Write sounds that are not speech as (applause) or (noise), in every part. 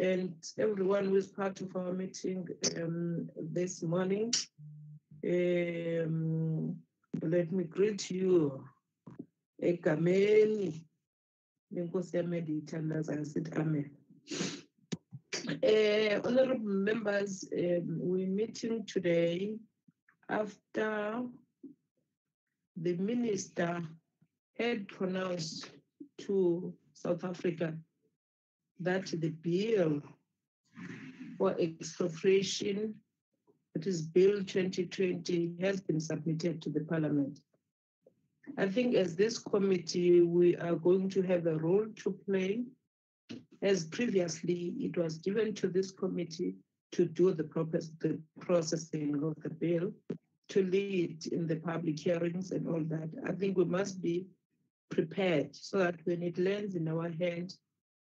and everyone who is part of our meeting um, this morning. Um, let me greet you. Egameni. lenkosi yami amen. Uh, honorable members, um, we're meeting today after the minister had pronounced to South Africa that the bill for expropriation, that is Bill 2020, has been submitted to the Parliament. I think as this committee, we are going to have a role to play. As previously, it was given to this committee to do the, proper, the processing of the bill, to lead in the public hearings and all that. I think we must be prepared so that when it lands in our hand,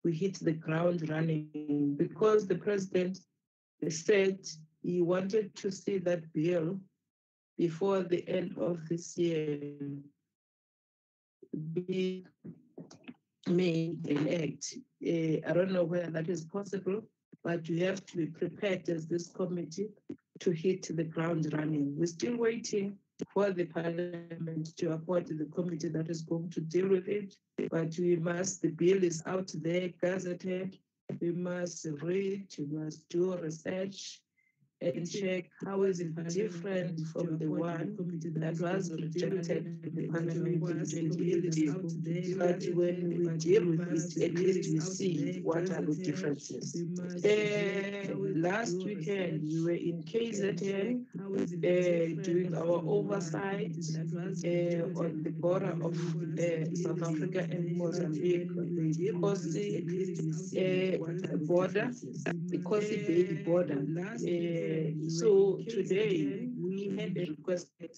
we hit the ground running because the president said he wanted to see that bill before the end of this year be made an act. Uh, I don't know whether that is possible, but we have to be prepared as this committee to hit the ground running. We're still waiting for the parliament to appoint the committee that is going to deal with it. But we must, the bill is out there, gazetted. We must read, we must do research and check how is it different from the one that was rejected in the parliament in 2018. But when we deal with it, at least we see what are the differences. Uh, last weekend, we were in KZN uh, doing our oversight uh, on the border of South Africa and Mozambique, the Kosi uh, border, the Kosi border. Uh, so today we had requested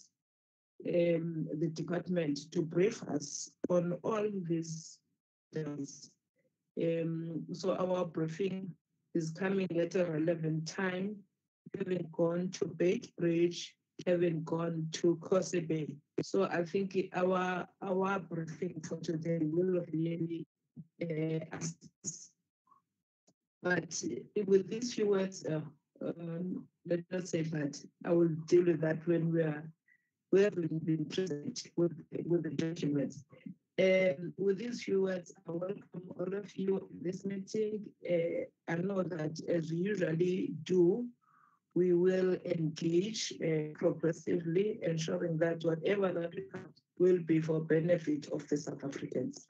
um, the department to brief us on all these things. Um, so our briefing is coming at a relevant time, having gone to Bridge, having gone to Kosi Bay. So I think our our briefing for today will really uh, assist. But with these few words, uh, um, let us say that I will deal with that when we are we have been present with, with the documents. And with these few words, I welcome all of you in this meeting. Uh, I know that as we usually do, we will engage uh, progressively, ensuring that whatever that we have will be for benefit of the South Africans.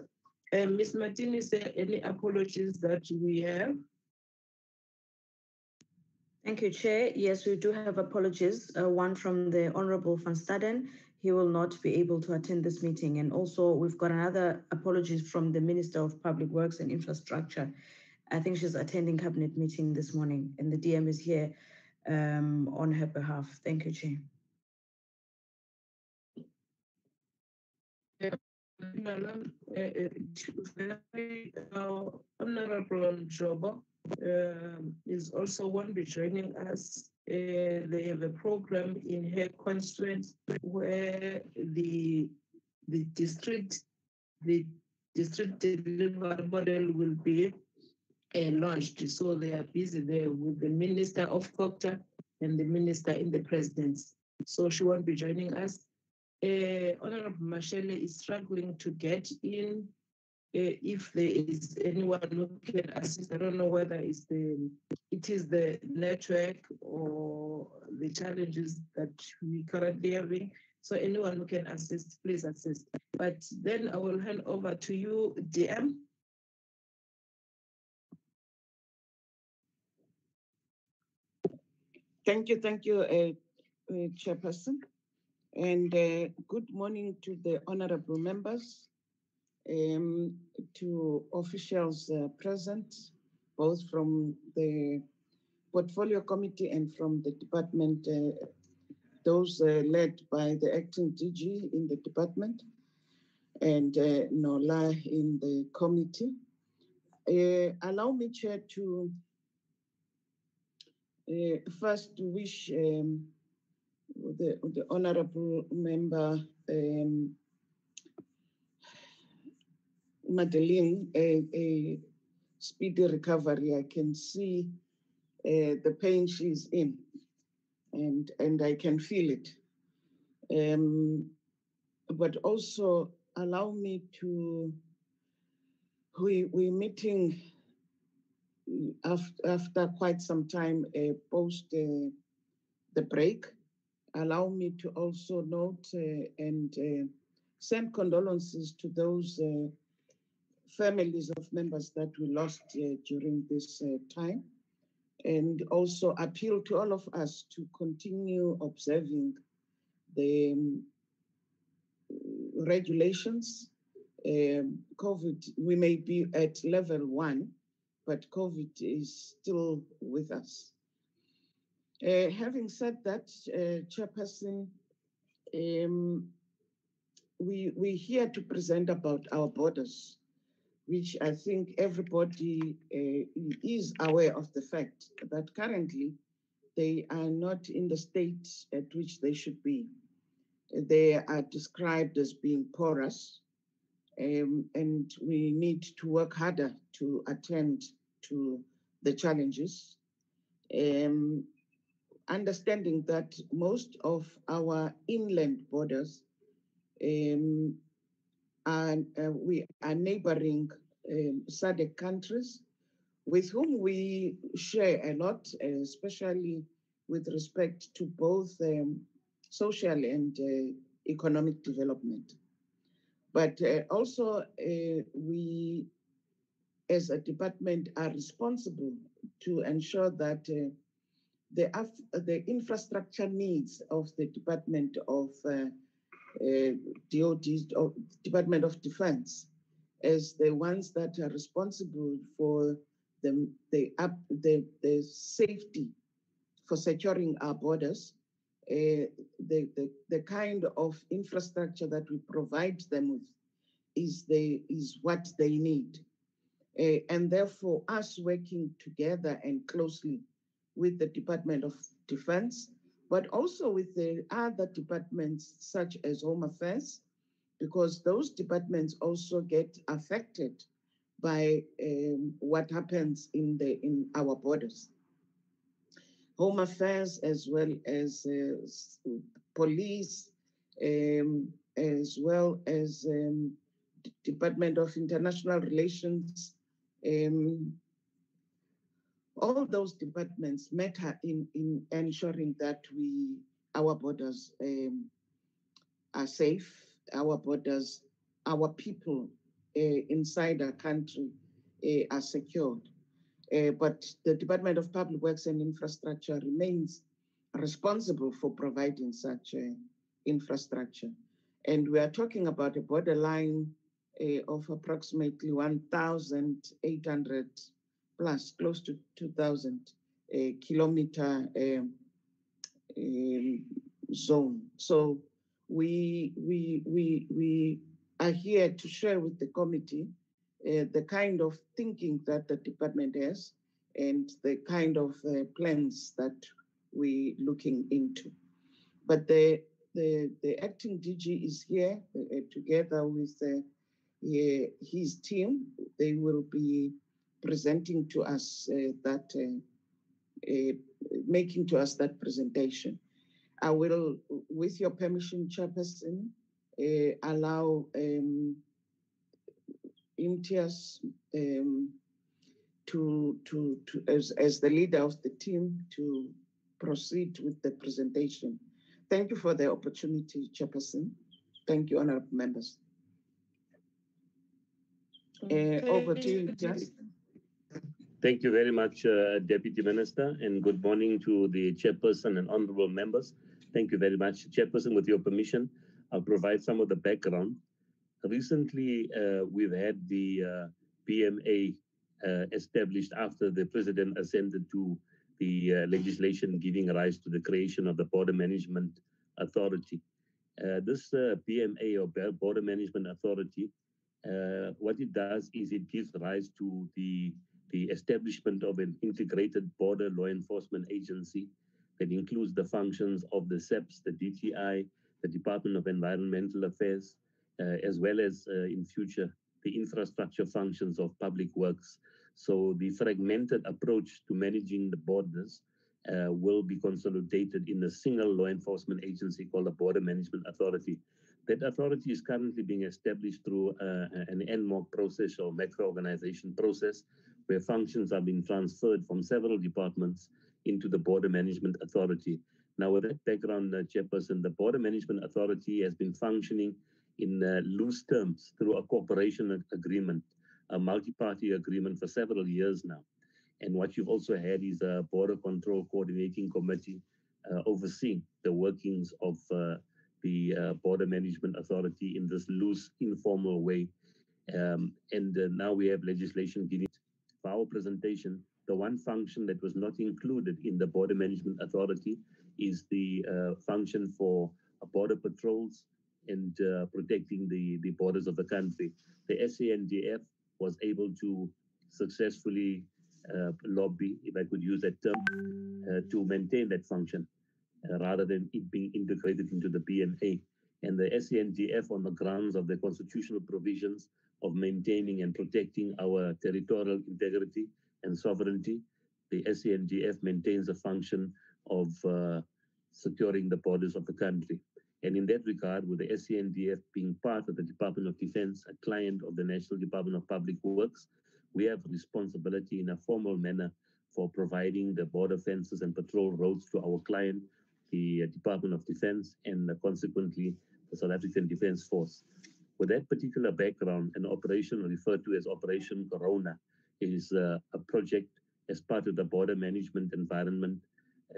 Uh, Ms. Martin, is there any apologies that we have? Thank you, Chair. Yes, we do have apologies. Uh, one from the Honorable Van Staden. He will not be able to attend this meeting. And also, we've got another apologies from the Minister of Public Works and Infrastructure. I think she's attending cabinet meeting this morning, and the DM is here um, on her behalf. Thank you, Chair. Um, is also one be joining us. Uh, they have a program in her constituent where the the district the district delivery model will be uh, launched. So they are busy there with the Minister of Culture and the Minister in the Presidency. So she won't be joining us. Uh, Honorable Mashele is struggling to get in if there is anyone who can assist. I don't know whether it's the it is the network or the challenges that we currently having. So anyone who can assist, please assist. But then I will hand over to you, DM. Thank you, thank you, uh, uh, Chairperson. And uh, good morning to the honorable members um, to officials uh, present, both from the portfolio committee and from the department, uh, those uh, led by the acting DG in the department and uh, Nola in the committee. Uh, allow me, Chair, to uh, first wish um, the, the honorable member um, Madeleine a, a speedy recovery. I can see uh, the pain she's in, and and I can feel it. Um, but also allow me to. We we meeting after after quite some time uh, post uh, the break. Allow me to also note uh, and uh, send condolences to those uh, families of members that we lost uh, during this uh, time, and also appeal to all of us to continue observing the um, regulations. Um, COVID, we may be at level one, but COVID is still with us. Uh, having said that, uh, Chairperson, um, we we're here to present about our borders, which I think everybody uh, is aware of the fact that currently they are not in the state at which they should be. They are described as being porous, um, and we need to work harder to attend to the challenges. Um, understanding that most of our inland borders um, and uh, we are neighboring um, SADC countries with whom we share a lot, especially with respect to both um, social and uh, economic development. But uh, also, uh, we as a department are responsible to ensure that uh, the, the infrastructure needs of the Department of uh, uh, DOD, or Department of Defense, as the ones that are responsible for the, the, up, the, the safety for securing our borders, uh, the, the, the kind of infrastructure that we provide them with is, the, is what they need. Uh, and therefore, us working together and closely with the Department of Defense, but also with the other departments such as Home Affairs, because those departments also get affected by um, what happens in the in our borders. Home Affairs as well as uh, police, um, as well as um, Department of International Relations, um, all those departments matter in, in ensuring that we our borders um, are safe, our borders, our people uh, inside our country uh, are secured. Uh, but the Department of Public Works and Infrastructure remains responsible for providing such infrastructure. And we are talking about a borderline of approximately 1,800 plus close to 2,000 uh, kilometer um, zone. So we we we we are here to share with the committee uh, the kind of thinking that the department has and the kind of uh, plans that we're looking into. But the the the acting DG is here uh, together with uh, his team. They will be presenting to us uh, that, uh, making to us that presentation. I will, with your permission, Chairperson, allow um, Imtiaz um, to, to, to as, as the leader of the team to proceed with the presentation. Thank you for the opportunity, Chairperson. Thank you, honorable members. Uh, over to you, Just. Thank you very much, uh, Deputy Minister, and good morning to the chairperson and honorable members. Thank you very much. Chairperson, with your permission, I'll provide some of the background. Recently, uh, we've had the uh, BMA uh, established after the President ascended to the uh, legislation giving rise to the creation of the Border Management Authority. This BMA or Border Management Authority, what it does is it gives rise to the the establishment of an integrated border law enforcement agency that includes the functions of the SAPS, the DTI, the Department of Environmental Affairs, uh, as well as uh, in future the infrastructure functions of public works, So the fragmented approach to managing the borders uh, will be consolidated in a single law enforcement agency called the Border Management Authority. That authority is currently being established through uh, an NMOG process or macro organization process, where functions are being transferred from several departments into the Border Management Authority. Now, with that background, uh, Chairperson, the Border Management Authority has been functioning in uh, loose terms through a cooperation agreement, a multi-party agreement for several years now. And what you've also had is a Border Control Coordinating Committee uh, overseeing the workings of uh, the uh, Border Management Authority in this loose, informal way. Um, and uh, now we have legislation giving for our presentation. The one function that was not included in the Border Management Authority is the uh, function for border patrols and uh, protecting the, the borders of the country. The SANDF was able to successfully uh, lobby, if I could use that term, uh, to maintain that function uh, rather than it being integrated into the BMA. And the SANDF, on the grounds of the constitutional provisions of maintaining and protecting our territorial integrity and sovereignty, the SANDF maintains a function of uh, securing the borders of the country. And in that regard, with the SANDF being part of the Department of Defense, a client of the National Department of Public Works, we have responsibility in a formal manner for providing the border fences and patrol roads to our client, the uh, Department of Defense, and uh, consequently the South African Defense Force. With that particular background, an operation referred to as Operation Corona is uh, a project as part of the border management environment,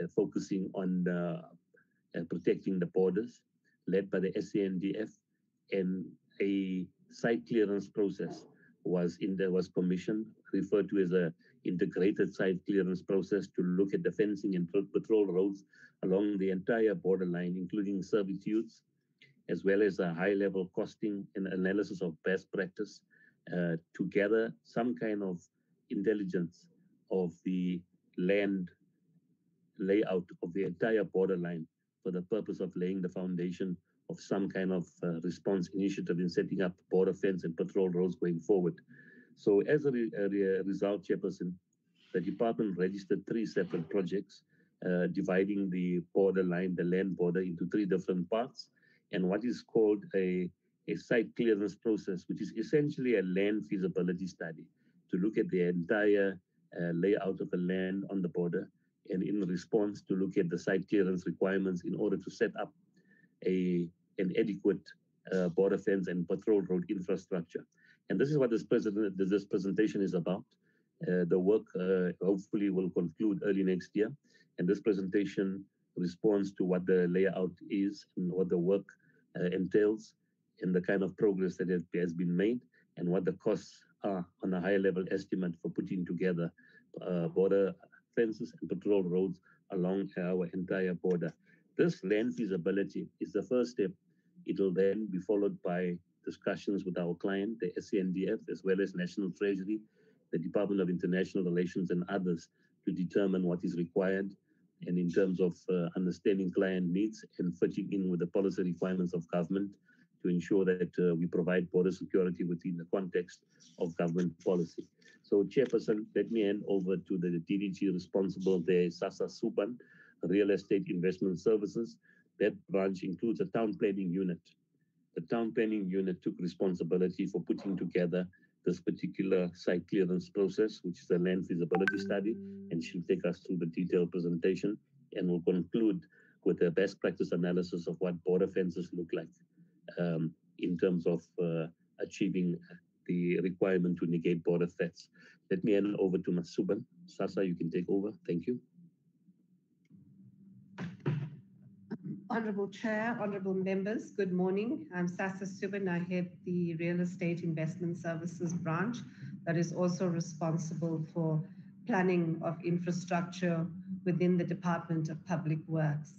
uh, focusing on uh, uh, protecting the borders, led by the SANDF, and a site clearance process was in there was commissioned, referred to as a integrated site clearance process to look at the fencing and patrol roads along the entire borderline, including servitudes, as well as a high level costing and analysis of best practice uh, to gather some kind of intelligence of the land layout of the entire borderline for the purpose of laying the foundation of some kind of uh, response initiative in setting up border fence and patrol roads going forward. So as a, re a re result, Chairperson, the department registered three separate projects, uh, dividing the border line, the land border into three different parts, and what is called a, a site clearance process, which is essentially a land feasibility study to look at the entire uh, layout of the land on the border and in response to look at the site clearance requirements in order to set up a an adequate uh, border fence and patrol road infrastructure. And this is what this, president, this presentation is about. Uh, the work uh, hopefully will conclude early next year. And this presentation responds to what the layout is and what the work uh, entails and the kind of progress that has been made and what the costs are on a higher level estimate for putting together uh, border fences and patrol roads along our entire border. This land feasibility is the first step. It will then be followed by discussions with our client, the SANDF, as well as National Treasury, the Department of International Relations, and others to determine what is required and in terms of uh, understanding client needs and fitting in with the policy requirements of government to ensure that uh, we provide border security within the context of government policy. So, Chairperson, let me hand over to the DDG responsible there, Sasa Suban, Real Estate Investment Services. That branch includes a town planning unit. The town planning unit took responsibility for putting together this particular site clearance process, which is a land feasibility study, and she'll take us through the detailed presentation and we'll conclude with a best practice analysis of what border fences look like um, in terms of uh, achieving the requirement to negate border threats. Let me hand over to Masuban. Sasa, you can take over. Thank you. Honorable Chair, honorable members, good morning. I'm Sasa Subin. I head the Real Estate Investment Services branch that is also responsible for planning of infrastructure within the Department of Public Works.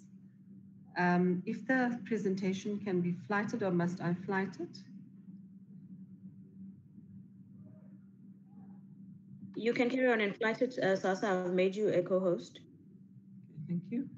Um, if the presentation can be flighted or must I flight it? You can carry on and flight it, uh, Sasa. I've made you a co-host. Thank you.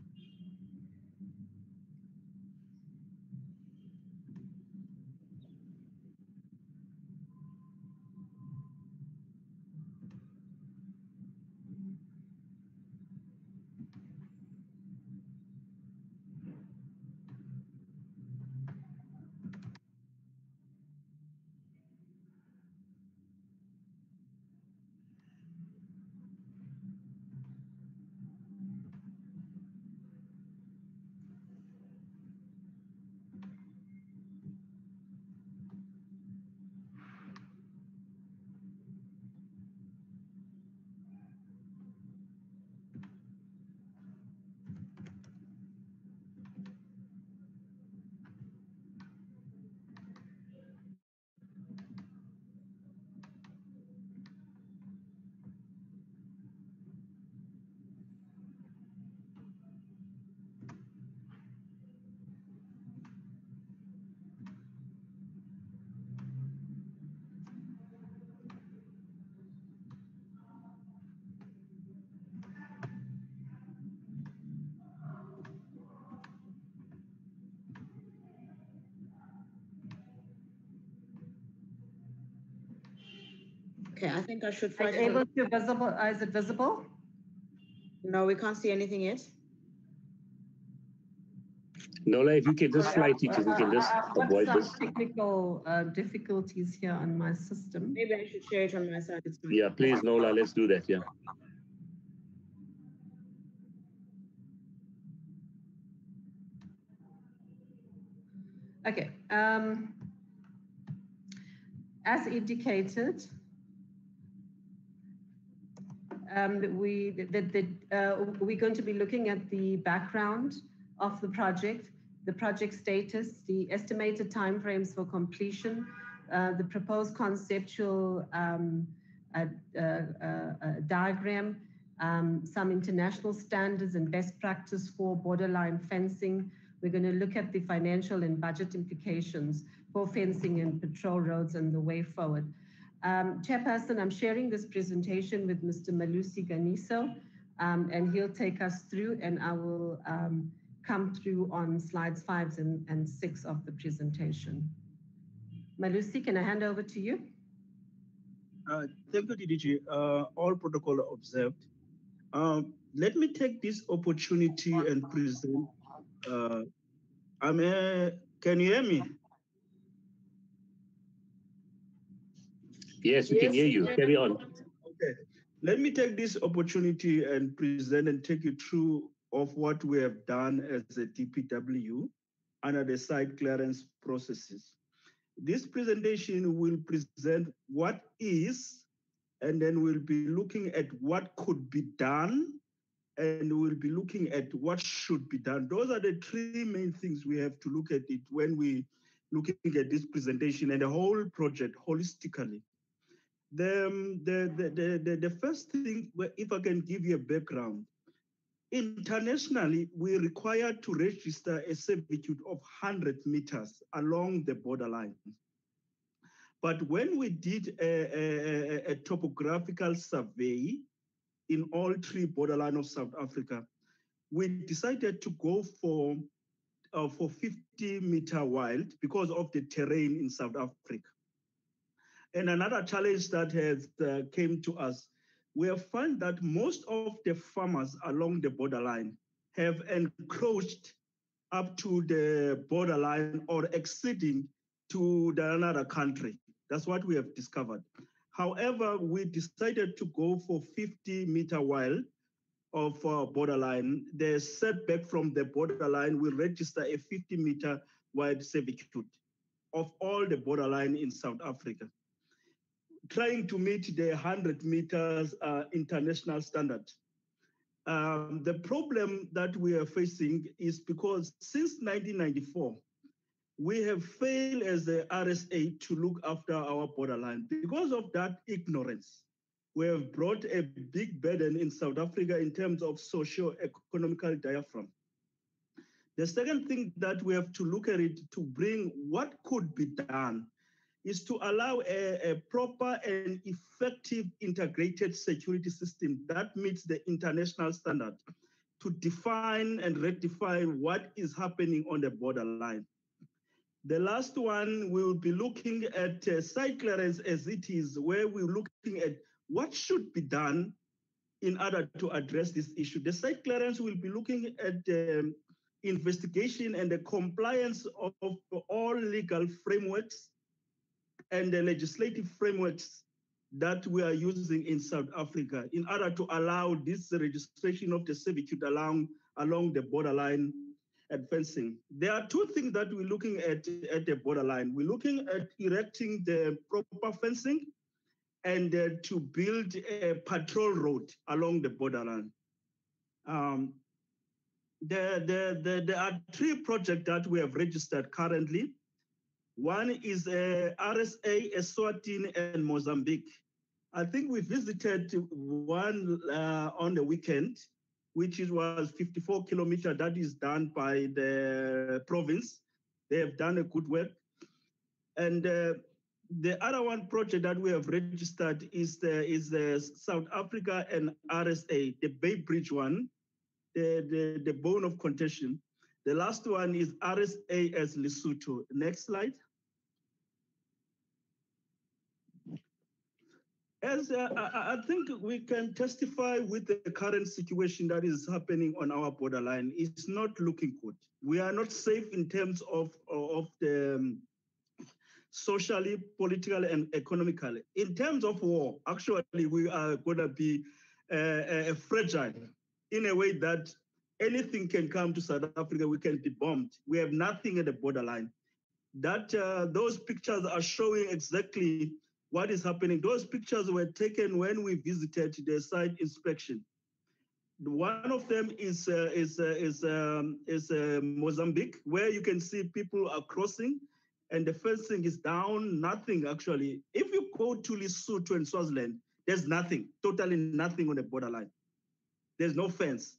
Okay, I think I should Are try you able to. to visible, uh, is it visible? No, we can't see anything yet. Nola, if you can just slide it, if we can just I've avoid got this. some technical uh, difficulties here on my system. Maybe I should share it on my side. It's fine. Yeah, please, Nola, let's do that, yeah. Okay. um, As indicated, um, we, that, that, uh, we're going to be looking at the background of the project, the project status, the estimated timeframes for completion, uh, the proposed conceptual um, uh, diagram, um, some international standards and best practice for borderline fencing. We're going to look at the financial and budget implications for fencing and patrol roads and the way forward. Um, Chairperson, I'm sharing this presentation with Mr. Malusi Ganiso, um, and he'll take us through, and I will um, come through on slides five and, and six of the presentation. Malusi, can I hand over to you? Uh, Thank you, DDG. Uh, All protocol observed. Um, Let me take this opportunity and present. uh, I'm, uh, can you hear me? Yes, we can hear you. Carry on. Okay. Let me take this opportunity and present and take you through of what we have done as a DPW under the site clearance processes. This presentation will present what is, and then we'll be looking at what could be done, and we'll be looking at what should be done. Those are the three main things we have to look at it when we looking at this presentation and the whole project holistically. The, um, the, the, the, the, first thing, if I can give you a background, internationally, we require to register a servitude of 100 meters along the borderline. But when we did a, a, a- topographical survey in all three borderline of South Africa, we decided to go for, uh, for 50 meter wide because of the terrain in South Africa. And another challenge that has uh, came to us, we have found that most of the farmers along the borderline have encroached up to the borderline or exceeding to the another country. That's what we have discovered. However, we decided to go for 50 meter wide of uh, borderline. The setback from the borderline will register a 50 meter wide servitude of all the borderline in South Africa trying to meet the 100 meters uh, international standard. Um, the problem that we are facing is because since 1994, we have failed as the RSA to look after our borderline. Because of that ignorance, we have brought a big burden in South Africa in terms of socio-economical diaphragm. The second thing that we have to look at it to bring what could be done is to allow a, a, proper and effective integrated security system that meets the international standard to define and redefine what is happening on the borderline. The last one, we will be looking at uh, site clearance as it is, where we're looking at what should be done in order to address this issue. The site clearance will be looking at um, investigation and the compliance of, of all legal frameworks and the legislative frameworks that we are using in South Africa in order to allow this registration of the servitude along, along the borderline at fencing. There are two things that we're looking at at the borderline. We're looking at erecting the proper fencing and uh, to build a patrol road along the borderline. Um, the, the, the, there are three projects that we have registered currently. One is uh, RSA, Eswatini, and Mozambique. I think we visited one uh, on the weekend, which is, was 54 kilometer. That is done by the province. They have done a good work. And uh, the other one project that we have registered is the is the South Africa and RSA, the Beitbridge one, the, the, the bone of contention. The last one is RSA as Lesotho. Next slide. As uh, I think we can testify with the current situation that is happening on our borderline, it's not looking good. We are not safe in terms of of the um, socially, politically, and economically. In terms of war, actually, we are going to be uh, uh, fragile in a way that anything can come to South Africa. We can be bombed. We have nothing at the borderline. That uh, those pictures are showing exactly what is happening. Those pictures were taken when we visited the site inspection. One of them is uh, is uh, is um, is uh, Mozambique, where you can see people are crossing, and the fencing is down. Nothing actually. If you go to Lesotho and Swaziland, there's nothing, totally nothing on the borderline. There's no fence.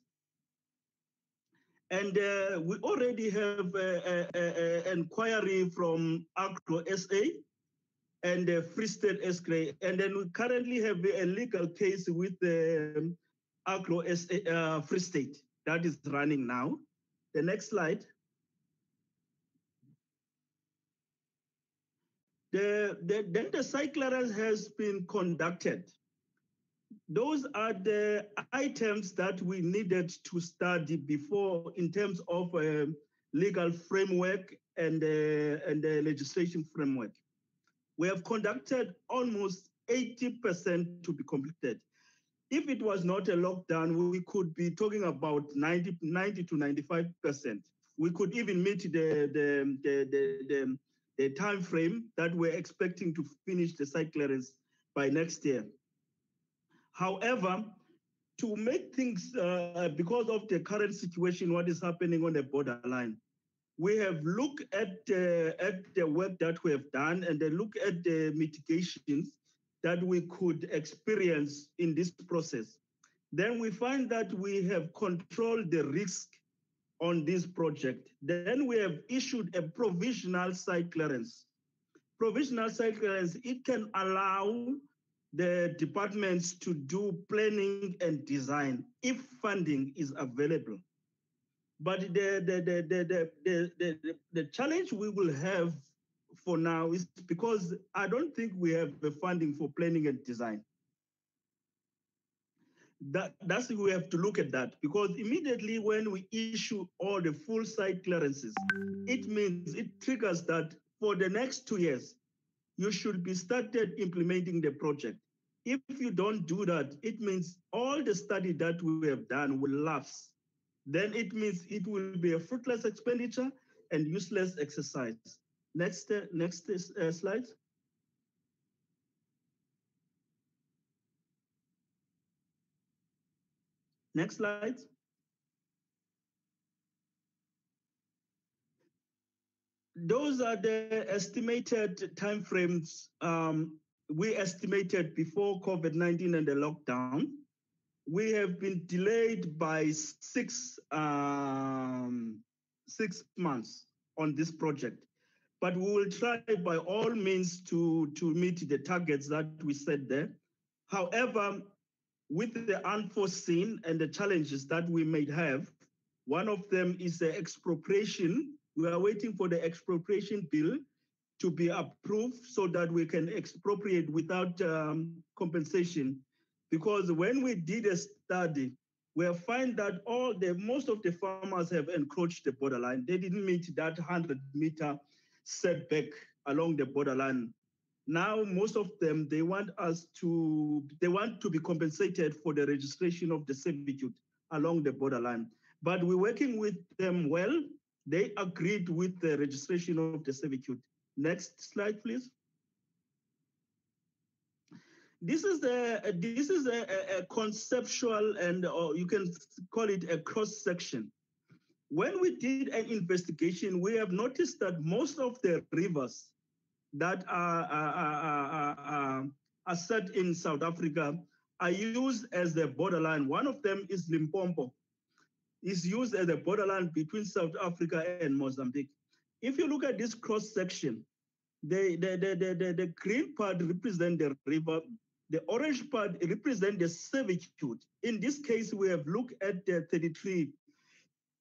And uh, we already have an inquiry from Agri SA and uh, Free State SCRA. And then we currently have a legal case with the Agri SA, uh, Free State that is running now. The next slide. The, the, then the site clearance has been conducted. Those are the items that we needed to study before in terms of um legal framework and, uh, and the legislation framework. We have conducted almost 80% to be completed. If it was not a lockdown, we could be talking about 90, 90 to 95%. We could even meet the, the, the, the, the, the time frame that we're expecting to finish the site clearance by next year. However, to make things, uh, because of the current situation, what is happening on the borderline, we have looked at, uh, at the work that we have done and then look at the mitigations that we could experience in this process. Then we find that we have controlled the risk on this project. Then we have issued a provisional site clearance. Provisional site clearance, it can allow the departments to do planning and design if funding is available. But the, the, the, the, the, the, the, challenge we will have for now is because I don't think we have the funding for planning and design. That, that's we have to look at that because immediately when we issue all the full site clearances, it means it triggers that for the next two years, you should be started implementing the project. If you don't do that, it means all the study that we have done will lapse. Then it means it will be a fruitless expenditure and useless exercise. Next, uh, next uh, slide. Next slide. Those are the estimated timeframes um, we estimated before COVID-19 and the lockdown. We have been delayed by six, um, six months on this project, but we will try by all means to, to meet the targets that we set there. However, with the unforeseen and the challenges that we may have, one of them is the expropriation. We are waiting for the expropriation bill to be approved so that we can expropriate without um, compensation. Because when we did a study, we find that all the most of the farmers have encroached the borderline. They didn't meet that 100 meter setback along the borderline. Now, most of them they want us to they want to be compensated for the registration of the servitude along the borderline. But we're working with them well. They agreed with the registration of the servitude. Next slide, please. This is a this is a, a conceptual and or you can call it a cross section. When we did an investigation, we have noticed that most of the rivers that are, are, are, are, set in South Africa are used as the borderline. One of them is Limpopo. It's used as a borderline between South Africa and Mozambique. If you look at this cross section, the, the, the, the, the green part represents the river, the orange part represents the servitude. In this case, we have looked at the 33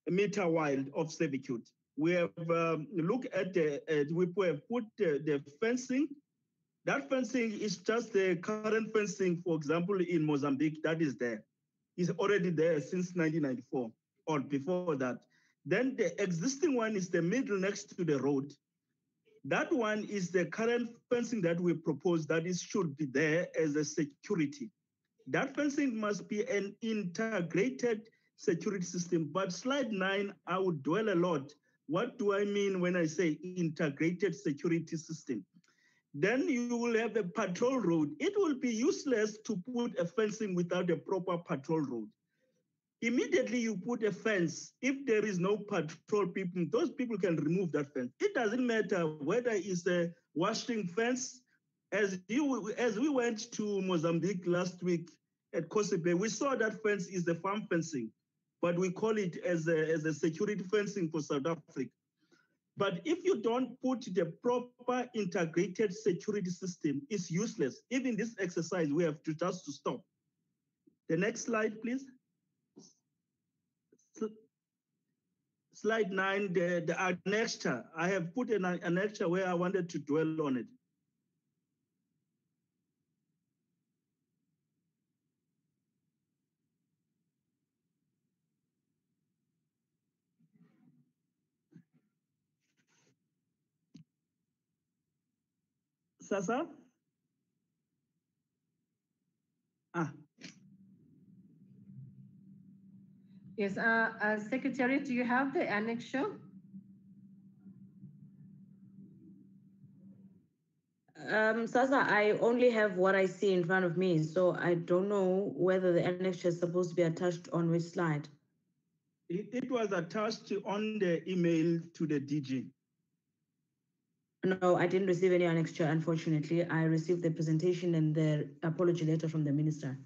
meter wide of servitude. We have um, looked at the, uh, we have put the, the fencing That fencing is just the current fencing, for example, in Mozambique, that is there. Is already there since 1994 or before that. Then the existing one is the middle next to the road. That one is the current fencing that we propose that it should be there as a security. That fencing must be an integrated security system. But slide nine, I would dwell a lot. What do I mean when I say integrated security system? Then you will have a patrol road. It will be useless to put a fencing without a proper patrol road. Immediately you put a fence. If there is no patrol people, those people can remove that fence. It doesn't matter whether it's a washing fence. As you as we went to Mozambique last week at Kosi Bay, we saw that fence is the farm fencing, but we call it as a, as a security fencing for South Africa. But if you don't put the proper integrated security system, it's useless. Even this exercise, we have to just to stop. The next slide, please. Slide nine, the, the annexure. I have put an annexure where I wanted to dwell on it. Sasa? Ah, Yes, uh, uh, Secretary, do you have the annexure? Um, Sasa, I only have what I see in front of me, so I don't know whether the annexure is supposed to be attached on which slide. it, it was attached on the email to the DG. No, I didn't receive any annexure, unfortunately. I received the presentation and the apology letter from the minister.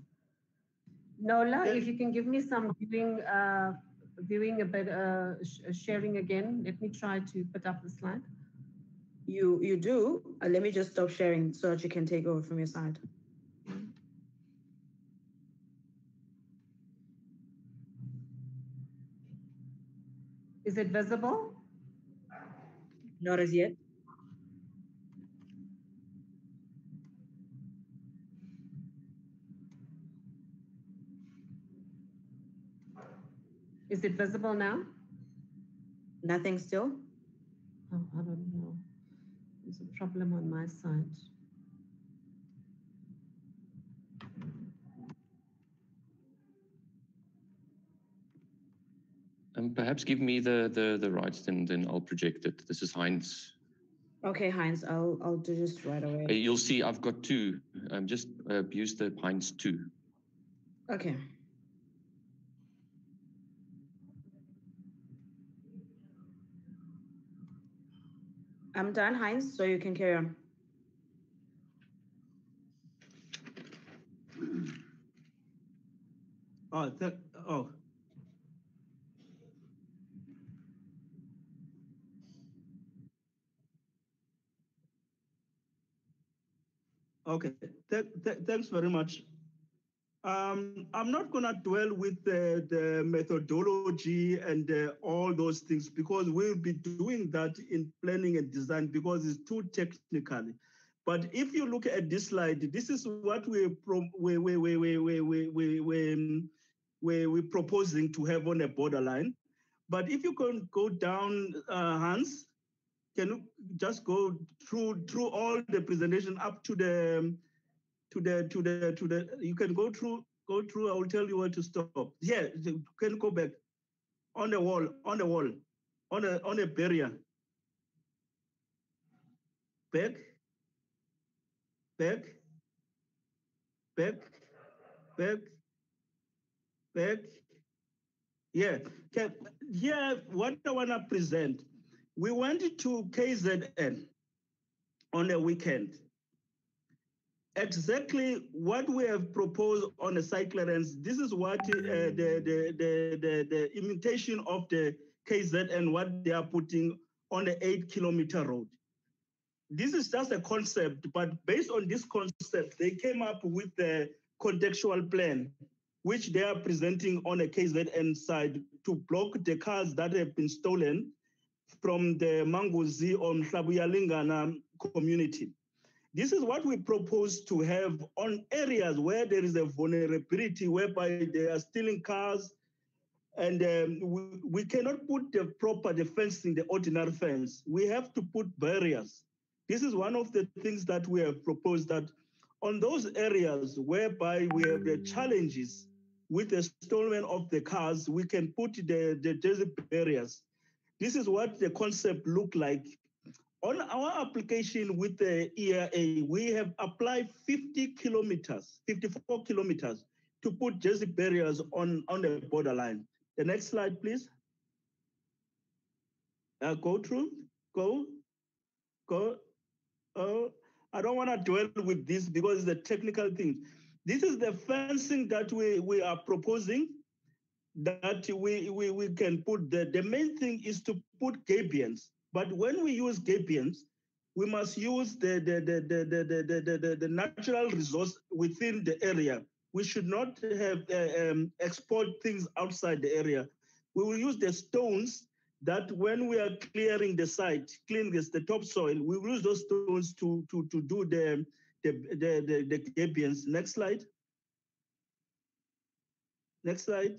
Nola, if you can give me some viewing, uh, viewing a bit, uh, sh- uh, sharing again. Let me try to put up the slide. You you do. Uh, let me just stop sharing so that you can take over from your side. Is it visible? Not as yet. Is it visible now? Nothing still. Oh, I don't know. There's a problem on my side. Um, perhaps give me the, the, the rights, then, then I'll project it. This is Heinz. Okay, Heinz, I'll I'll do just right Uh, away. you'll see I've got two. Um, just uh, use the Heinz 2. Okay. I'm done, Heinz, so you can carry on. (clears throat) Oh, oh. Okay, th- th- thanks very much. Um, I'm not gonna dwell with the, the methodology and uh, all those things because we'll be doing that in planning and design because it's too technical. But if you look at this slide, this is what we're we we we we we we we we um, proposing to have on a borderline. But if you can go down, uh, Hans, can you just go through through all the presentation up to the um, to the to the to the you can go through go through i will tell you where to stop. Yeah you can go back. On the wall on the wall on a on a barrier. Back. Back. Back. Back. Back. Yeah. Can, here what i want to present we went to kzn on a weekend exactly what we have proposed on the site clearance. This is what uh, the, the, the, the, the imitation of the KZN what they are putting on the eight kilometer road. This is just a concept, but based on this concept, they came up with the contextual plan, which they are presenting on the KZN side to block the cars that have been stolen from the Manguzi or Mhlabuyalingana community. This is what we propose to have on areas where there is a vulnerability, whereby they are stealing cars, and um, we, we cannot put the proper the in the ordinary fence. We have to put barriers. This is one of the things that we have proposed that on those areas whereby we have the challenges with the stolen of the cars, we can put the, the jersey barriers. This is what the concept look like. On our application with the EIA, we have applied 50 kilometers, 54 kilometers to put jersey barriers on, on the borderline. The next slide, please. Uh, go through, go, go. Oh, I don't want to dwell with this because it's a technical thing. This is the fencing that we, we are proposing that we, we, we can put. The, the main thing is to put gabions. But when we use gabions, we must use the, the, the, the, the, the, the, the natural resource within the area. We should not have uh, um, export things outside the area. We will use the stones that when we are clearing the site, cleaning this, the topsoil, we will use those stones to, to, to do the, the, the, the, the Next slide. Next slide.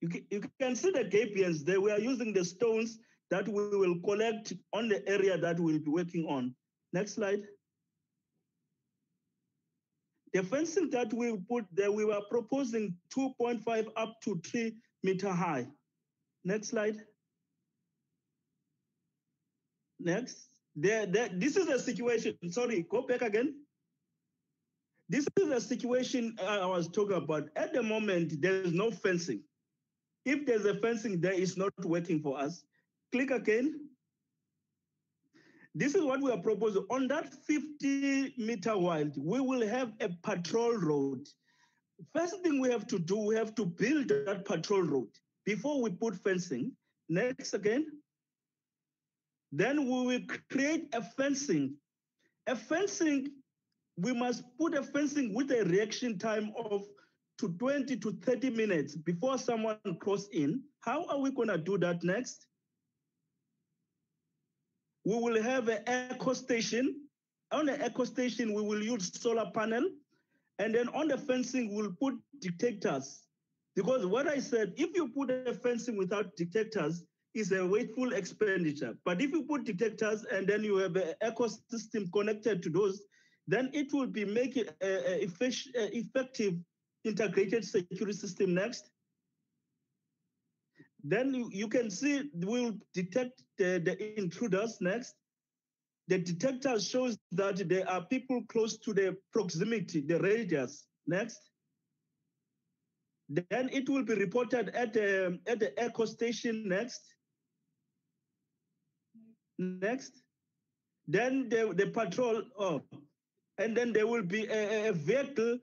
You can, you can see the gabions. there. We are using the stones that we will collect on the area that we'll be working on. Next slide. The fencing that we put there, we were proposing 2.5 up to 3 meter high. Next slide. Next. There, there, this is the situation. Sorry, go back again. This is the situation I was talking about. At the moment, there is no fencing. If there's a fencing there, it's not working for us. Click again. This is what we are proposing. On that 50 meter wide, we will have a patrol road. First thing we have to do, we have to build that patrol road before we put fencing. Next again. Then we will create a fencing. A fencing, we must put a fencing with a reaction time of to 20 to 30 minutes before someone cross in. How are we gonna do that next? We will have an echo station. On the echo station, we will use solar panel. And then on the fencing, we'll put detectors. Because what I said, if you put a fencing without detectors, it's a wasteful expenditure. But if you put detectors and then you have an ecosystem connected to those, then it will be making a, effective integrated security system next. Then you, you can see we'll detect the, the intruders next. The detector shows that there are people close to the proximity, the radius. Next. Then it will be reported at the, at the echo station next. Next. Then the, the patrol, oh, and then there will be a, a vehicle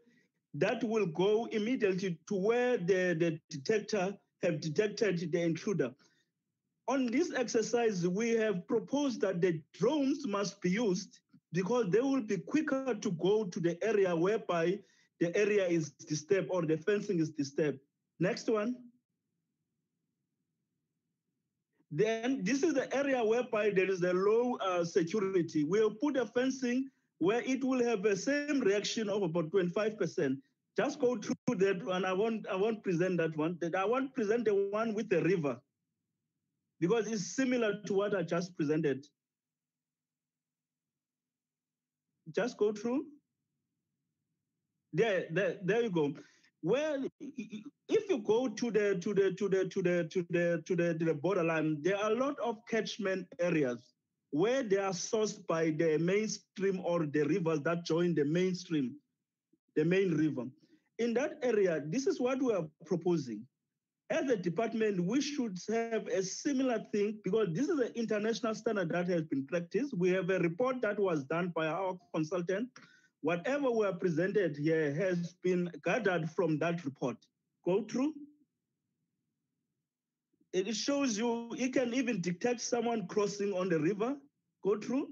that will go immediately to where the, the detector have detected the intruder. On this exercise, we have proposed that the drones must be used because they will be quicker to go to the area whereby the area is disturbed or the fencing is disturbed. Next one. Then this is the area whereby there is a low uh, security. We'll put a fencing where it will have the same reaction of about 25%. Just go through that one. I won't, I won't present that one. I won't present the one with the river because it's similar to what I just presented. Just go through. There, there, there you go. Well, if you go to the to the to the to the to the to the, to the borderline, there are a lot of catchment areas where they are sourced by the mainstream or the rivers that join the mainstream, the main river. In that area, this is what we are proposing. As a department, we should have a similar thing because this is an international standard that has been practiced. We have a report that was done by our consultant whatever we are presented here has been gathered from that report. Go through. It shows you, you can even detect someone crossing on the river. Go through.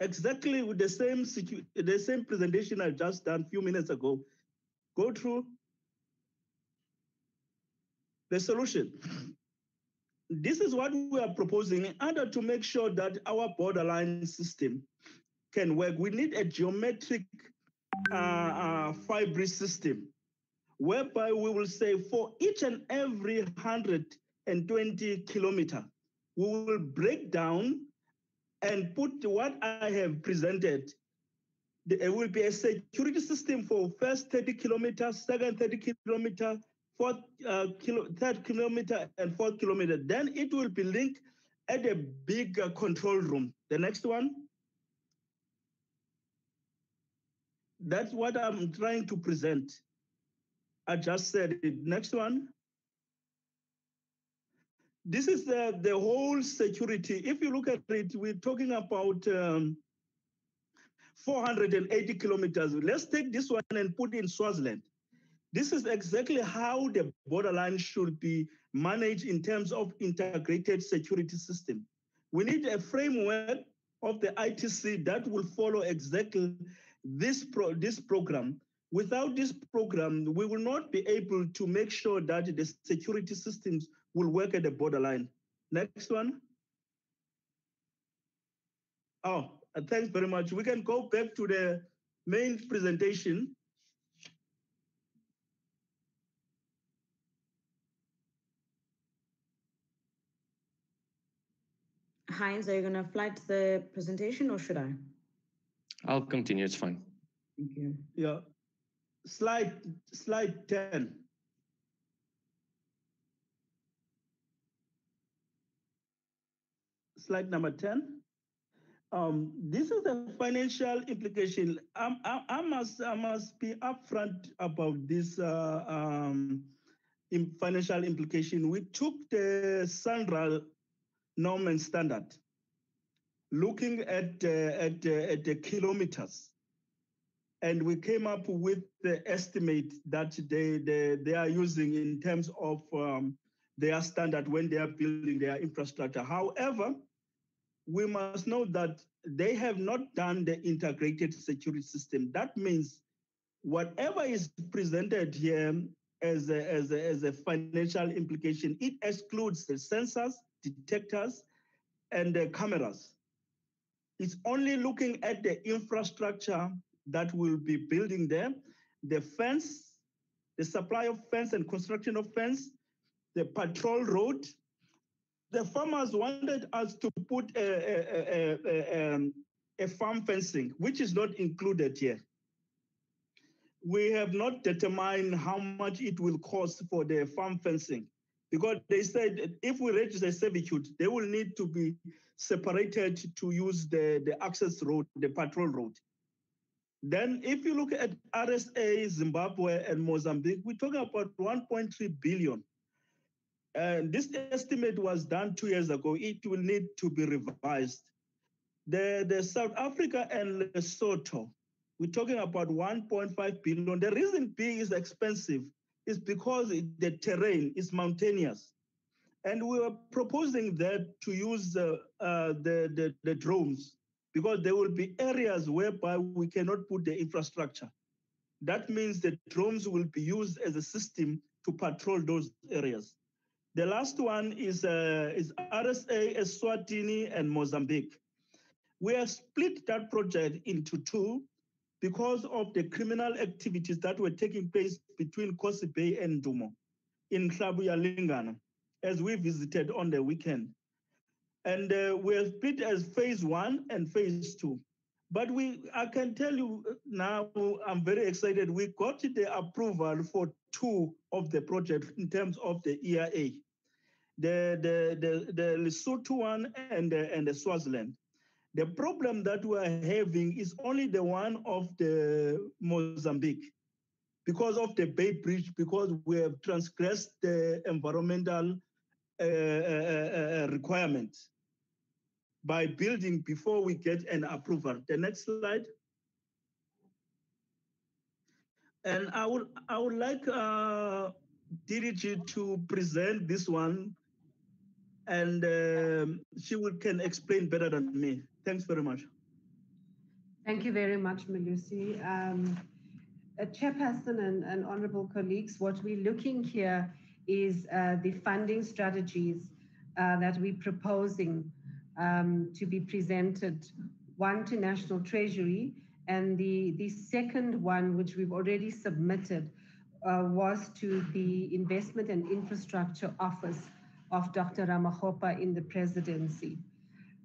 Exactly with the same the same presentation I just done a few minutes ago. Go through the solution. this is what we are proposing in order to make sure that our borderline system can work. We need a geometric uh, uh, system whereby we will say for each and every 120 kilometer, we will break down and put what I have presented. There will be a security system for first 30 kilometers, second 30 kilometer, fourth uh, kilo, third kilometer, and fourth kilometer. Then it will be linked at a big control room. The next one. That's what I'm trying to present. I just said it. Next one. This is the, the whole security. If you look at it, we're talking about um, 480 kilometers. Let's take this one and put in Swaziland. This is exactly how the borderline should be managed in terms of integrated security system. We need a framework of the ITC that will follow exactly this, pro this program. Without this program, we will not be able to make sure that the security systems will work at the borderline. Next one. Oh, uh, thanks very much. We can go back to the main presentation. Heinz, are you going to flag the presentation or should I? I'll continue. It's fine. Thank you. Yeah. Slide, slide 10. Slide number 10. Um, this is the financial implication. I, I, I, must, I must be upfront about this uh, um, in financial implication. We took the SANRAL norm and standard, looking at, uh, at, uh, at the kilometers. And we came up with the estimate that they, they, they are using in terms of um, their standard when they are building their infrastructure. However, we must know that they have not done the integrated security system. That means whatever is presented here as a, as a, as a financial implication, it excludes the sensors, detectors, and the cameras. It's only looking at the infrastructure that will be building there, the fence, the supply of fence and construction of fence, the patrol road, the farmers wanted us to put a, a, a, um, a farm fencing, which is not included here. We have not determined how much it will cost for the farm fencing because they said if we register servitude, they will need to be separated to use the, the access road, the patrol road. Then if you look at RSA, Zimbabwe, and Mozambique, we're talking about 1.3 billion. And this estimate was done two years ago. It will need to be revised. The, the South Africa and Lesotho, we're talking about 1.5 billion. The reason being is expensive is because the terrain is mountainous. And we were proposing that to use uh, uh, the, the, the drones because there will be areas whereby we cannot put the infrastructure. That means the drones will be used as a system to patrol those areas. The last one is, uh, is RSA, Eswatini, and Mozambique. We have split that project into two because of the criminal activities that were taking place between Kosi Bay and Ndumo in Mhlabuyalingana, as we visited on the weekend. And uh, we have split as phase one and phase two. But we, I can tell you now, I'm very excited. We got the approval for two of the projects in terms of the EIA, the the the, the Lesotho one and the, and the Swaziland. The problem that we are having is only the one of the Mozambique because of the Beitbridge, because we have transgressed the environmental uh, uh, uh, requirements by building before we get an approval. The next slide. And I would I would like uh, DDG to present this one, and um, she will, can explain better than me. Thanks very much. Thank you very much, Malusi. Um, uh, Chairperson and, and honorable colleagues, what we're looking here is uh, the funding strategies uh, that we're proposing um, to be presented, one to National Treasury, and the, the second one, which we've already submitted, uh, was to the Investment and Infrastructure Office of Dr. Ramaphosa in the presidency.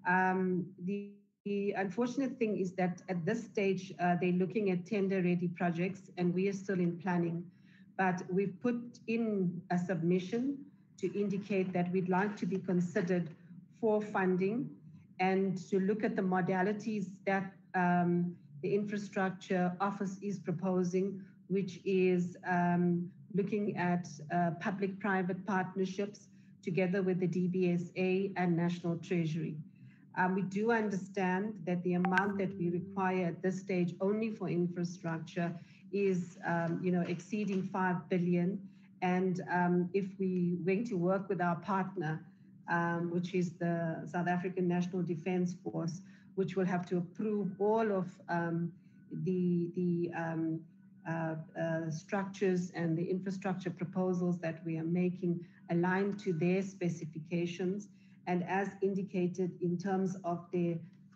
Um, the, the, unfortunate thing is that at this stage, uh, they're looking at tender-ready projects, and we are still in planning. But we've put in a submission to indicate that we'd like to be considered for funding and to look at the modalities that um, the infrastructure office is proposing, which is um, looking at uh, public-private partnerships together with the DBSA and National Treasury. Um, we do understand that the amount that we require at this stage only for infrastructure is, um, you know, exceeding 5 billion. And um, if we going to work with our partner, um, which is the South African National Defence Force, which will have to approve all of um, the, the um, uh, uh, structures and the infrastructure proposals that we are making aligned to their specifications. And as indicated in terms of their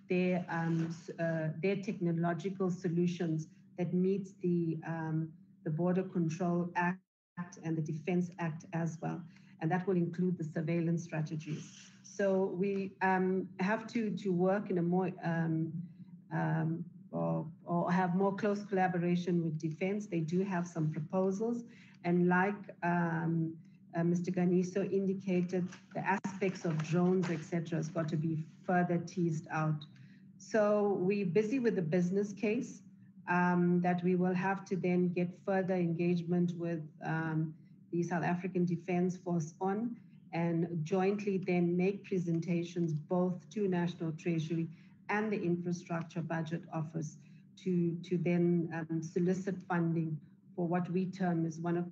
their um, uh, their technological solutions that meets the um, the Border Control Act and the Defense Act as well, and that will include the surveillance strategies. So we um, have to to work in a more um, um, or, or have more close collaboration with defense. They do have some proposals, and like um, uh, Mr. Ganiso indicated, the aspects of drones, etc., has got to be further teased out. So we're busy with the business case um, that we will have to then get further engagement with um, the South African Defence Force on and jointly then make presentations both to National Treasury and the Infrastructure Budget Office to, to then um, solicit funding for what we term as one of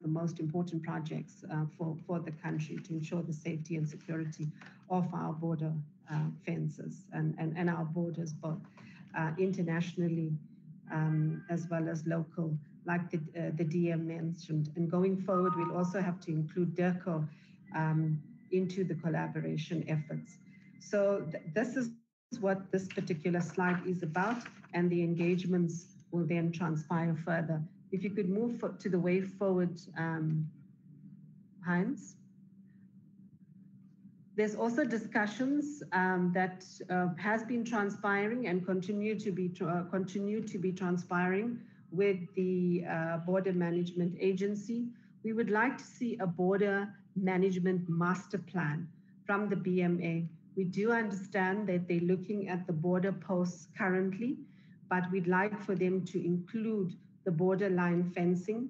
the most important projects uh, for, for the country to ensure the safety and security of our border uh, fences and, and, and our borders both uh, internationally um, as well as local, like the, uh, the DM mentioned. And going forward, we'll also have to include DIRCO um, into the collaboration efforts. So th this is what this particular slide is about, and the engagements will then transpire further. If you could move to the way forward, um, Heinz. There's also discussions um, that uh, has been transpiring and continue to be continue to be transpiring with the uh, Border Management Agency. We would like to see a border management master plan from the BMA we do understand that they're looking at the border posts currently, but we'd like for them to include the borderline fencing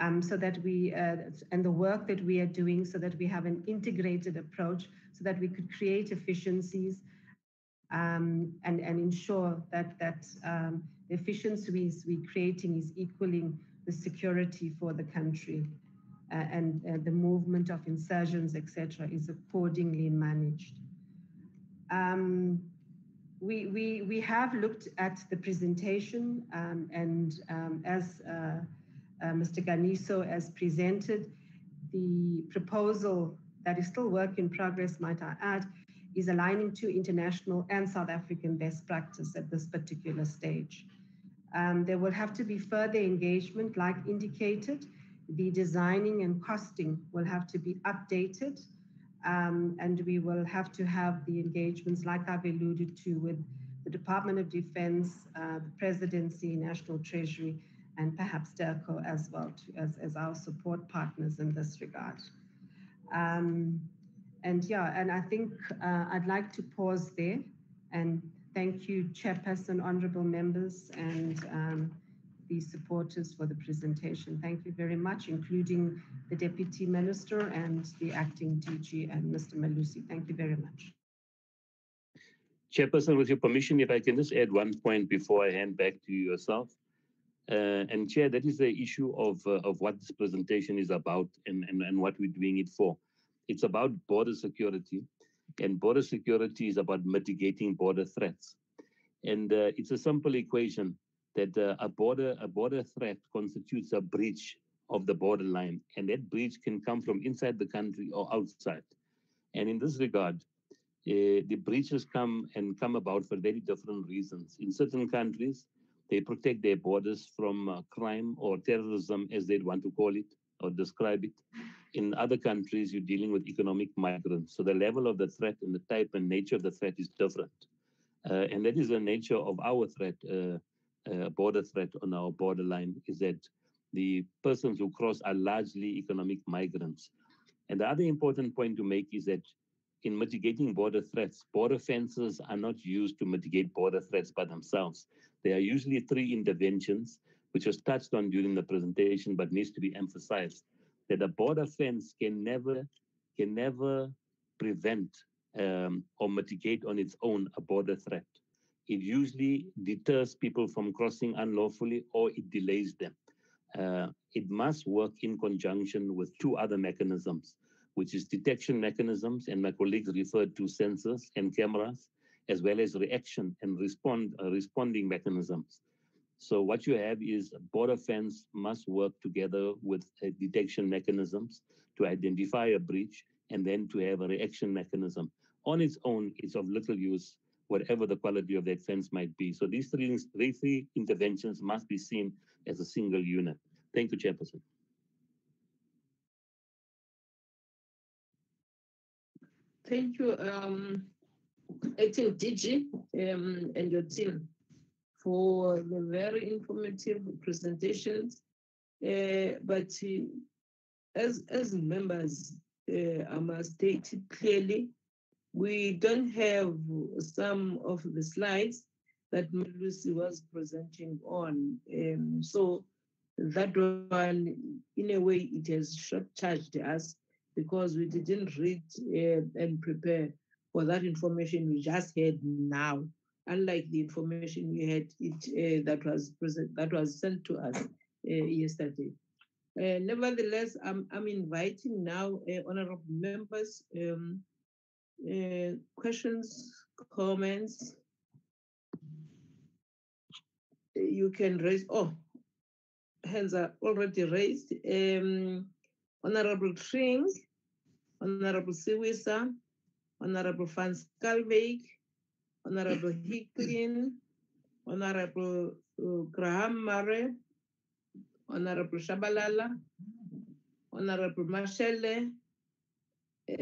um, so that we, uh, and the work that we are doing so that we have an integrated approach so that we could create efficiencies um, and, and ensure that, that um, the efficiencies we're creating is equaling the security for the country uh, and uh, the movement of insurgents, etc., is accordingly managed. Um, we, we, we have looked at the presentation um, and um, as uh, uh, Mr. Ganiso has presented, the proposal that is still work in progress, might I add, is aligning to international and South African best practice at this particular stage. Um, there will have to be further engagement, like indicated. The designing and costing will have to be updated um, and we will have to have the engagements, like I've alluded to, with the Department of Defense, uh, the Presidency, National Treasury, and perhaps DIRCO as well, as, as our support partners in this regard. Um, and yeah, and I think uh, I'd like to pause there and thank you, Chairperson, honorable members, and um, the supporters for the presentation. Thank you very much, including the Deputy Minister and the Acting DG and Mr. Malusi. Thank you very much. Chairperson, with your permission, if I can just add one point before I hand back to yourself. Uh, and Chair, that is the issue of, uh, of what this presentation is about and, and, and what we're doing it for. It's about border security, and border security is about mitigating border threats. And uh, it's a simple equation that uh, a border a border threat constitutes a breach of the borderline, and that breach can come from inside the country or outside. And in this regard, uh, the breaches come and come about for very different reasons. In certain countries, they protect their borders from uh, crime or terrorism, as they'd want to call it or describe it. In other countries, you're dealing with economic migrants. So the level of the threat and the type and nature of the threat is different. Uh, and that is the nature of our threat, uh, uh, border threat on our borderline, is that the persons who cross are largely economic migrants. And the other important point to make is that in mitigating border threats, border fences are not used to mitigate border threats by themselves. There are usually three interventions, which was touched on during the presentation, but needs to be emphasized that a border fence can never can never prevent um, or mitigate on its own a border threat. It usually deters people from crossing unlawfully or it delays them. Uh, it must work in conjunction with two other mechanisms, which is detection mechanisms, and my colleagues referred to sensors and cameras, as well as reaction and respond uh, responding mechanisms. So what you have is border fence must work together with uh, detection mechanisms to identify a breach and then to have a reaction mechanism. On its own, it's of little use, whatever the quality of that fence might be. So these three, interventions must be seen as a single unit. Thank you, Chairperson. Thank you, um, Acting DG um, and your team for the very informative presentations. Uh, but uh, as, as members, uh, I must state it clearly, we don't have some of the slides that Lucy was presenting on. Um, so that one, in a way, it has short-charged us because we didn't read uh, and prepare for that information we just had now, unlike the information we had it uh, that was present that was sent to us uh, yesterday. Uh, nevertheless, I'm, I'm inviting now honorable members, um, questions, comments. You can raise, oh, hands are already raised. Um, Honorable Tring, Honorable Siwisa, Honorable Van Skalbeek, Honorable Hicklin, Honorable uh, Graham-Maré, Honorable Shabalala, Honorable Mashele. Uh,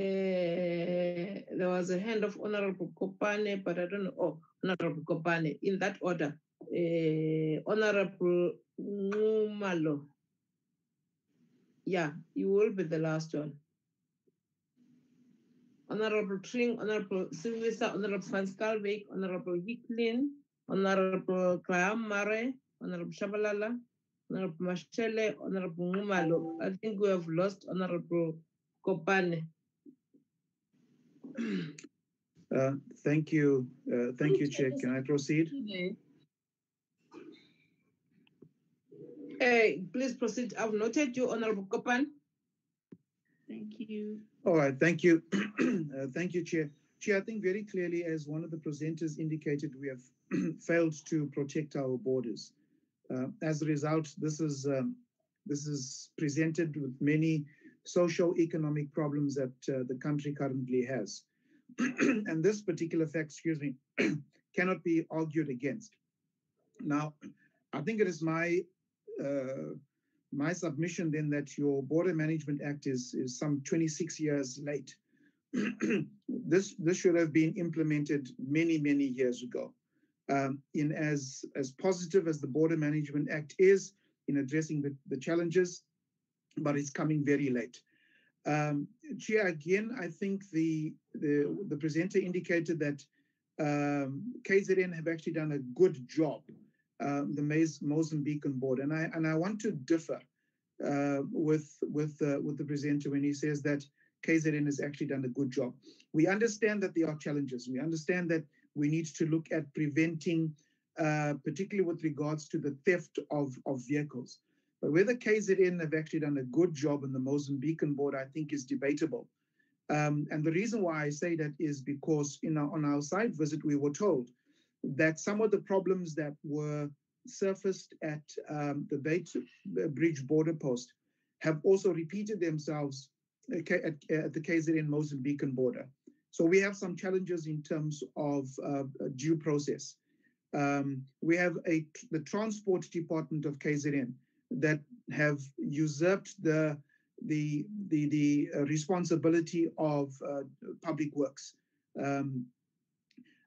there was a hand of Honorable Kopane, but I don't know. Oh, Honorable Kopane, in that order. Uh, Honorable Ngumalo. Yeah, you will be the last one. Honorable Tring, Honorable Sylvester, Honorable Van Skalbeek, Honorable Hicklin, Honorable Graham-Maré, Honorable Shabalala, Honorable Mashele, Honorable Ngumalo. I think we have lost Honorable Kopane. Uh, Thank you, uh, thank you, Chair. Can I proceed? Hey, please proceed. I've noted you, Honorable Kopan. Thank you. All right, thank you. (clears throat) Uh, Thank you, Chair. Chair, I think very clearly, as one of the presenters indicated, we have (clears throat) failed to protect our borders. Uh, As a result, this is, um, this is presented with many socio-economic problems that uh, the country currently has. (clears throat) And this particular fact, excuse me, cannot be argued against. Now, I think it is my uh, my submission then that your Border Management Act is, is some 26 years late. (clears throat) this this should have been implemented many many years ago. Um, in as as positive as the Border Management Act is in addressing the, the challenges, but it's coming very late. Um, Chair, again, I think the the the presenter indicated that um, KZN have actually done a good job uh, the Mozambican board, and I and I want to differ uh, with with uh, with the presenter when he says that KZN has actually done a good job. We understand that there are challenges. We understand that we need to look at preventing, uh, particularly with regards to the theft of of vehicles. But whether KZN have actually done a good job in the Mozambican board, I think, is debatable. Um, and the reason why I say that is because in our, on our site visit, we were told that some of the problems that were surfaced at um, the Bait Bridge border post have also repeated themselves K- at, at the KZN Mozambican border. So we have some challenges in terms of uh, due process. Um, we have a the transport department of KZN that have usurped the the the the uh, responsibility of uh, public works. Um,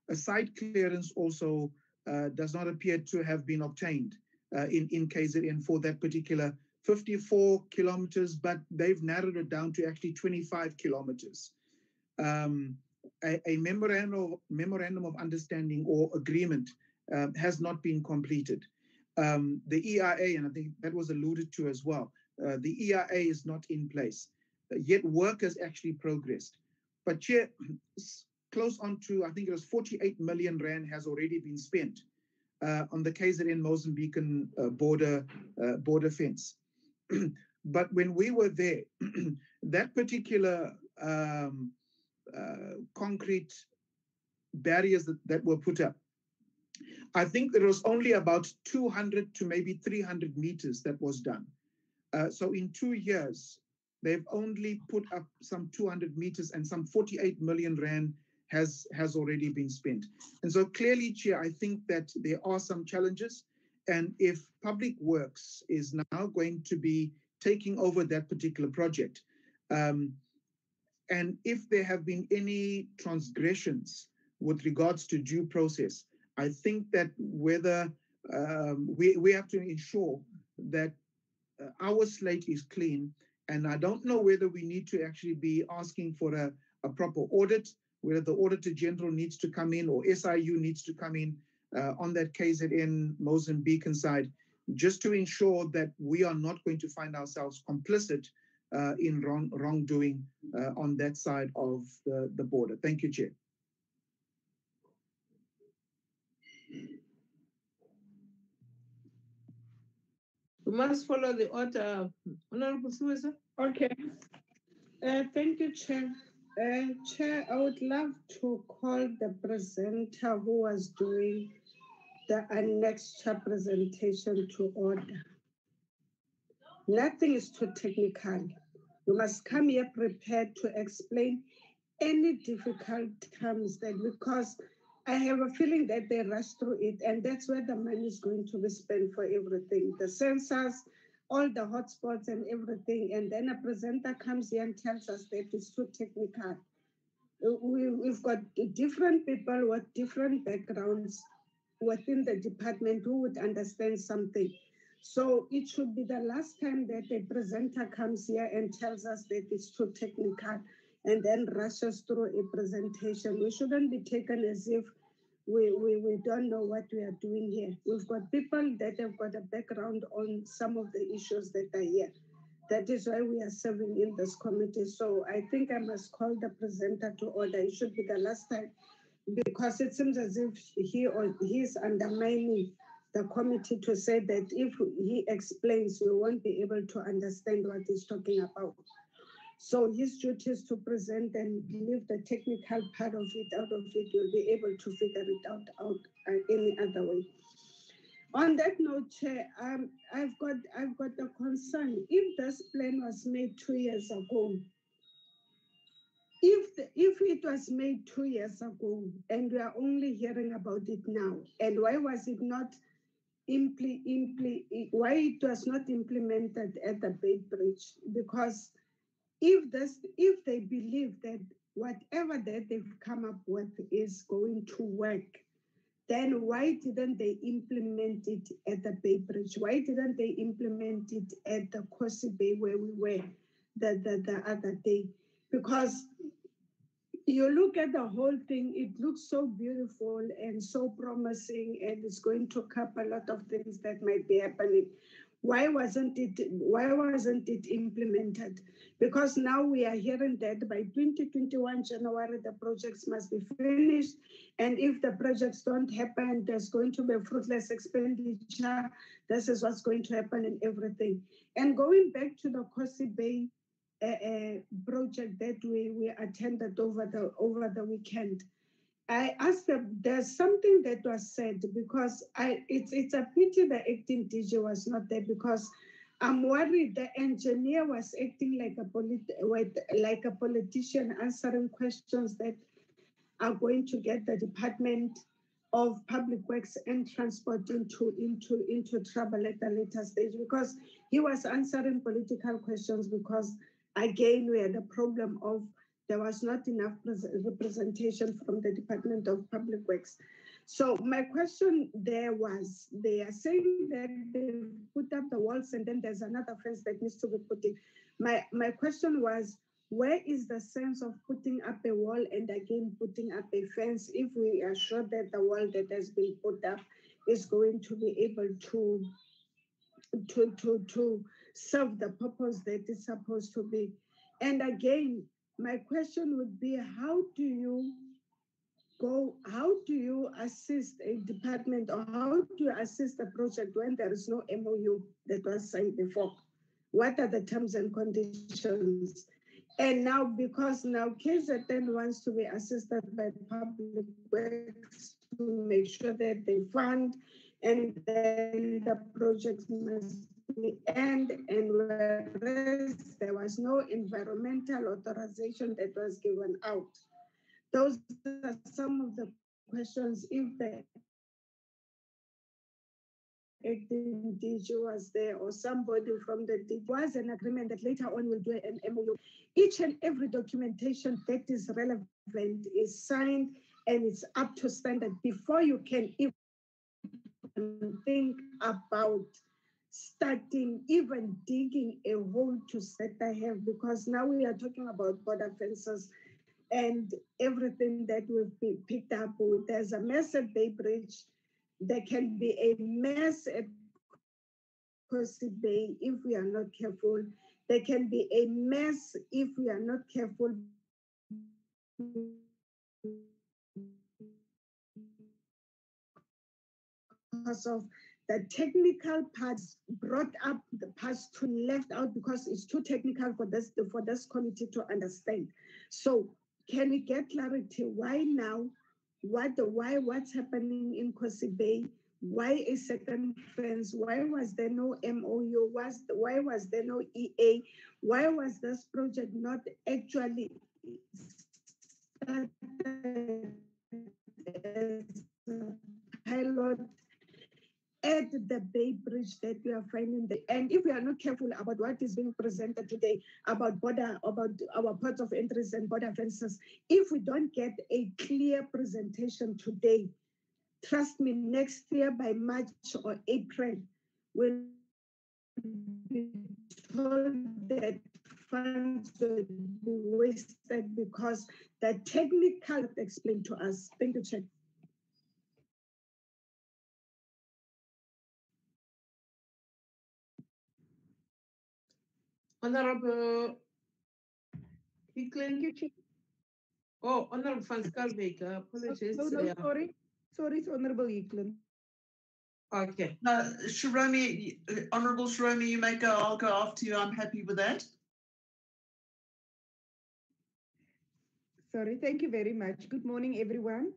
a site clearance also uh, does not appear to have been obtained uh, in in KZN for that particular 54 kilometers, but they've narrowed it down to actually 25 kilometers. Um, a, a memorandum, memorandum of understanding or agreement um, has not been completed. Um, the EIA, and I think that was alluded to as well, uh, the EIA is not in place, yet work has actually progressed. But here, (clears throat) close on to, I think it was 48 million Rand has already been spent uh, on the KZN Mozambican uh, border, uh, border fence. (clears throat) but when we were there, (clears throat) that particular um, uh, concrete barriers that, that were put up, I think there was only about 200 to maybe 300 meters that was done. Uh, so in two years, they've only put up some 200 meters and some 48 million rand has has already been spent. And so clearly, Chair, I think that there are some challenges. And if Public Works is now going to be taking over that particular project, um, and if there have been any transgressions with regards to due process, I think that whether um, we, we have to ensure that uh, our slate is clean. And I don't know whether we need to actually be asking for a, a proper audit, whether the Auditor General needs to come in or SIU needs to come in uh, on that KZN Mozambican side, just to ensure that we are not going to find ourselves complicit uh, in wrong wrongdoing uh, on that side of the, the border. Thank you, Chair. We must follow the order. Honorable Suisa? Okay. Uh, thank you, Chair. Uh, Chair, I would love to call the presenter who was doing the annexure presentation to order. Nothing is too technical. You must come here prepared to explain any difficult terms that because I have a feeling that they rush through it, and that's where the money is going to be spent for everything the sensors, all the hotspots, and everything. And then a presenter comes here and tells us that it's too technical. We, we've got different people with different backgrounds within the department who would understand something. So it should be the last time that a presenter comes here and tells us that it's too technical and then rushes through a presentation. We shouldn't be taken as if we, we, we don't know what we are doing here. We've got people that have got a background on some of the issues that are here. That is why we are serving in this committee. So I think I must call the presenter to order. It should be the last time because it seems as if he or he's undermining the committee to say that if he explains, we won't be able to understand what he's talking about. So his duty is to present and leave the technical part of it out of it. You'll be able to figure it out, out uh, any other way. On that note, Chair, um, I've got I've got a concern. If this plan was made two years ago, if the, if it was made two years ago and we are only hearing about it now, and why was it not impl, impl, why it was not implemented at the Beitbridge? Because if this if they believe that whatever that they've come up with is going to work, then why didn't they implement it at the Beitbridge? Why didn't they implement it at the Kosi Bay where we were the, the, the other day? Because you look at the whole thing, it looks so beautiful and so promising, and it's going to cap a lot of things that might be happening. Why wasn't it why wasn't it implemented? Because now we are hearing that by 2021 January the projects must be finished. And if the projects don't happen, there's going to be a fruitless expenditure. This is what's going to happen in everything. And going back to the Kosi Bay uh, uh, project that we, we attended over the over the weekend. I asked them, there's something that was said because I it's it's a pity the acting DG was not there because I'm worried the engineer was acting like a polit- like a politician answering questions that are going to get the Department of Public Works and Transport into into into trouble at a later stage because he was answering political questions because again we had a problem of there was not enough representation from the Department of Public Works. So my question there was, they are saying that they put up the walls and then there's another fence that needs to be put in. My, my question was, where is the sense of putting up a wall and again putting up a fence if we are sure that the wall that has been put up is going to be able to to to to serve the purpose that it's supposed to be and again my question would be how do you go how do you assist a department or how do you assist a project when there is no mou that was signed before? What are the terms and conditions? And now, because now KZN wants to be assisted by public works to make sure that they fund and then the projects must be end and whereas there was no environmental authorization that was given out. Those are some of the questions if the DG was there or somebody from the DG was an agreement that later on will do an MOU. Each and every documentation that is relevant is signed and it's up to standard before you can even think about starting even digging a hole to set the have because now we are talking about border fences and everything that we've picked up with. There's a mess at Beitbridge there can be a mess at Bay if we are not careful. There can be a mess if we are not careful. Because of the technical parts brought up the parts to left out because it's too technical for this for this committee to understand. So can we get clarity why now? What the why what's happening in Kosi Bay, why a second fence, why was there no MOU, was why was there no EA, why was this project not actually started as a pilot at the Beitbridge that we are finding the and if we are not careful about what is being presented today about border about our ports of entries and border fences, if we don't get a clear presentation today, trust me, next year by March or April, we'll be told that funds will be wasted because the technical explained to us. Thank you, Chair. Honorable Eklund. Oh, Honorable Van Schalkwyk, uh, apologies. No, no, yeah. sorry. Sorry, it's Honorable Eklund. Okay. No, Sharomi, uh, Honourable Sharomi, you may go. I'll go after you. I'm happy with that. Sorry, thank you very much. Good morning, everyone.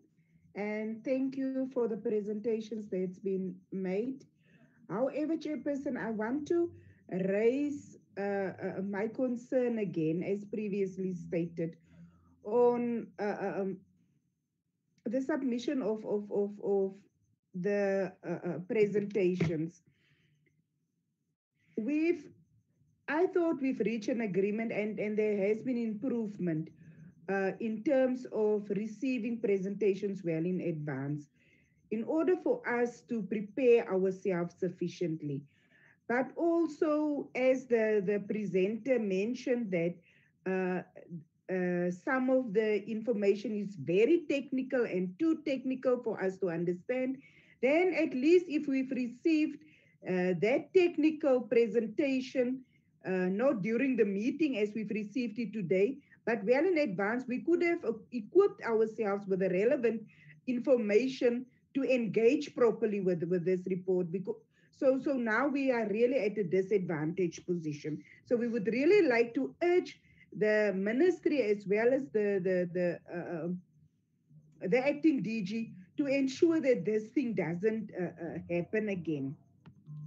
And thank you for the presentations that's been made. However, Chairperson, I want to raise uh, uh, my concern again, as previously stated, on uh, um, the submission of, of, of, of the uh, uh, presentations. We've, I thought we've reached an agreement and, and there has been improvement uh, in terms of receiving presentations well in advance in order for us to prepare ourselves sufficiently. But also, as the, the presenter mentioned that uh, uh, some of the information is very technical and too technical for us to understand, then at least if we've received uh, that technical presentation, uh, not during the meeting as we've received it today, but well in advance, we could have equipped ourselves with the relevant information to engage properly with, with this report because so, so now we are really at a disadvantaged position. So we would really like to urge the ministry as well as the the the uh, um, the acting DG to ensure that this thing doesn't uh, uh, happen again.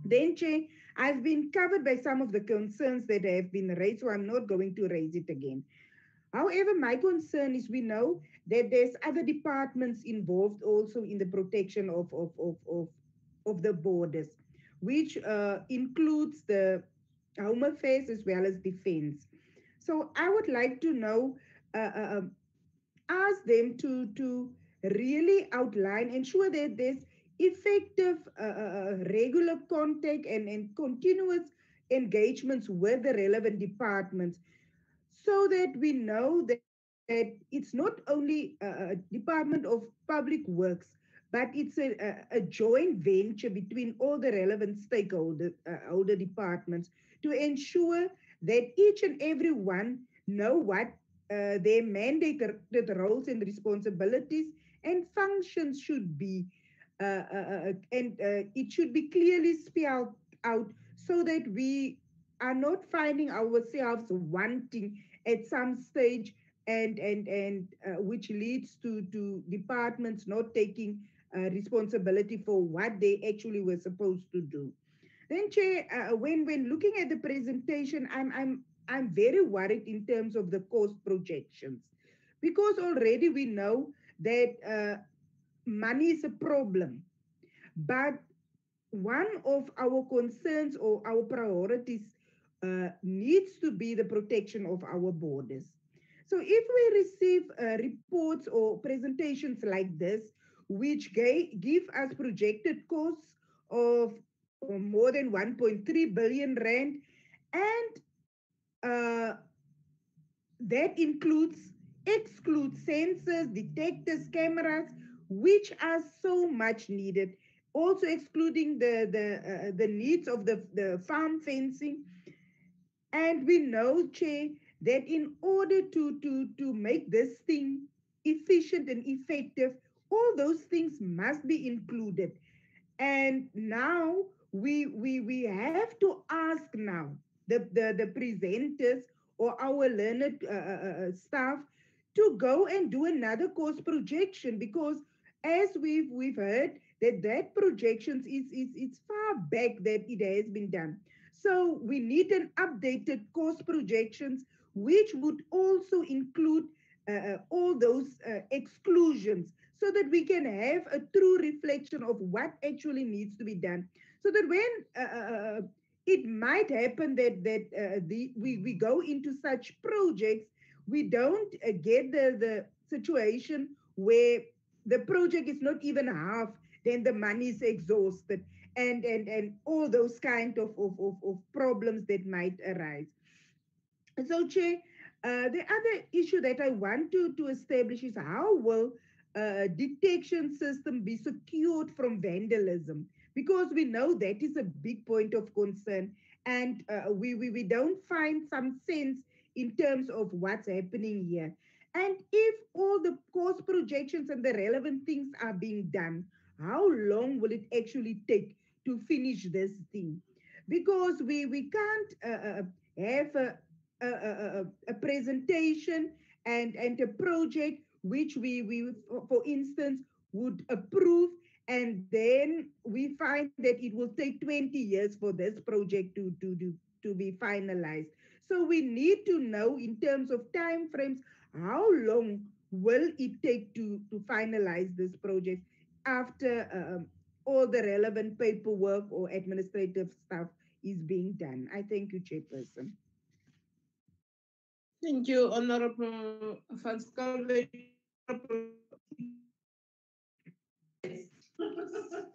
Then, Chair, I've been covered by some of the concerns that have been raised, so I'm not going to raise it again. However, my concern is we know that there's other departments involved also in the protection of, of, of, of, of the borders, which uh, includes the Home Affairs as well as Defense. So I would like to know, uh, uh, um, ask them to, to really outline, ensure that there's effective uh, uh, uh, regular contact and, and continuous engagements with the relevant departments so that we know that, that it's not only a Department of Public Works, but it's a, a, joint venture between all the relevant stakeholder uh, departments to ensure that each and every one know what uh, their mandated roles and responsibilities and functions should be uh, uh, uh, and it should be clearly spelled out so that we are not finding ourselves wanting at some stage and and and uh, which leads to to departments not taking uh, responsibility for what they actually were supposed to do then chair uh, when when looking at the presentation i'm i'm i'm very worried in terms of the cost projections because already we know that money is a problem. But one of our concerns or our priorities uh, needs to be the protection of our borders. So if we receive uh, reports or presentations like this, which give us projected costs of more than 1.3 billion rand, and uh, that includes excludes sensors, detectors, cameras, which are so much needed, also excluding the, the, uh, the needs of the, the farm fencing. And we know, Chair, that in order to, to, to make this thing efficient and effective, all those things must be included. And now we, we, we have to ask now the, the, the presenters or our learned uh, uh, uh staff to go and do another course projection because as we've we've heard that that projections is is it's far back that it has been done so we need an updated cost projections which would also include uh, uh, all those uh, exclusions so that we can have a true reflection of what actually needs to be done so that when uh, uh, uh it might happen that that the we, we go into such projects we don't get the the situation where the project is not even half, then the money is exhausted, and and and all those kind of of, of, of problems that might arise. So, Chair, uh, the other issue that I want to, to establish is how will uh, detection system be secured from vandalism? Because we know that is a big point of concern, and uh, we, we we don't find some sense in terms of what's happening here. And if all the cost projections and the relevant things are being done, how long will it actually take to finish this thing? Because we, we can't uh, uh have a, a, a, a, presentation and, and a project which we, we, for instance, would approve and then we find that it will take 20 years for this project to, to, to, to be finalized. So we need to know in terms of time frames how long will it take to, to finalize this project after um, all the relevant paperwork or administrative stuff is being done? I thank you, Chairperson. Thank you, Honorable Van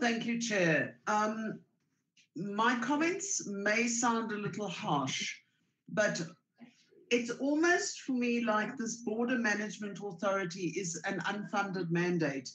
Thank you, Chair. Um, my comments may sound a little harsh, but it's almost for me like this border management authority is an unfunded mandate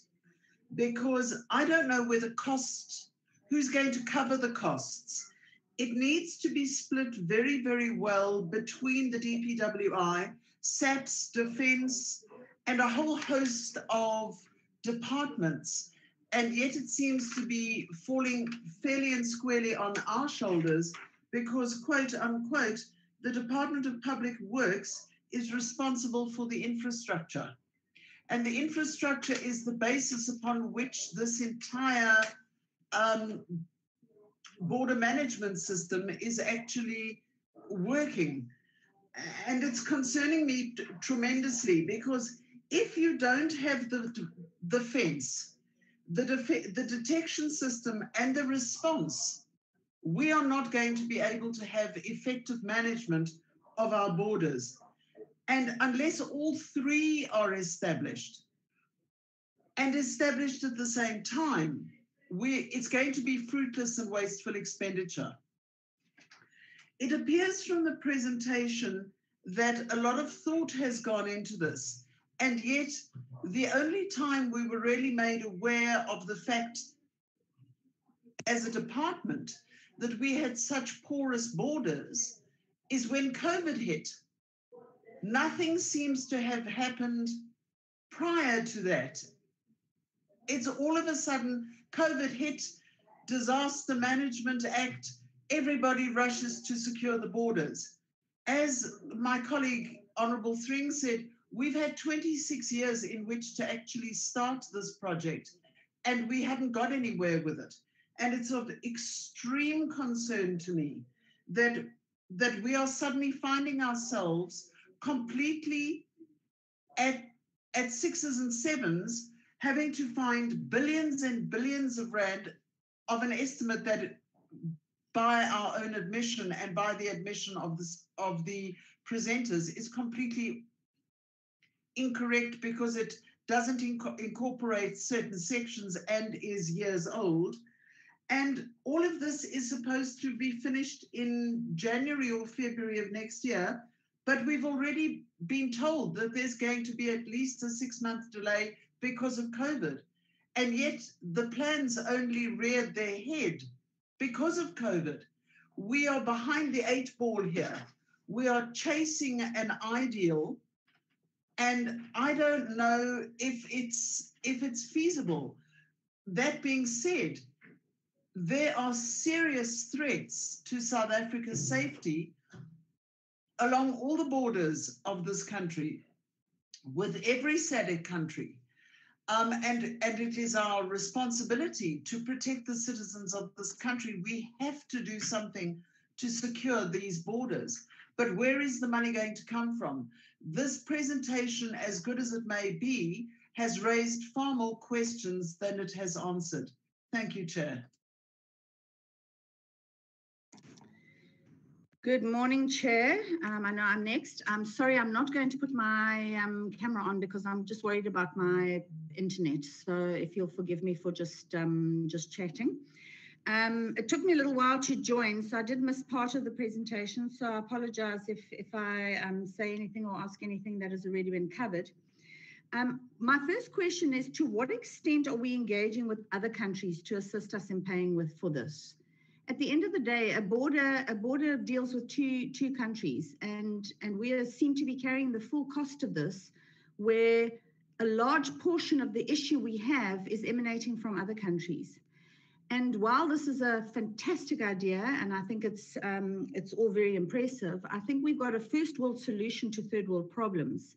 because I don't know where the cost, who's going to cover the costs. It needs to be split very, very well between the DPWI, SAPS, Defense, and a whole host of departments. And yet it seems to be falling fairly and squarely on our shoulders because, quote unquote, the Department of Public Works is responsible for the infrastructure. And the infrastructure is the basis upon which this entire um, border management system is actually working. And it's concerning me t- tremendously because if you don't have the, the fence, the, def- the detection system, and the response, we are not going to be able to have effective management of our borders. And unless all three are established and established at the same time, we, it's going to be fruitless and wasteful expenditure. It appears from the presentation that a lot of thought has gone into this. And yet, the only time we were really made aware of the fact as a department that we had such porous borders is when COVID hit. Nothing seems to have happened prior to that. It's all of a sudden COVID hit, Disaster Management Act, everybody rushes to secure the borders. As my colleague, Honorable Thring, said, we've had 26 years in which to actually start this project, and we haven't got anywhere with it. And it's of extreme concern to me that, that we are suddenly finding ourselves completely at, at sixes and sevens, having to find billions and billions of rand of an estimate that by our own admission and by the admission of this of the presenters is completely incorrect because it doesn't inco- incorporate certain sections and is years old and all of this is supposed to be finished in January or February of next year. But we've already been told that there's going to be at least a six month delay because of COVID. And yet the plans only reared their head because of COVID. We are behind the eight ball here. We are chasing an ideal. And I don't know if it's if it's feasible. That being said, there are serious threats to South Africa's safety along all the borders of this country, with every SADC country. Um, and, and it is our responsibility to protect the citizens of this country. We have to do something to secure these borders. But where is the money going to come from? This presentation, as good as it may be, has raised far more questions than it has answered. Thank you, Chair. Good morning, Chair. Um, I know I'm next. I'm sorry, I'm not going to put my um, camera on because I'm just worried about my internet. So if you'll forgive me for just um, just chatting. Um, it took me a little while to join, so I did miss part of the presentation. So I apologize if, if I um, say anything or ask anything that has already been covered. Um, my first question is, to what extent are we engaging with other countries to assist us in paying with for this? at the end of the day, a border a border deals with two two countries, and and we seem to be carrying the full cost of this, where a large portion of the issue we have is emanating from other countries. And while this is a fantastic idea, and I think it's um, it's all very impressive, I think we've got a first world solution to third world problems.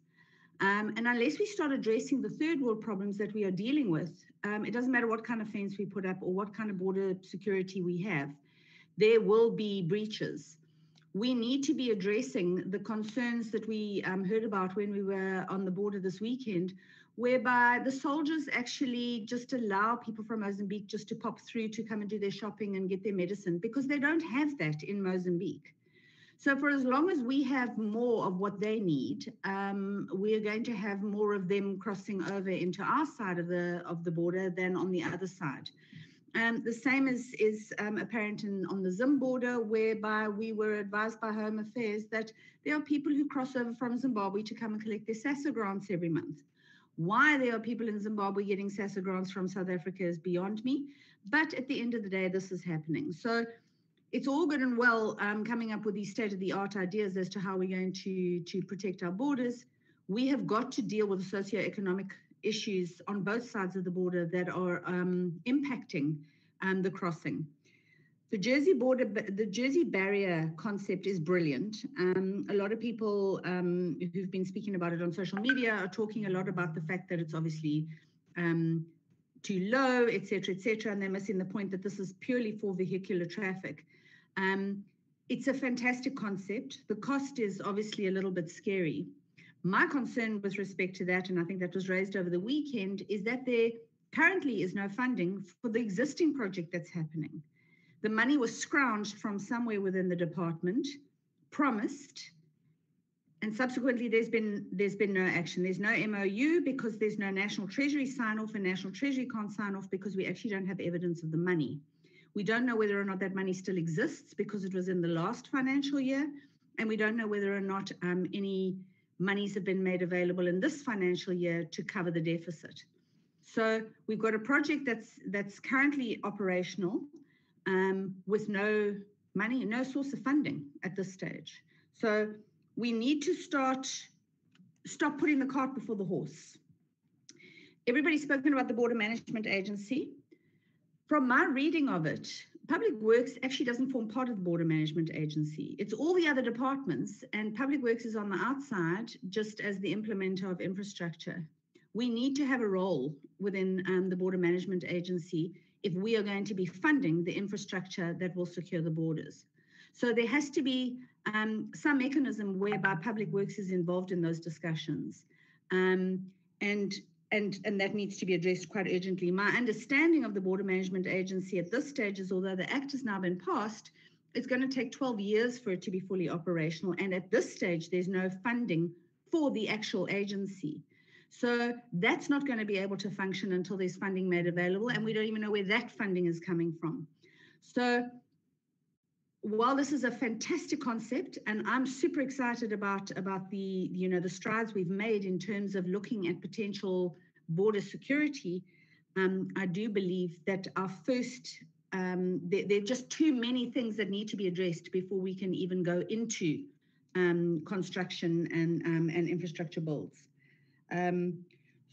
Um, and unless we start addressing the third world problems that we are dealing with, um, it doesn't matter what kind of fence we put up or what kind of border security we have, there will be breaches. We need to be addressing the concerns that we um, heard about when we were on the border this weekend, whereby the soldiers actually just allow people from Mozambique just to pop through to come and do their shopping and get their medicine because they don't have that in Mozambique. So for as long as we have more of what they need, um, we are going to have more of them crossing over into our side of the of the border than on the other side. Um, the same is, is um, apparent in, on the Zim border, whereby we were advised by Home Affairs that there are people who cross over from Zimbabwe to come and collect their SASSA grants every month. Why there are people in Zimbabwe getting SASSA grants from South Africa is beyond me. But at the end of the day, this is happening. So it's all good and well um, coming up with these state of the art ideas as to how we're going to, to protect our borders. We have got to deal with socioeconomic issues on both sides of the border that are um, impacting um, the crossing. The Jersey border, the Jersey barrier concept is brilliant. Um, a lot of people um, who've been speaking about it on social media are talking a lot about the fact that it's obviously um, too low, etc., etc., and they're missing the point that this is purely for vehicular traffic. Um, it's a fantastic concept. The cost is obviously a little bit scary. My concern with respect to that, and I think that was raised over the weekend, is that there currently is no funding for the existing project that's happening. The money was scrounged from somewhere within the department, promised, and subsequently there's been there's been no action. There's no MOU because there's no National Treasury sign off, and National Treasury can't sign off because we actually don't have evidence of the money. We don't know whether or not that money still exists because it was in the last financial year, and we don't know whether or not um, any monies have been made available in this financial year to cover the deficit. So we've got a project that's that's currently operational um, with no money, no source of funding at this stage. So we need to start stop putting the cart before the horse. Everybody's spoken about the Border Management Agency. From my reading of it, Public Works actually doesn't form part of the Border Management Agency. It's all the other departments, and Public Works is on the outside just as the implementer of infrastructure. We need to have a role within um, the Border Management Agency if we are going to be funding the infrastructure that will secure the borders. So there has to be um, some mechanism whereby Public Works is involved in those discussions. Um, and and and that needs to be addressed quite urgently. My understanding of the Border Management Agency at this stage is although the act has now been passed, it's going to take 12 years for it to be fully operational. And at this stage, there's no funding for the actual agency. So that's not going to be able to function until there's funding made available, and we don't even know where that funding is coming from. So while this is a fantastic concept, and I'm super excited about about the you know the strides we've made in terms of looking at potential border security, um, I do believe that our first um, there, there, are just too many things that need to be addressed before we can even go into um, construction and um, and infrastructure builds. Um,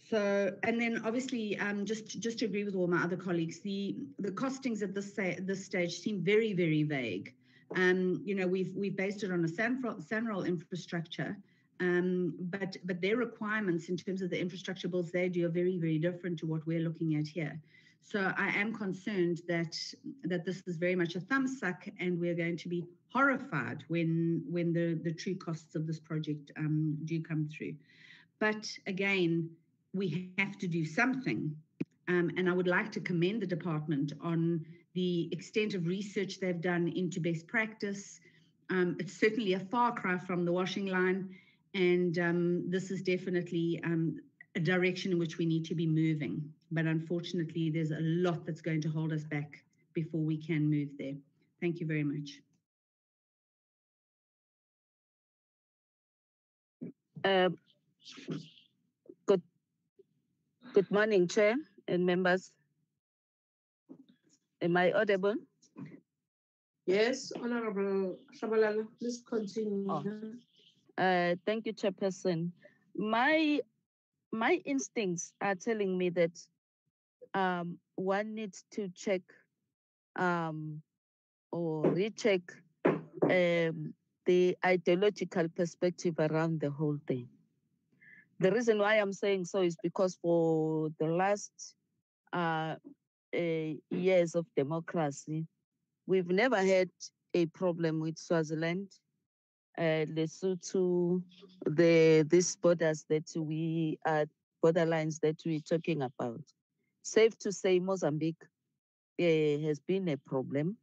so, and then obviously, um, just just to agree with all my other colleagues, the the costings at this this stage seem very very vague. Um, you know, we've we've based it on a SANRAL infrastructure, um, but but their requirements in terms of the infrastructure bills they do are very very different to what we're looking at here. So I am concerned that that this is very much a thumb suck, and we're going to be horrified when when the the true costs of this project um, do come through. But again, we have to do something. Um, and I would like to commend the department on the extent of research they've done into best practice. Um, it's certainly a far cry from the washing line, and um, this is definitely um, a direction in which we need to be moving. But unfortunately, there's a lot that's going to hold us back before we can move there. Thank you very much. Uh, Good, good morning, Chair and members. Am I audible? Yes, Honorable Shabalala, please continue. Oh. Uh, thank you, Chairperson. My my instincts are telling me that um, one needs to check um, or recheck um, the ideological perspective around the whole thing. The reason why I'm saying so is because for the last uh, uh, years of democracy, we've never had a problem with Swaziland, uh, Lesotho, the these borders that we are borderlines that we're talking about. Safe to say, Mozambique uh, has been a problem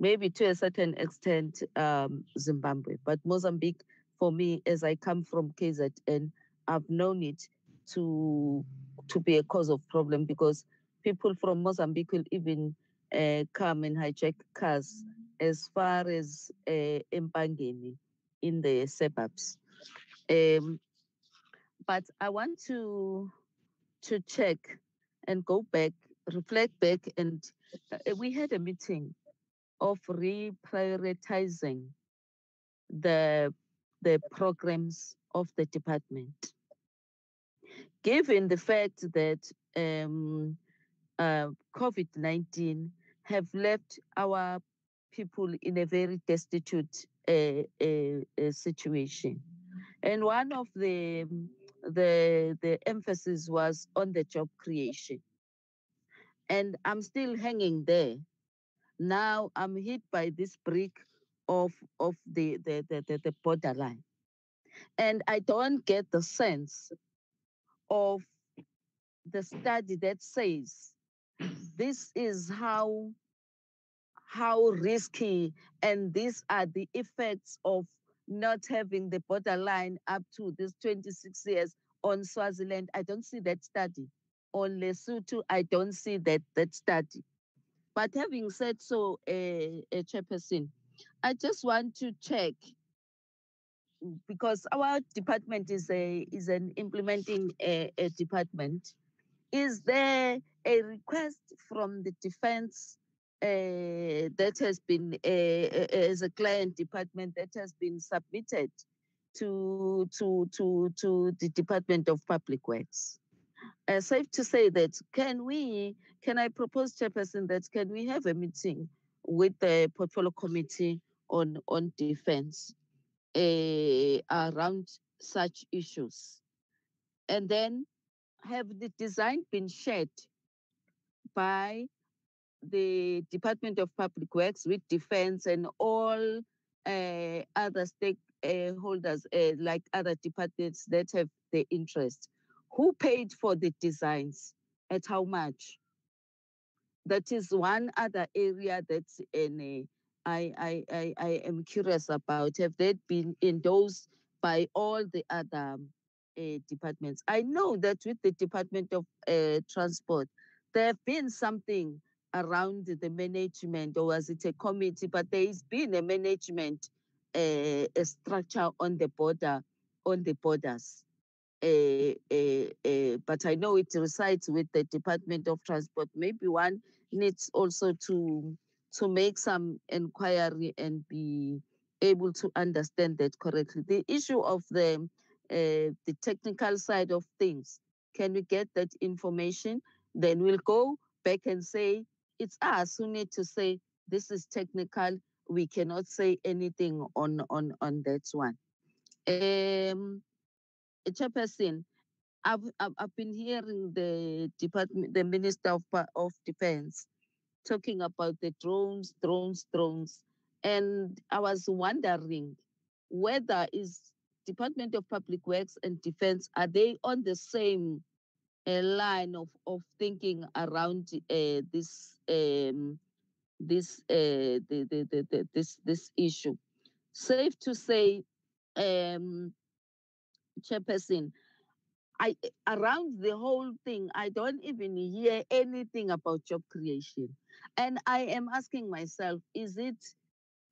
maybe to a certain extent um, Zimbabwe, but Mozambique, for me, as I come from KZN, I've known it to to be a cause of problem because people from Mozambique will even uh, come and hijack cars as far as uh, in the suburbs. Um, but I want to to check and go back, reflect back, and uh, we had a meeting of reprioritizing the, the programs of the department. Given the fact that um, uh, COVID-19 have left our people in a very destitute uh, uh, situation. And one of the, the, the emphasis was on the job creation. and I'm still hanging there. Now I'm hit by this brick of of the the, the, the, the borderline. And I don't get the sense of the study that says this is how how risky and these are the effects of not having the borderline up to this 26 years on Swaziland. I don't see that study. On Lesotho, I don't see that that study. But having said so, uh, uh, Chairperson, I just want to check because our department is a is an implementing a, a department. Is there a request from the defense uh, that has been uh, as a client department that has been submitted to to to to the Department of Public Works? Uh, safe to say that can we can I propose, Chairperson, that can we have a meeting with the portfolio committee on on defense uh, around such issues, and then have the design been shared by the Department of Public Works with defense and all uh, other stakeholders, uh, like other departments that have the interest. Who paid for the designs? At how much? That is one other area that's in a, I, I, I, I am curious about. Have they been endorsed by all the other uh, departments? I know that with the Department of uh, Transport, there have been something around the management, or was it a committee? But there has been a management uh, a structure on the border, on the borders. Uh, uh, uh, but I know it resides with the Department of Transport. Maybe one needs also to to make some inquiry and be able to understand that correctly. The issue of the uh, the technical side of things, can we get that information? Then we'll go back and say it's us who need to say this is technical. We cannot say anything on on on that one. Um, Chairperson, I've, I've been hearing the department, the Minister of of Defense, talking about the drones, drones, drones, and I was wondering whether is Department of Public Works and Defense are they on the same uh, line of of thinking around uh, this um, this uh, the, the, the, the, this this issue. Safe to say, um, Chairperson, I around the whole thing, I don't even hear anything about job creation, and I am asking myself, is it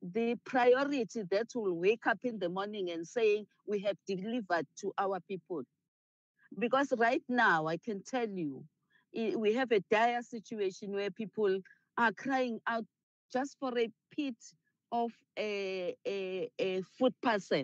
the priority that will wake up in the morning and saying we have delivered to our people? Because right now, I can tell you, we have a dire situation where people are crying out just for a bit of a, a, a food parcel.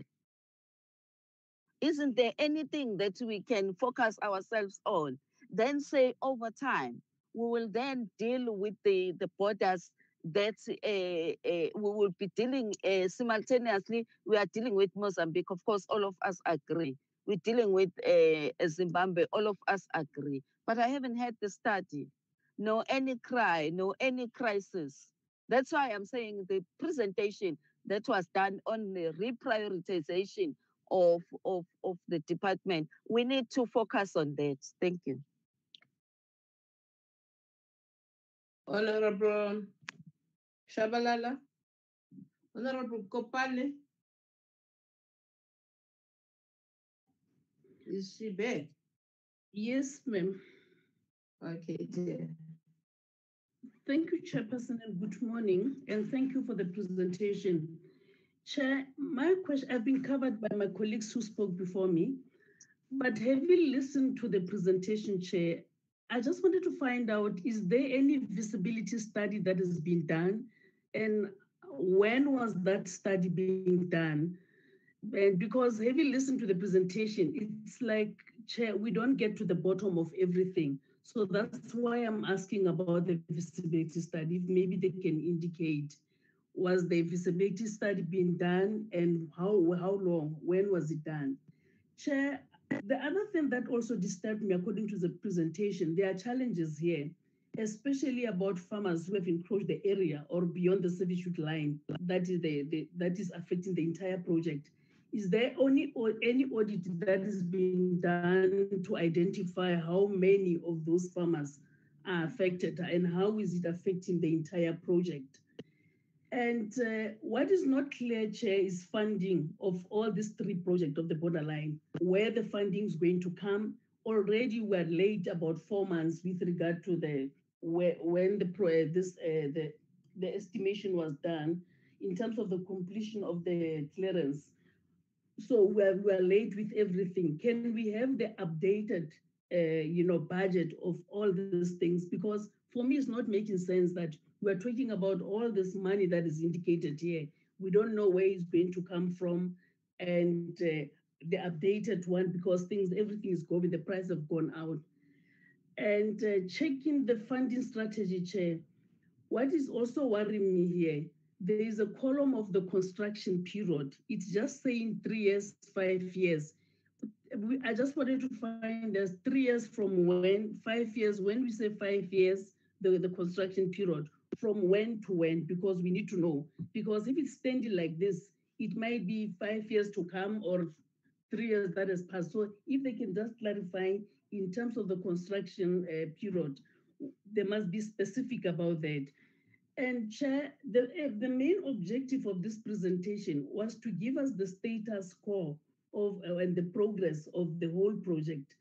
Isn't there anything that we can focus ourselves on? Then say over time, we will then deal with the, the borders that uh, uh, we will be dealing uh, simultaneously. We are dealing with Mozambique. Of course, all of us agree. We're dealing with Zimbabwe. All of us agree. But I haven't had the study no any cry, no any crisis. That's why I'm saying the presentation that was done on the reprioritization of, of, of the department, we need to focus on that. Thank you. Honorable Shabalala, Honorable Kopane. Is she back? Yes, ma'am. Okay, dear. Thank you, Chairperson, and good morning, and thank you for the presentation. Chair, my question, I've been covered by my colleagues who spoke before me, but having listened to the presentation, Chair, I just wanted to find out, is there any visibility study that has been done? And when was that study being done? And because having listened to the presentation, it's like, Chair, we don't get to the bottom of everything. So that's why I'm asking about the feasibility study. Maybe they can indicate was the feasibility study being done and how how long? When was it done? Chair, the other thing that also disturbed me, according to the presentation, there are challenges here. especially about farmers who have encroached the area or beyond the servitude line that is the, the that is affecting the entire project. Is there only or any audit that is being done to identify how many of those farmers are affected and how is it affecting the entire project? And uh, what is not clear, Chair, is funding of all these three projects of the borderline, where the funding is going to come. Already we're late about four months with regard to the where, when the pro, uh, this uh, the the estimation was done in terms of the completion of the clearance. So we're we're late with everything. Can we have the updated uh, you know budget of all these things? Because for me, it's not making sense that we're talking about all this money that is indicated here. We don't know where it's going to come from, and uh, the updated one because things everything is going. The price have gone out and uh, checking the funding strategy chair. What is also worrying me here, there is a column of the construction period. It's just saying three years, five years. I just wanted to find there's three years from when, five years, when we say five years, the, the construction period, from when to when, because we need to know. Because if it's standing like this, it might be five years to come or three years that has passed. So if they can just clarify in terms of the construction uh, period, they must be specific about that. And Chair, the, uh, the main objective of this presentation was to give us the status quo of uh, and the progress of the whole project.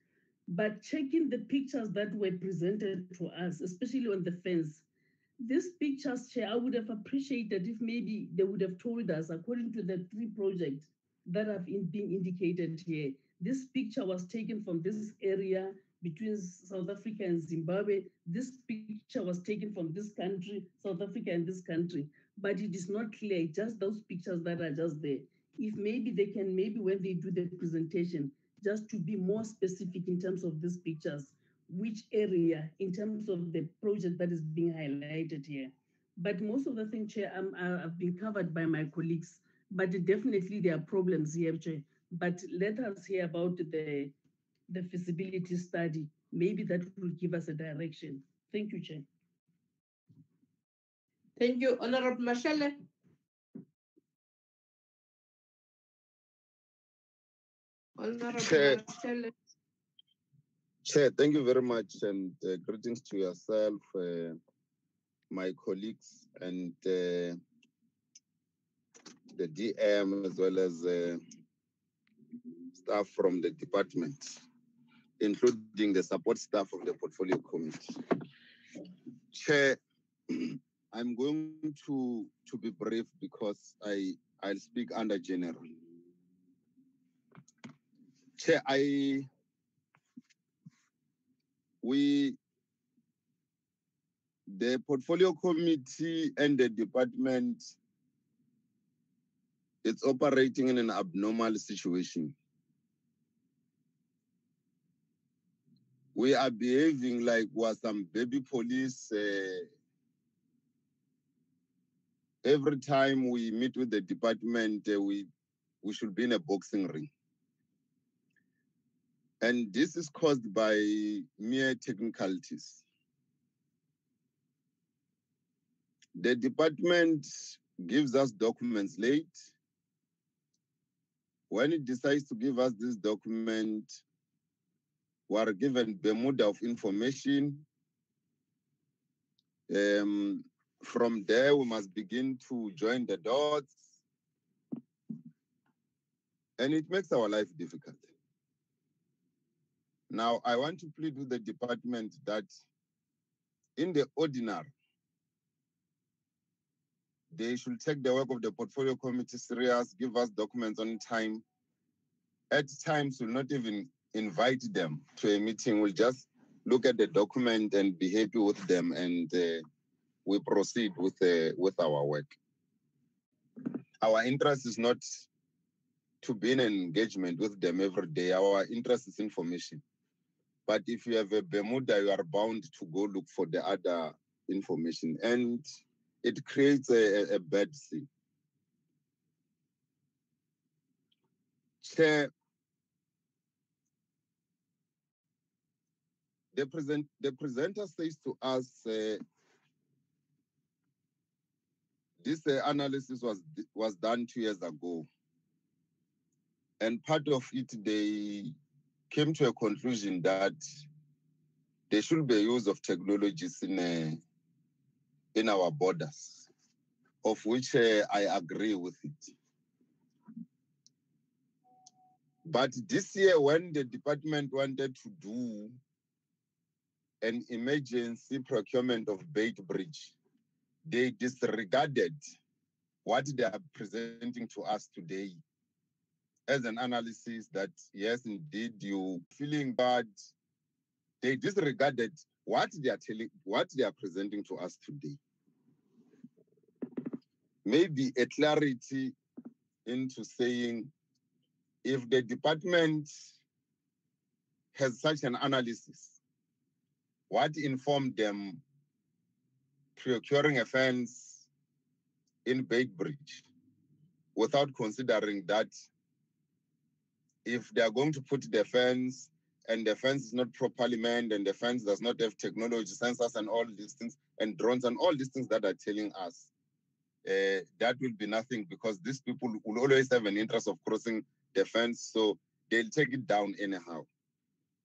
But checking the pictures that were presented to us, especially on the fence, these pictures, Chair, I would have appreciated if maybe they would have told us, according to the three projects that have in, been indicated here, this picture was taken from this area between South Africa and Zimbabwe. This picture was taken from this country, South Africa and this country, but it is not clear, just those pictures that are just there. If maybe they can, maybe when they do the presentation, just to be more specific in terms of these pictures, which area in terms of the project that is being highlighted here. But most of the things, Chair, um, uh, I'm, I've been covered by my colleagues, but definitely there are problems here, Chair but let us hear about the, the feasibility study. Maybe that will give us a direction. Thank you, Chair. Thank you, Honorable Mashele. Honorable Chair. Chair, thank you very much and uh, greetings to yourself, uh, my colleagues, and uh, the DM as well as uh, staff from the department, including the support staff of the portfolio committee. Chair, (clears throat) I'm going to, to be brief because I, I'll speak under general. Chair, I, we, the portfolio committee and the department, it's operating in an abnormal situation. we are behaving like we're some baby police. Uh, every time we meet with the department, uh, we we should be in a boxing ring. And this is caused by mere technicalities. The department gives us documents late. When it decides to give us this document, we are given Bermuda of information. Um, from there, we must begin to join the dots. And it makes our life difficult. Now, I want to plead with the department that in the ordinary, they should take the work of the portfolio committee serious, give us documents on time. At times, we'll not even invite them to a meeting. We'll just look at the document and be happy with them, and uh, we proceed with uh, with our work. Our interest is not to be in engagement with them every day. Our interest is information. But if you have a Bermuda, you are bound to go look for the other information, and it creates a, a bad scene. Chair, the present the presenter says to us uh, this uh, analysis was was done two years ago and part of it they came to a conclusion that there should be a use of technologies in uh, in our borders of which uh, i agree with it. But this year when the department wanted to do an emergency procurement of bait bridge, they disregarded what they are presenting to us today as an analysis that yes, indeed, you feeling bad. They disregarded what they are telling, what they are presenting to us today. Maybe a clarity into saying if the department has such an analysis, what informed them procuring a fence in Beitbridge without considering that if they are going to put the fence and the fence is not properly manned and the fence does not have technology sensors and all these things and drones and all these things that are telling us uh, that will be nothing because these people will always have an interest of crossing the fence so they'll take it down anyhow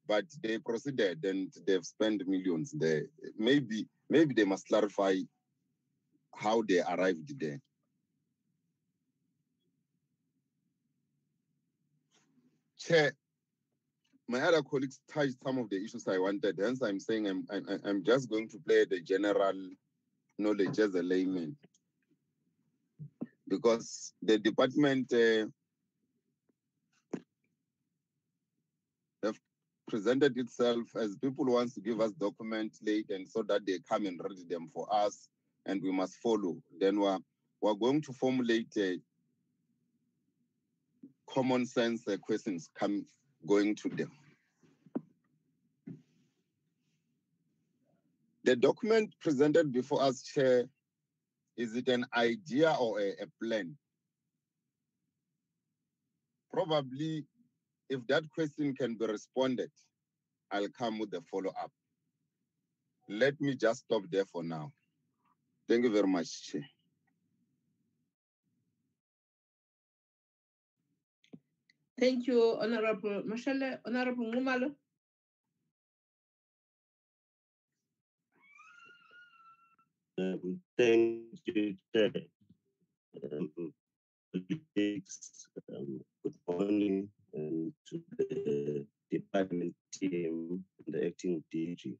but they proceeded and they've spent millions there. Maybe maybe they must clarify how they arrived there. Chair, my other colleagues touched some of the issues I wanted. Hence, I'm saying I'm, I'm, I'm just going to play the general knowledge as a layman. Because the department uh, presented itself as people wants to give us documents late and so that they come and read them for us and we must follow. Then we're, we're going to formulate a common sense uh, questions come going to them. The document presented before us, Chair, is it an idea or a, a plan? Probably if that question can be responded, I'll come with the follow up. Let me just stop there for now. Thank you very much, Chair. Thank you, Honorable Mashele. Honorable Ngumalo. Um, thank you, Chair. Um, um, good morning and to the department team and the acting DG.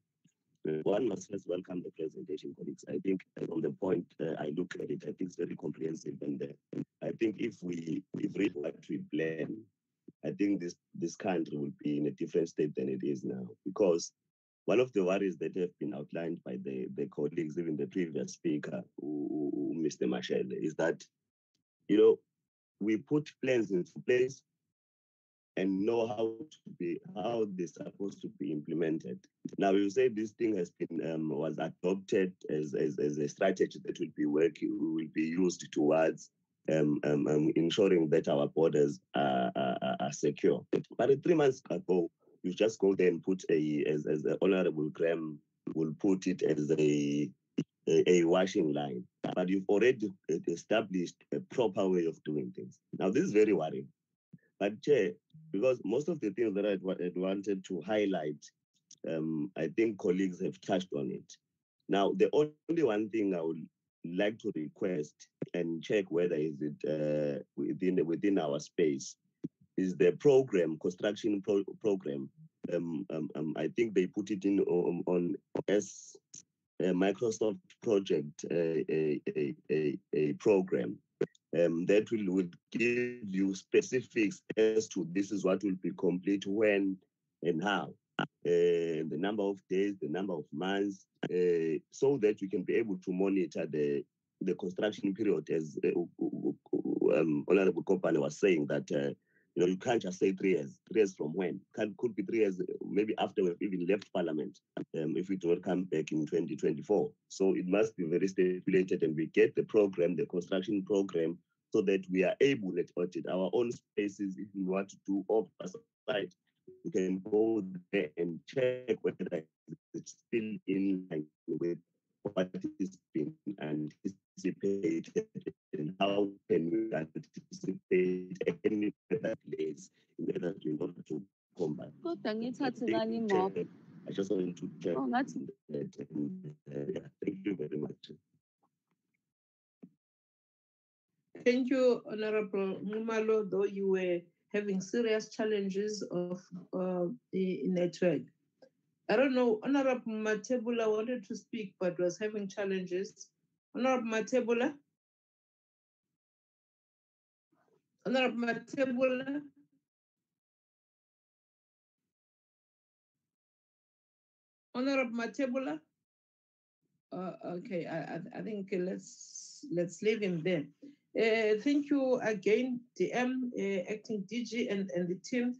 Uh, one must first welcome the presentation, colleagues. I think uh, from the point uh, I look at it, I think it's very comprehensive. And uh, I think if we if read what we plan, I think this this country will be in a different state than it is now. Because one of the worries that have been outlined by the, the colleagues, even the previous speaker, who, who, Mr. Mashele, is that, you know, we put plans into place and know how to be how they're supposed to be implemented. Now you say this thing has been um, was adopted as, as, as a strategy that will be working will be used towards um, um, um, ensuring that our borders are, are, are secure. But three months ago, you just go there and put a as, as the honorable Graham will put it as a a, a washing line, but you've already established a proper way of doing things. Now, this is very worrying. But Chair, because most of the things that I wanted to highlight, um, I think colleagues have touched on it. Now, the only one thing I would like to request and check whether is it uh, within within our space is the program construction pro program. Um, um, um, I think they put it in on, on as a Microsoft project, uh, a, a, a, a program um, that will, will give you specifics as to this is what will be complete when and how. Uh, the number of days, the number of months, uh, so that you can be able to monitor the the construction period, as uh, um, Honorable Company was saying that uh, you know you can't just say three years. Three years from when? Can, could be three years, maybe after we've even left Parliament, um, if we do not come back in 2024. So it must be very stipulated, and we get the program, the construction program, so that we are able to audit our own spaces if we want to do oversight we can go there and check whether it's still in line with what is being anticipated and how can we anticipate any better place in order to, in order to combat. Kodwa ngithathe Thank you, I just wanted to check. Oh, ngathi that, and, uh, yeah, Thank you very much. Thank you, Honorable Numalo, though you were having serious challenges of uh, the network. I don't know, Honorable Matebula wanted to speak but was having challenges. Honorable Matebula? Honorable Matebula? Honorable Matebula? Uh, okay, I, I, I think let's let's leave him there. Uh, thank you again, DM, uh, acting DG, and, and the team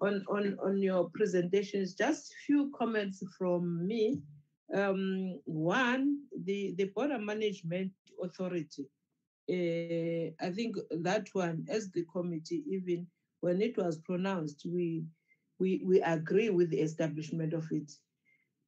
on, on, on your presentations. Just a few comments from me. Um, one, the, the Border Management Authority. Uh, I think that one, as the committee, even when it was pronounced, we we we agree with the establishment of it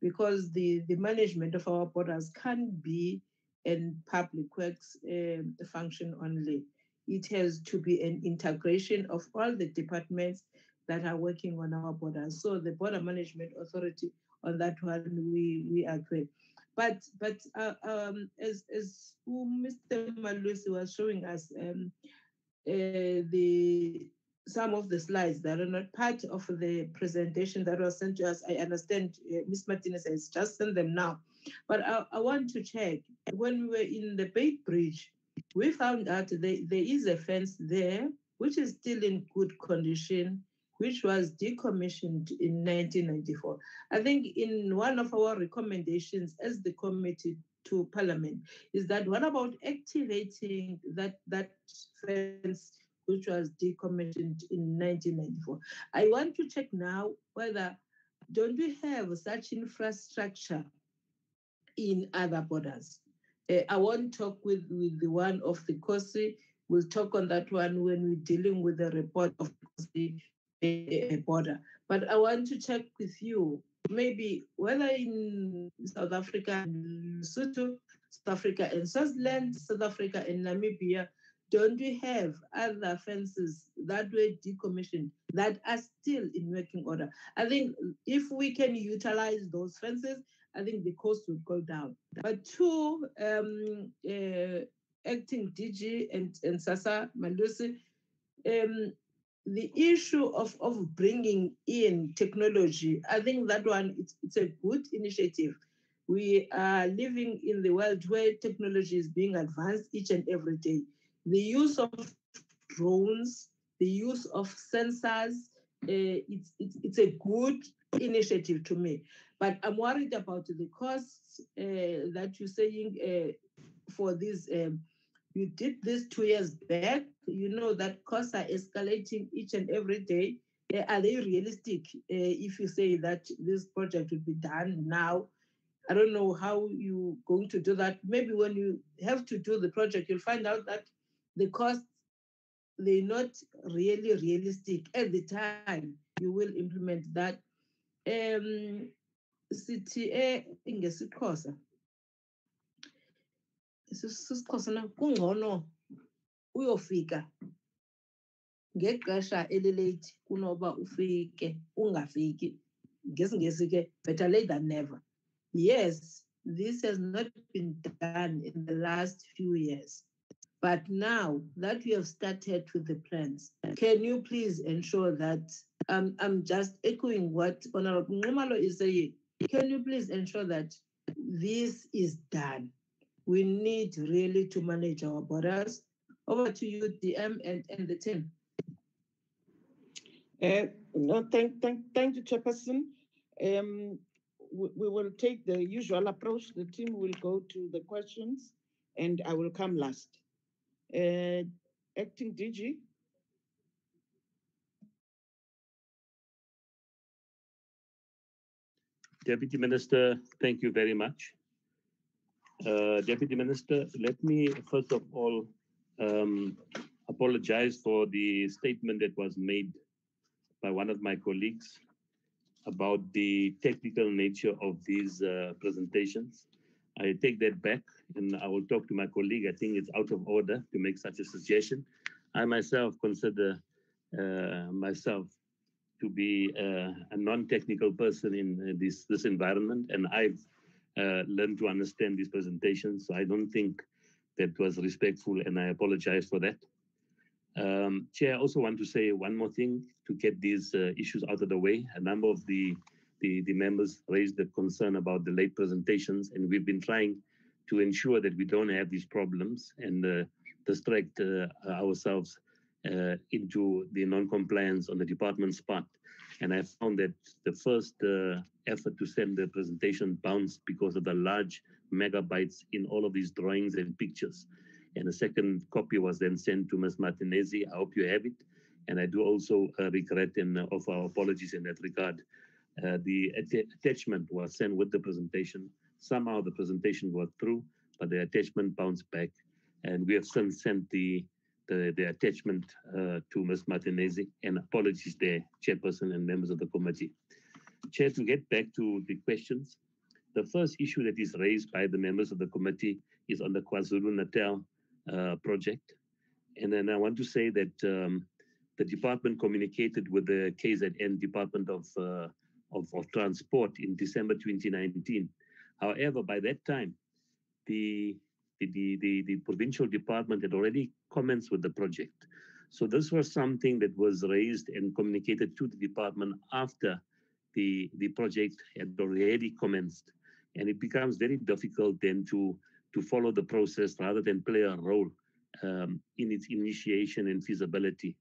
because the, the management of our borders can be in public works um, function only. It has to be an integration of all the departments that are working on our borders. So the Border Management Authority on that one, we, we agree. But but uh, um, as as Mr. Malusi was showing us, um, uh, the some of the slides that are not part of the presentation that was sent to us. I understand uh, Ms. Martinez has just sent them now, but I, I want to check. When we were in the Beitbridge, we found out there, there is a fence there which is still in good condition, which was decommissioned in 1994. I think in one of our recommendations as the committee to Parliament is that what about activating that that fence which was decommissioned in 1994. I want to check now whether don't we have such infrastructure in other borders? Uh, I won't talk with, with the one of the Kosi. We'll talk on that one when we're dealing with the report of the uh, border. But I want to check with you, maybe whether in South Africa and Lesotho, South Africa and Swaziland, South Africa and Namibia, don't we have other fences that were decommissioned that are still in working order? I think if we can utilize those fences, I think the cost would go down. But two, um, uh, acting DG and, and Sasa Malusi, um, the issue of, of bringing in technology, I think that one, it's, it's a good initiative. We are living in the world where technology is being advanced each and every day the use of drones, the use of sensors, uh, it's, it's, it's a good initiative to me. But I'm worried about the costs uh, that you're saying uh, for this. Um, you did this two years back. You know that costs are escalating each and every day. Uh, are they realistic if you say that this project will be done now? I don't know how you're going to do that. Maybe when you have to do the project, you'll find out that the costs they're not really realistic at the time you will implement that um sithi eh ngesixhosa sisixhosa na kungcono uyofika ngexesha elilate kunoba ufike ungafiki ngesingesi ke better late than never yes this has not been done in the last few years but now that we have started with the plans, can you please ensure that um, I'm just echoing what Honorable Ngumalo is saying? Can you please ensure that this is done? We need really to manage our borders. Over to you, DM and, and the team. Uh, no, thank, thank, thank you, Chairperson. Um, we, we will take the usual approach. The team will go to the questions and I will come last. Uh, acting DG. Deputy Minister, thank you very much. Uh, Deputy Minister, let me first of all um, apologize for the statement that was made by one of my colleagues about the technical nature of these uh, presentations. I take that back and I will talk to my colleague. I think it's out of order to make such a suggestion. I myself consider uh, myself to be uh, a non-technical person in uh, this, this environment and I've uh, learned to understand these presentations. So I don't think that was respectful and I apologize for that. Um, Chair, I also want to say one more thing to get these uh, issues out of the way. A number of the, the, the members raised the concern about the late presentations, and we've been trying to ensure that we don't have these problems and uh, distract uh, ourselves uh, into the non-compliance on the department's part. And I found that the first uh, effort to send the presentation bounced because of the large megabytes in all of these drawings and pictures and a second copy was then sent to Ms. Martinezzi. I hope you have it. And I do also uh, regret and uh, offer apologies in that regard. Uh, the att attachment was sent with the presentation. Somehow the presentation got through, but the attachment bounced back. And we have since sent the the, the attachment uh, to Ms. Martinezzi and apologies there, Chairperson and members of the committee. Chair, to get back to the questions, the first issue that is raised by the members of the committee is on the KwaZulu-Natal uh, project. And then I want to say that um, the department communicated with the KZN Department of, uh, of, of Transport in December 2019. However, by that time, the, the, the, the provincial department had already commenced with the project. So this was something that was raised and communicated to the department after the, the project had already commenced. And it becomes very difficult then to to follow the process rather than play a role um, in its initiation and feasibility.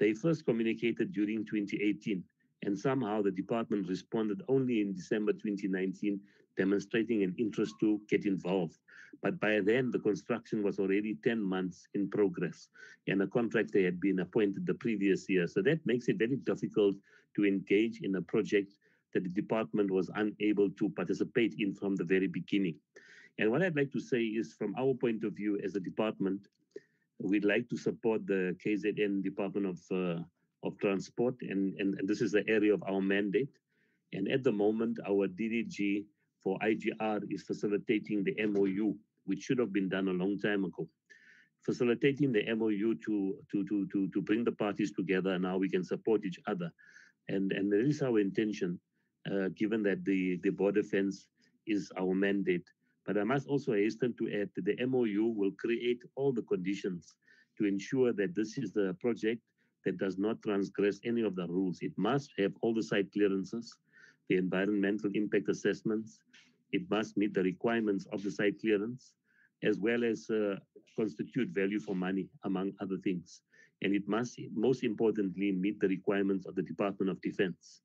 They first communicated during 2018, and somehow the department responded only in December 2019, demonstrating an interest to get involved. But by then, the construction was already 10 months in progress, and a contractor had been appointed the previous year. So that makes it very difficult to engage in a project that the department was unable to participate in from the very beginning. And what I'd like to say is from our point of view as a department, we'd like to support the KZN Department of, uh, of Transport, and, and, and this is the area of our mandate. And at the moment, our DDG for IGR is facilitating the MOU, which should have been done a long time ago. Facilitating the MOU to, to, to, to, to bring the parties together and how we can support each other. And, and that is our intention, uh, given that the, the border fence is our mandate but I must also hasten to add that the MOU will create all the conditions to ensure that this is the project that does not transgress any of the rules. It must have all the site clearances, the environmental impact assessments. It must meet the requirements of the site clearance, as well as uh, constitute value for money, among other things. And it must, most importantly, meet the requirements of the Department of Defense.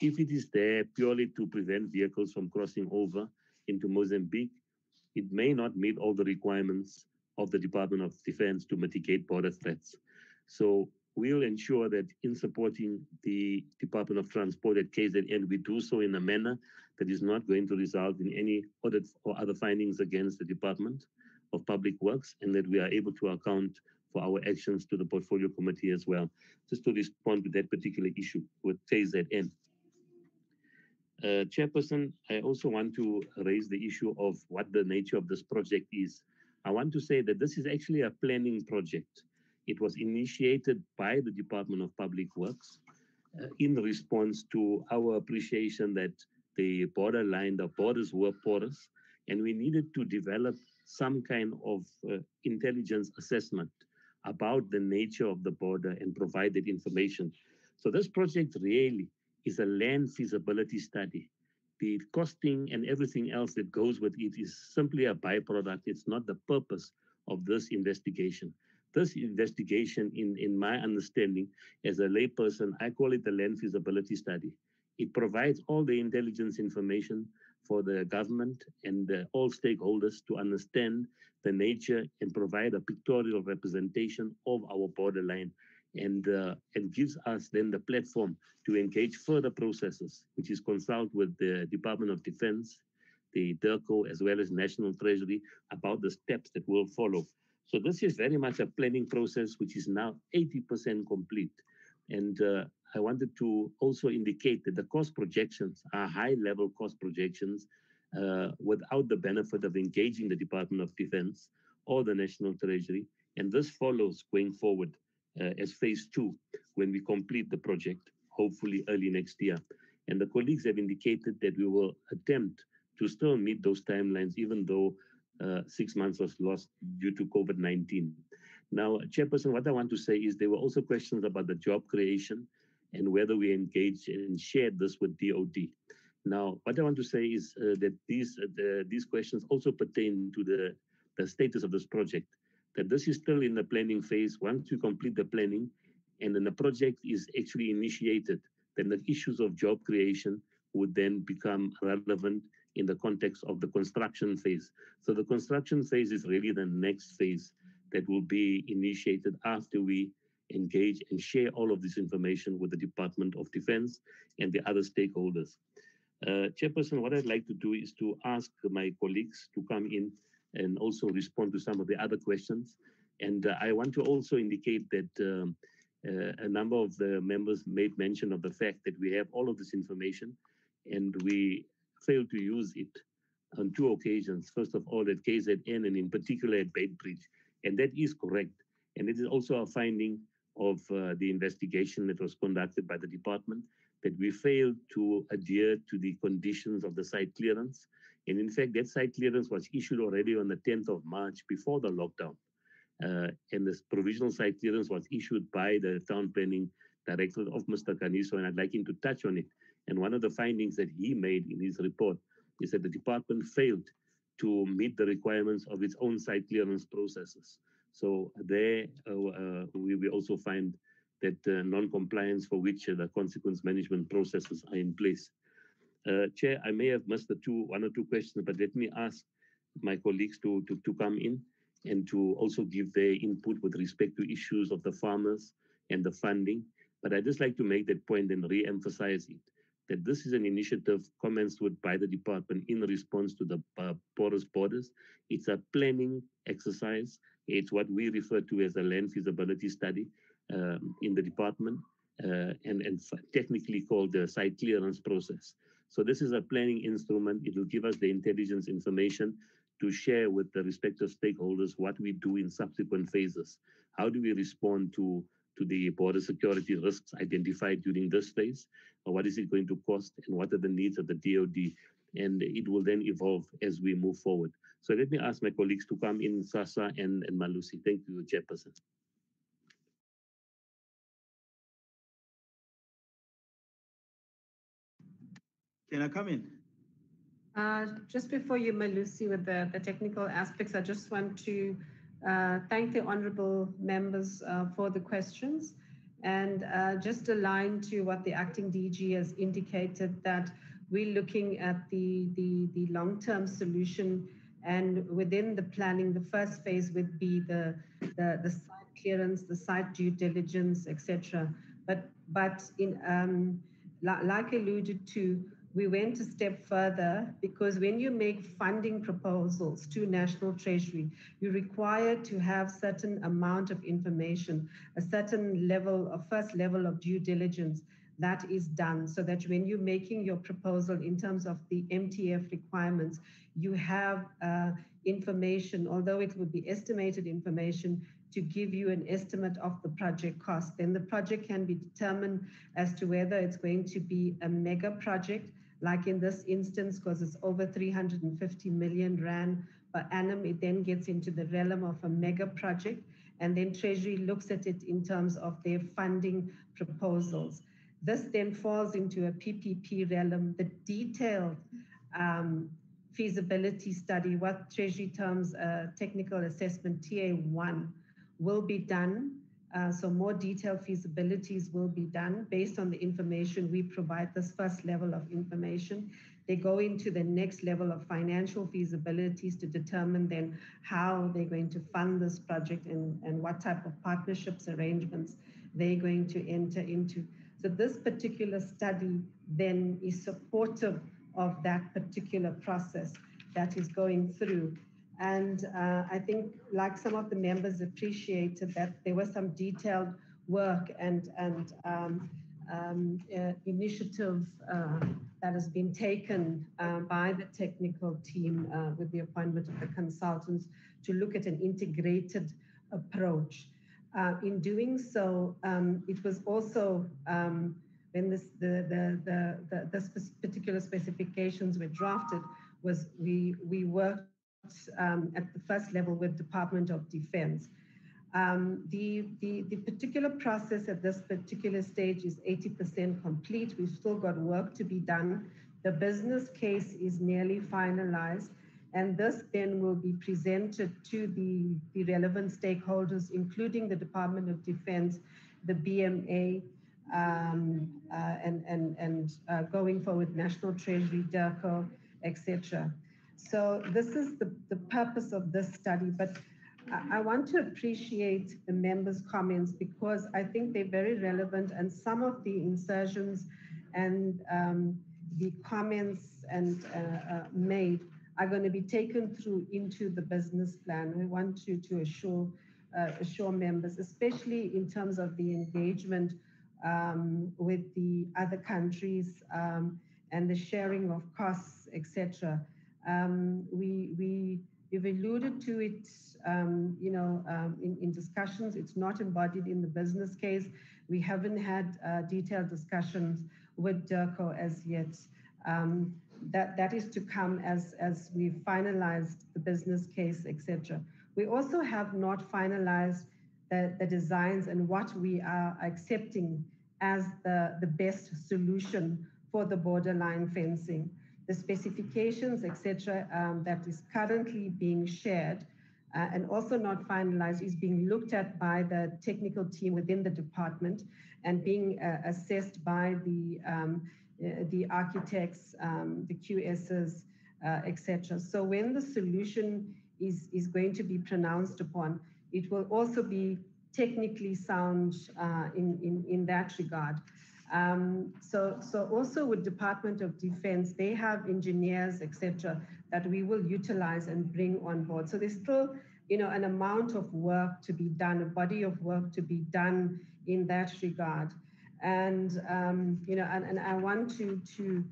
If it is there purely to prevent vehicles from crossing over into Mozambique, it may not meet all the requirements of the Department of Defense to mitigate border threats. So we'll ensure that in supporting the Department of Transport at KZN, we do so in a manner that is not going to result in any audit or other findings against the Department of Public Works, and that we are able to account for our actions to the Portfolio Committee as well. Just to respond to that particular issue with KZN. Uh, Chairperson, I also want to raise the issue of what the nature of this project is. I want to say that this is actually a planning project. It was initiated by the Department of Public Works uh, in response to our appreciation that the borderline, the borders were porous, and we needed to develop some kind of uh, intelligence assessment about the nature of the border and provide that information. So this project really is a land feasibility study. The costing and everything else that goes with it is simply a byproduct. It's not the purpose of this investigation. This investigation, in, in my understanding, as a layperson, I call it the land feasibility study. It provides all the intelligence information for the government and all stakeholders to understand the nature and provide a pictorial representation of our borderline and uh, and gives us then the platform to engage further processes, which is consult with the Department of Defense, the DIRCO, as well as National Treasury about the steps that will follow. So this is very much a planning process, which is now 80% complete. And uh, I wanted to also indicate that the cost projections are high level cost projections uh, without the benefit of engaging the Department of Defense or the National Treasury. And this follows going forward uh, as phase two when we complete the project, hopefully early next year. And the colleagues have indicated that we will attempt to still meet those timelines, even though uh, six months was lost due to COVID 19. Now, Chairperson, what I want to say is there were also questions about the job creation and whether we engage and share this with DOD. Now, what I want to say is uh, that these uh, the, these questions also pertain to the, the status of this project. That this is still in the planning phase. Once we complete the planning, and then the project is actually initiated, then the issues of job creation would then become relevant in the context of the construction phase. So the construction phase is really the next phase that will be initiated after we engage and share all of this information with the Department of Defense and the other stakeholders. Uh, Chairperson, what I'd like to do is to ask my colleagues to come in and also respond to some of the other questions. And uh, I want to also indicate that um, uh, a number of the members made mention of the fact that we have all of this information and we failed to use it on two occasions. First of all, at KZN and in particular at Beitbridge. And that is correct. And it is also a finding of uh, the investigation that was conducted by the department that we failed to adhere to the conditions of the site clearance. And in fact, that site clearance was issued already on the 10th of March before the lockdown. Uh, and this provisional site clearance was issued by the town planning director of Mr. Kaniso, and I'd like him to touch on it. And one of the findings that he made in his report is that the department failed to meet the requirements of its own site clearance processes. So there uh, uh, we, we also find that uh, non-compliance for which the consequence management processes are in place. Chair, I may have missed the two, one or two questions, but let me ask my colleagues to, to, to come in and to also give their input with respect to issues of the farmers and the funding. But I'd just like to make that point and re-emphasize it that this is an initiative commenced by the department in response to the uh, porous borders. It's a planning exercise. It's what we refer to as a land feasibility study um, in the department uh, and, and technically called the site clearance process. So this is a planning instrument. It will give us the intelligence information to share with the respective stakeholders what we do in subsequent phases. How do we respond to to the border security risks identified during this phase? what is it going to cost? And what are the needs of the DoD? And it will then evolve as we move forward. So let me ask my colleagues to come in, Sasa and, and Malusi. Thank you, Chairperson. Can I come in? Uh, just before you, Malusi, with the, the technical aspects, I just want to uh, thank the honorable members uh, for the questions and uh, just align to what the acting DG has indicated that we're looking at the, the, the long-term solution and within the planning, the first phase would be the, the, the site clearance, the site due diligence, etc. But, but in, um, like alluded to, we went a step further because when you make funding proposals to National Treasury, you require to have certain amount of information, a certain level a first level of due diligence that is done so that when you're making your proposal in terms of the MTF requirements, you have uh, information, although it would be estimated information, to give you an estimate of the project cost. Then the project can be determined as to whether it's going to be a mega project like in this instance, because it's over 350 million Rand per annum, it then gets into the realm of a mega project. And then Treasury looks at it in terms of their funding proposals. This then falls into a PPP realm. The detailed um, feasibility study, what Treasury terms a technical assessment TA1, will be done uh, so more detailed feasibilities will be done based on the information we provide this first level of information. They go into the next level of financial feasibilities to determine then how they're going to fund this project and, and what type of partnerships arrangements they're going to enter into. So this particular study then is supportive of that particular process that is going through. And uh, I think, like some of the members appreciated, that there was some detailed work and, and um, um, uh, initiative uh, that has been taken uh, by the technical team uh, with the appointment of the consultants to look at an integrated approach. Uh, in doing so, um, it was also um, when this, the, the, the, the, particular specifications were drafted was we, we worked um, at the first level with Department of Defense. Um, the, the, the particular process at this particular stage is 80% complete. We've still got work to be done. The business case is nearly finalized, and this then will be presented to the, the relevant stakeholders, including the Department of Defense, the BMA, um, uh, and, and, and uh, going forward, National Treasury, DIRCO, etc. So this is the, the purpose of this study, but I want to appreciate the members' comments because I think they're very relevant and some of the insertions and um, the comments and uh, uh, made are going to be taken through into the business plan. We want to, to assure, uh, assure members, especially in terms of the engagement um, with the other countries um, and the sharing of costs, etc. Um, we, we, we've alluded to it um, you know, um, in, in discussions. It's not embodied in the business case. We haven't had uh, detailed discussions with DIRCO as yet. Um, that, that is to come as, as we finalized the business case, etc. We also have not finalized the, the designs and what we are accepting as the, the best solution for the borderline fencing. The specifications, etc., um, that is currently being shared uh, and also not finalized is being looked at by the technical team within the department and being uh, assessed by the um, the architects, um, the QSs, uh, etc. So when the solution is is going to be pronounced upon, it will also be technically sound uh, in, in in that regard. Um, so, so also with Department of Defense, they have engineers, etc., that we will utilize and bring on board. So there's still, you know, an amount of work to be done, a body of work to be done in that regard. And um, you know, and, and I want to to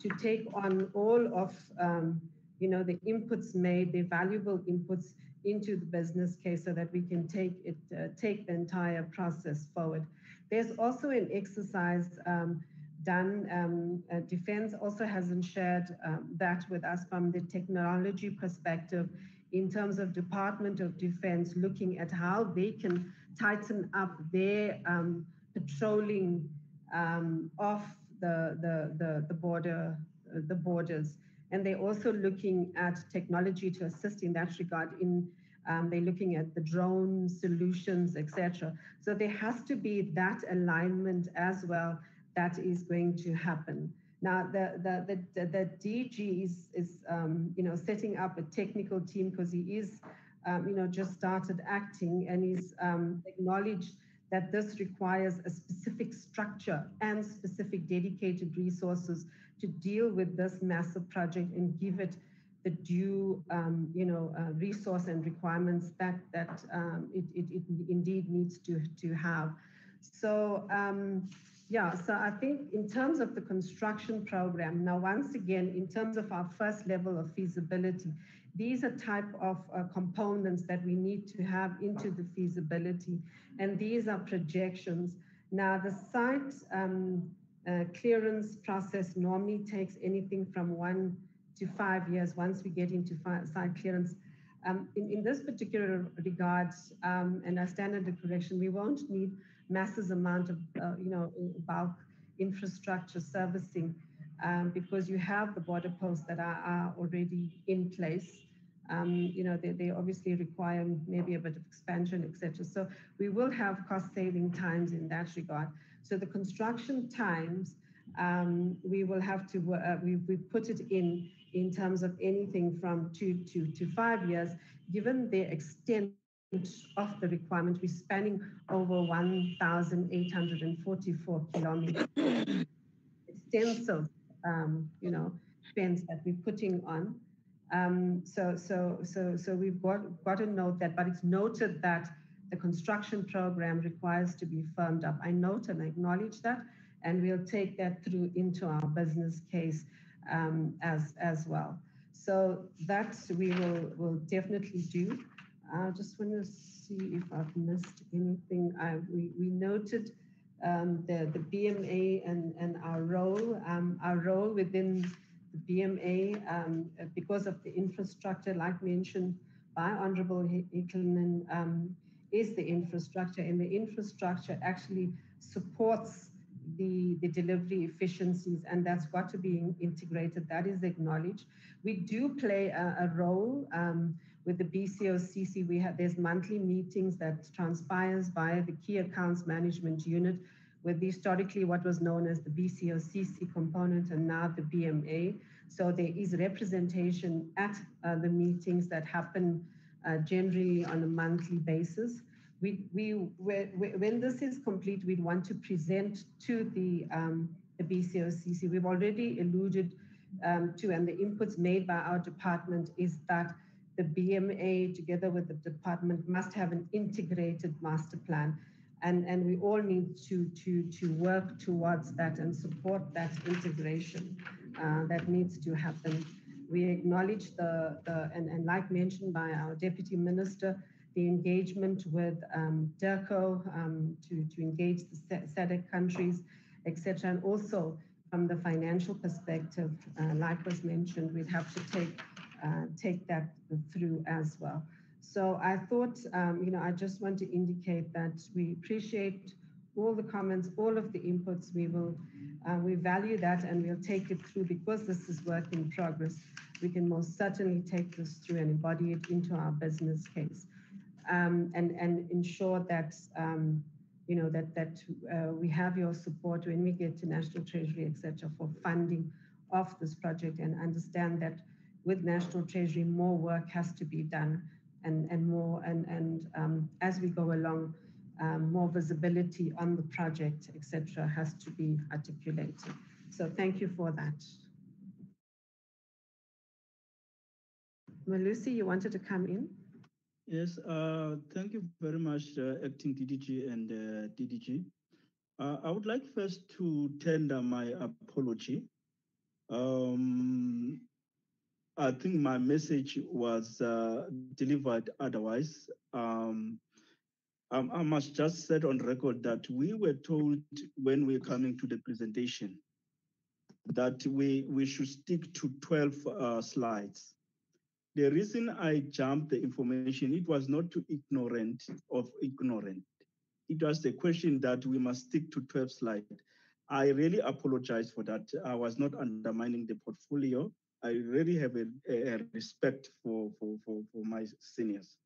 to take on all of um, you know the inputs made, the valuable inputs into the business case, so that we can take it uh, take the entire process forward. There's also an exercise um, done. Um, uh, Defense also hasn't shared um, that with us from the technology perspective in terms of Department of Defense looking at how they can tighten up their um, patrolling um, of the, the, the, the border, uh, the borders. And they're also looking at technology to assist in that regard in um, they're looking at the drone solutions, etc. So there has to be that alignment as well that is going to happen. Now, the, the, the, the DG is, is um, you know, setting up a technical team because he is, um, you know, just started acting and he's um, acknowledged that this requires a specific structure and specific dedicated resources to deal with this massive project and give it the due, um, you know, uh, resource and requirements that that um, it, it, it, indeed needs to to have. So um, yeah, so I think in terms of the construction program, now once again, in terms of our first level of feasibility, these are type of uh, components that we need to have into the feasibility, and these are projections. Now the site um, uh, clearance process normally takes anything from one to five years once we get into site clearance. Um, in, in this particular regard, um, and our standard of correction, we won't need massive amount of, uh, you know, bulk infrastructure servicing um, because you have the border posts that are, are already in place. Um, you know, they, they obviously require maybe a bit of expansion, etc. So we will have cost saving times in that regard. So the construction times, um, we will have to, uh, we, we put it in in terms of anything from two to, to five years, given the extent of the requirement, we're spanning over 1,844 kilometers. Extensive, um, you know, fence that we're putting on. Um, so, so, so, so we've got got to note that, but it's noted that the construction program requires to be firmed up. I note and acknowledge that, and we'll take that through into our business case um, as as well. So that we will will definitely do. I just want to see if I've missed anything. I, we, we noted um, the, the BMA and, and our role, um, our role within BMA um, because of the infrastructure, like mentioned by Honorable Ichelinen, um, is the infrastructure and the infrastructure actually supports the, the delivery efficiencies and that's got to be integrated. That is acknowledged. We do play a, a role um, with the BCOCC. We have there's monthly meetings that transpires via the key accounts management unit with historically what was known as the BCOCC component and now the BMA. So there is representation at uh, the meetings that happen uh, generally on a monthly basis we, we, when this is complete, we'd want to present to the, um, the BCOCC. We've already alluded um, to, and the inputs made by our department is that the BMA, together with the department, must have an integrated master plan. And, and we all need to, to, to work towards that and support that integration uh, that needs to happen. We acknowledge the, the and, and like mentioned by our deputy minister, the engagement with um, DIRCO um, to, to engage the SADC countries, etc. And also from the financial perspective, uh, like was mentioned, we'd have to take uh, take that through as well. So I thought, um, you know, I just want to indicate that we appreciate all the comments, all of the inputs. We will, uh, we value that and we'll take it through because this is work in progress. We can most certainly take this through and embody it into our business case um, and and ensure that um, you know that that uh, we have your support when we get to National Treasury, etc., for funding of this project, and understand that with National Treasury, more work has to be done, and and more and and um, as we go along. Um, more visibility on the project, etc., has to be articulated. So thank you for that. Malusi, you wanted to come in? Yes, uh, thank you very much, uh, Acting DDG and uh, DDG. Uh, I would like first to tender my apology. Um, I think my message was uh, delivered otherwise. Um, I, I, must just set on record that we were told when we we're coming to the presentation that we, we should stick to 12 uh, slides. The reason I jumped the information, it was not to ignorant of ignorant. It was the question that we must stick to 12 slides. I really apologize for that. I was not undermining the portfolio. I really have a, a respect for, for, for, for my seniors.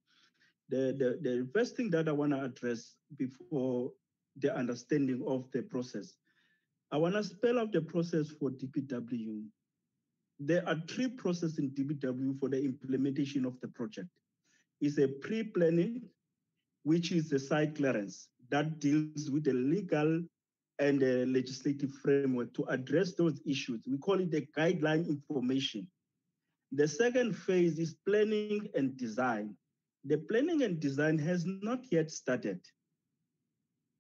The, the, the first thing that I want to address before the understanding of the process, I want to spell out the process for DPW there are three processes in DPW for the implementation of the project. It's a pre-planning, which is the site clearance that deals with the legal and the legislative framework to address those issues. We call it the guideline information. The second phase is planning and design. The planning and design has not yet started.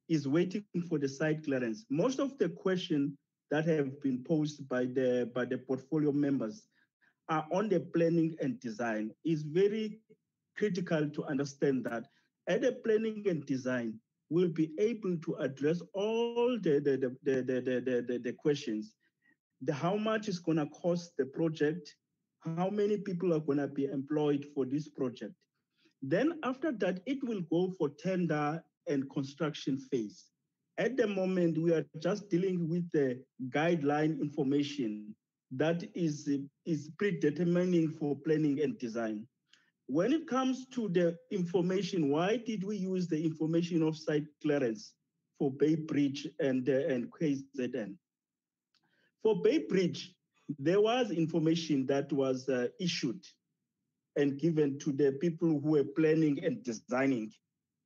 Is waiting for the site clearance. Most of the questions that have been posed by the by the portfolio members are on the planning and design. It's very critical to understand that at the planning and design, we'll be able to address all the the the the the, the, the, questions. The how much is gonna cost the project, how many people are gonna be employed for this project. Then after that, it will go for tender and construction phase. At the moment, we are just dealing with the guideline information that is, is predetermining for planning and design. When it comes to the information, why did we use the information of site clearance for Beitbridge and, uh, and KZN? For Beitbridge, there was information that was uh, issued and given to the people who were planning and designing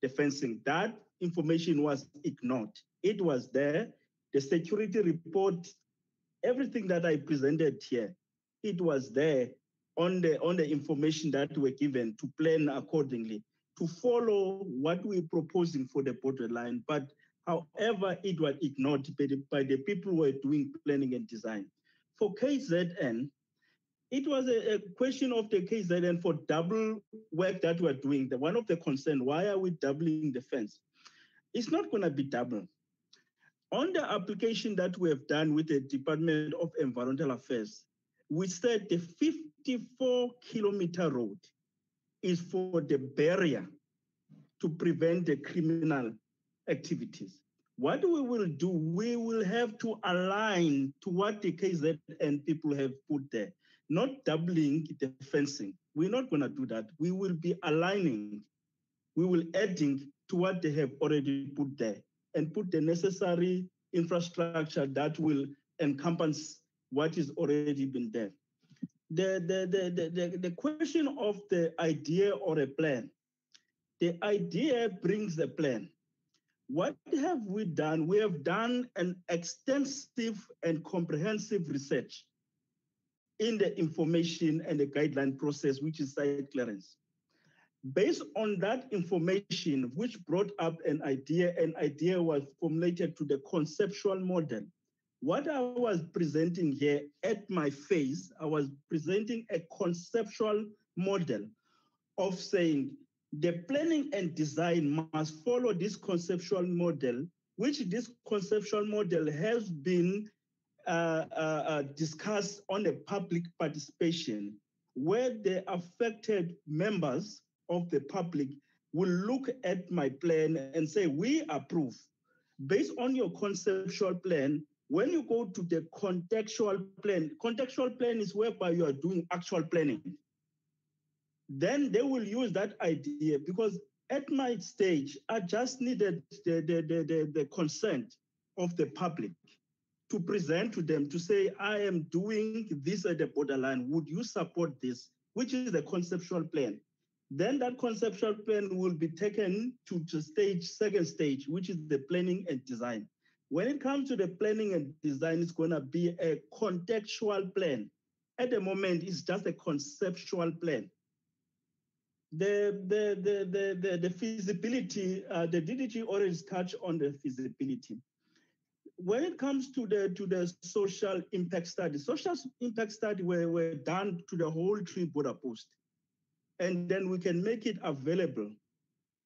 the fencing. That information was ignored. It was there. The security report, everything that I presented here, it was there on the on the information that were given to plan accordingly. to follow what we're proposing for the borderline, but however, it was ignored by the, by the people who were doing planning and design. For KZN, it was a, a, question of the KZN for double work that we're doing. The one of the concern, why are we doubling the fence? It's not going to be double. On the application that we have done with the Department of Environmental Affairs, we said the 54 kilometer road is for the barrier to prevent the criminal activities. What we will do, we will have to align to what the KZN people have put there, not doubling the fencing. We're not going to do that. We will be aligning, we will adding to what they have already put there and put the necessary infrastructure that will encompass what is already been there. The, the, the, the, the, question of the idea or a plan, the idea brings the plan. What have we done? We have done an extensive and comprehensive research in the information and the guideline process, which is site clearance. Based on that information, which brought up an idea, an idea was formulated to the conceptual model. What I was presenting here at my face, I was presenting a conceptual model of saying the planning and design must follow this conceptual model, which this conceptual model has been uh, uh, uh, discussed on a public participation, where the affected members of the public will look at my plan and say, we approve. Based on your conceptual plan, when you go to the contextual plan, contextual plan is whereby you are doing actual planning. Then they will use that idea because at my stage, I just needed the, the, the, the, the consent of the public to present to them to say, I am doing this at the borderline. Would you support this? Which is the conceptual plan. Then that conceptual plan will be taken to, to stage, second stage, which is the planning and design. When it comes to the planning and design, it's going to be a contextual plan. At the moment, it's just a conceptual plan. The, the, the, the, the, the feasibility, uh, the DDG already touched on the feasibility. When it comes to the to the social impact study, social impact study were, were done to the whole tree border post and then we can make it available.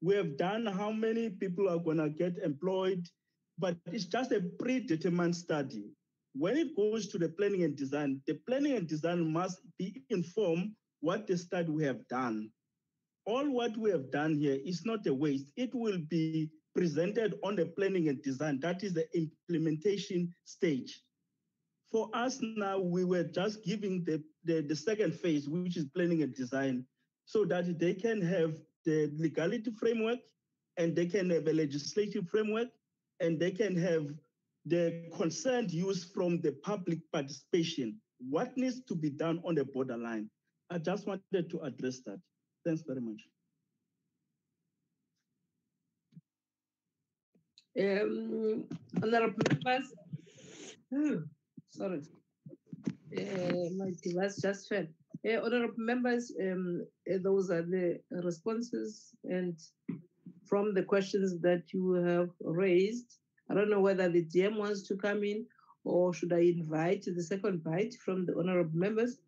We have done how many people are going to get employed, but it's just a predetermined study. When it goes to the planning and design, the planning and design must be informed what the study we have done. All what we have done here is not a waste. It will be presented on the planning and design. That is the implementation stage. For us now, we were just giving the, the, the second phase, which is planning and design so that they can have the legality framework and they can have a legislative framework and they can have the concerned use from the public participation. What needs to be done on the borderline? I just wanted to address that. Thanks very much. Um, honorable members, oh, sorry, uh, my device just fell. Uh, honorable members, um, those are the responses and from the questions that you have raised. I don't know whether the DM wants to come in or should I invite the second bite from the honorable members?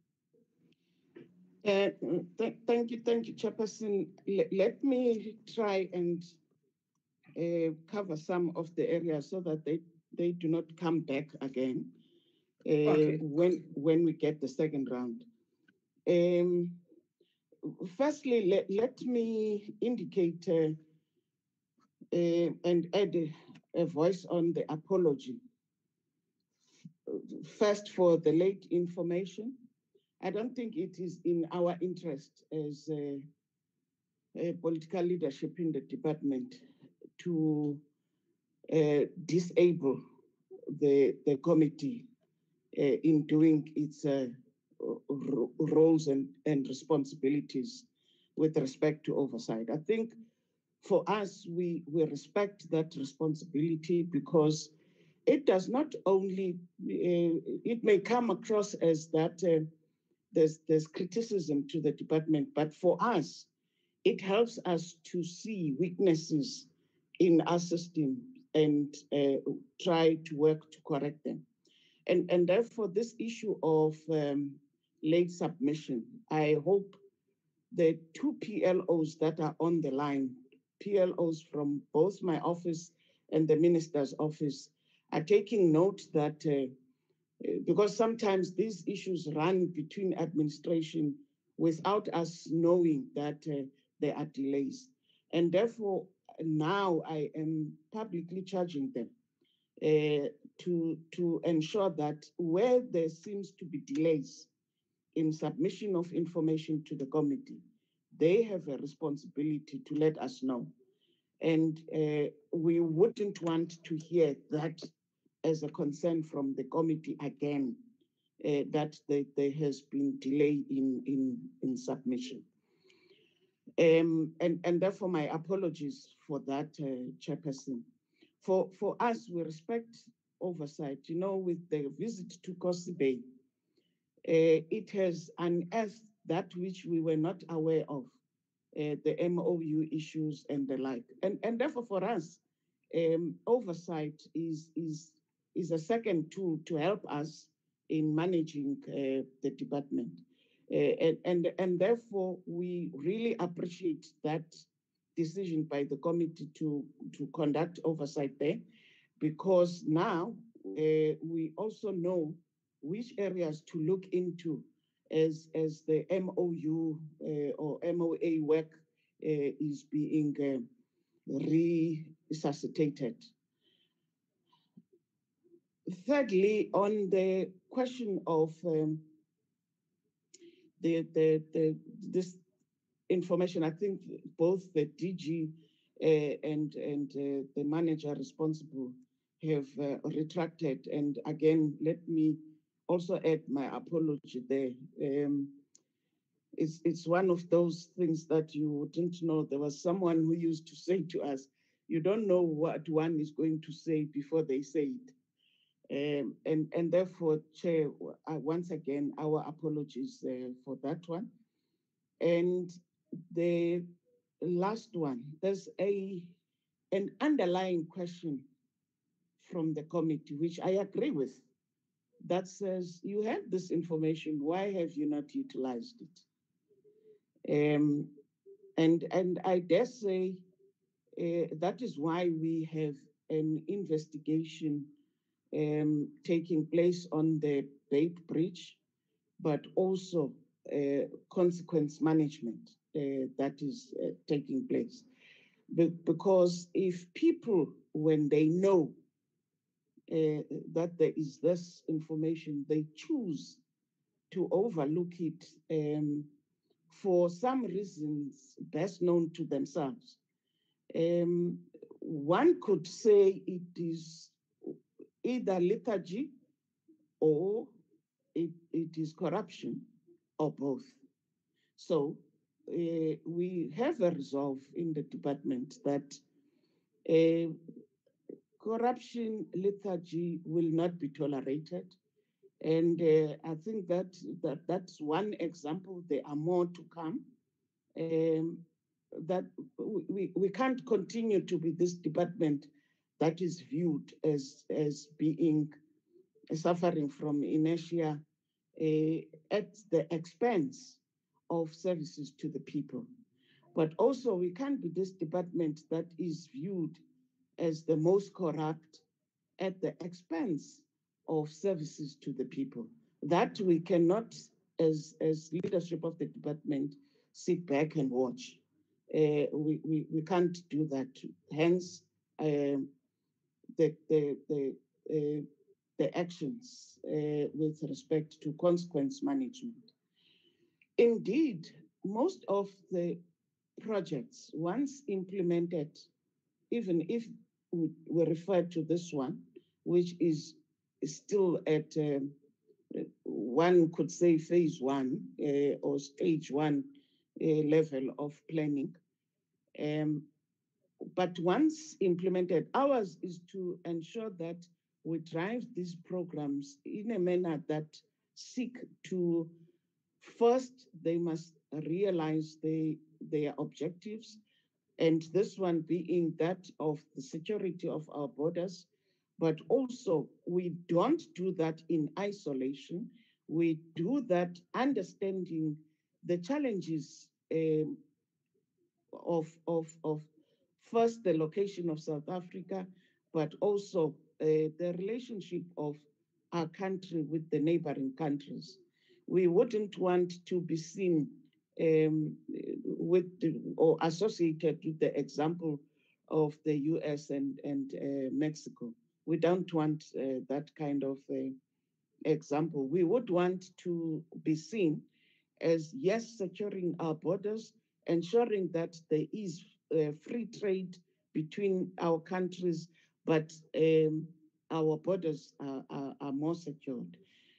Uh, th thank you, thank you, Chairperson. L let me try and uh, cover some of the areas so that they, they do not come back again uh, okay. when, when we get the second round. Um, firstly, let, let me indicate uh, and add a, a voice on the apology. First, for the late information. I don't think it is in our interest as a, a political leadership in the department to uh, disable the, the committee uh, in doing its uh, roles and, and responsibilities with respect to oversight. I think for us, we, we respect that responsibility because it does not only, uh, it may come across as that uh, there's, there's criticism to the department, but for us, it helps us to see weaknesses in our system and uh, try to work to correct them. And, and therefore, this issue of um, late submission, I hope the two PLOs that are on the line, PLOs from both my office and the minister's office, are taking note that uh, because sometimes these issues run between administration without us knowing that uh, there are delays. And therefore, now I am publicly charging them uh, to, to ensure that where there seems to be delays in submission of information to the committee, they have a responsibility to let us know. And uh, we wouldn't want to hear that as a concern from the committee again, uh, that there, has been delay in, in, in submission. Um, and, and therefore, my apologies for that, uh, Chairperson. For, for us, we respect oversight. You know, with the visit to Kosi Bay, uh, it has unearthed that which we were not aware of, uh, the MOU issues and the like. And, and therefore, for us, um, oversight is, is, is a second tool to help us in managing uh, the department. Uh, and, and, and therefore, we really appreciate that decision by the committee to, to conduct oversight there, because now uh, we also know which areas to look into as, as the MOU uh, or MOA work uh, is being uh, resuscitated. Thirdly, on the question of um, the, the, the, this information, I think both the DG uh, and, and uh, the manager responsible have uh, retracted. And again, let me also add my apology there. Um, it's, it's one of those things that you didn't know. There was someone who used to say to us, you don't know what one is going to say before they say it. Um, and, and therefore, Chair, uh, once again, our apologies uh, for that one. And the last one, there's a an underlying question from the committee, which I agree with, that says you had this information, why have you not utilized it? Um, and, and I dare say uh, that is why we have an investigation um, taking place on the Beitbridge, but also uh, consequence management uh, that is taking place. Be- because if people, when they know uh, that there is this information, they choose to overlook it um, for some reasons best known to themselves. Um, one could say it is either lethargy or it, it is corruption or both. So uh, we have a resolve in the department that uh, corruption lethargy will not be tolerated. And uh, I think that, that that's one example. There are more to come. Um, that we, we can't continue to be this department that is viewed as, as being suffering from inertia uh, at the expense of services to the people. But also, we can't be this department that is viewed as the most corrupt at the expense of services to the people. That we cannot, as, as leadership of the department, sit back and watch. Uh, we, we, we can't do that. Hence, um, the, the, the, uh, the actions uh, with respect to consequence management. Indeed, most of the projects, once implemented, even if we, refer to this one, which is still at um, one could say phase one uh, or stage one uh, level of planning. Um, but once implemented, ours is to ensure that we drive these programs in a manner that seek to first they must realize the their objectives, and this one being that of the security of our borders. But also, we don't do that in isolation. We do that understanding the challenges um, of, of, of first the location of South Africa, but also uh, the relationship of our country with the neighboring countries. We wouldn't want to be seen um, with or associated with the example of the US and, and uh, Mexico. We don't want uh, that kind of uh, example. We would want to be seen as, yes, securing our borders, ensuring that there is uh, free trade between our countries, but um, our borders are, are, are, more secured.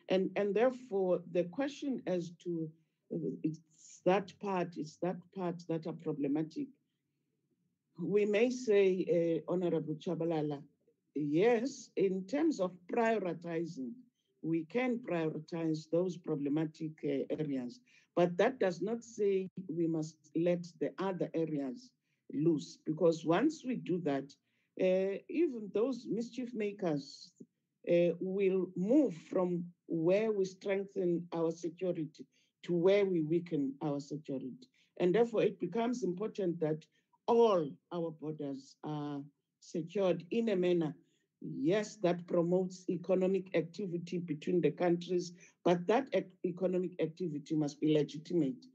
And, and therefore, the question as to uh, that part, it's that part that are problematic. We may say, uh, Honorable Chabalala, yes, in terms of prioritizing, we can prioritize those problematic uh, areas, but that does not say we must let the other areas loose, because once we do that, uh, even those mischief makers uh, will move from where we strengthen our security to where we weaken our security. And therefore, it becomes important that all our borders are secured in a manner, yes, that promotes economic activity between the countries, but that economic activity must be legitimate.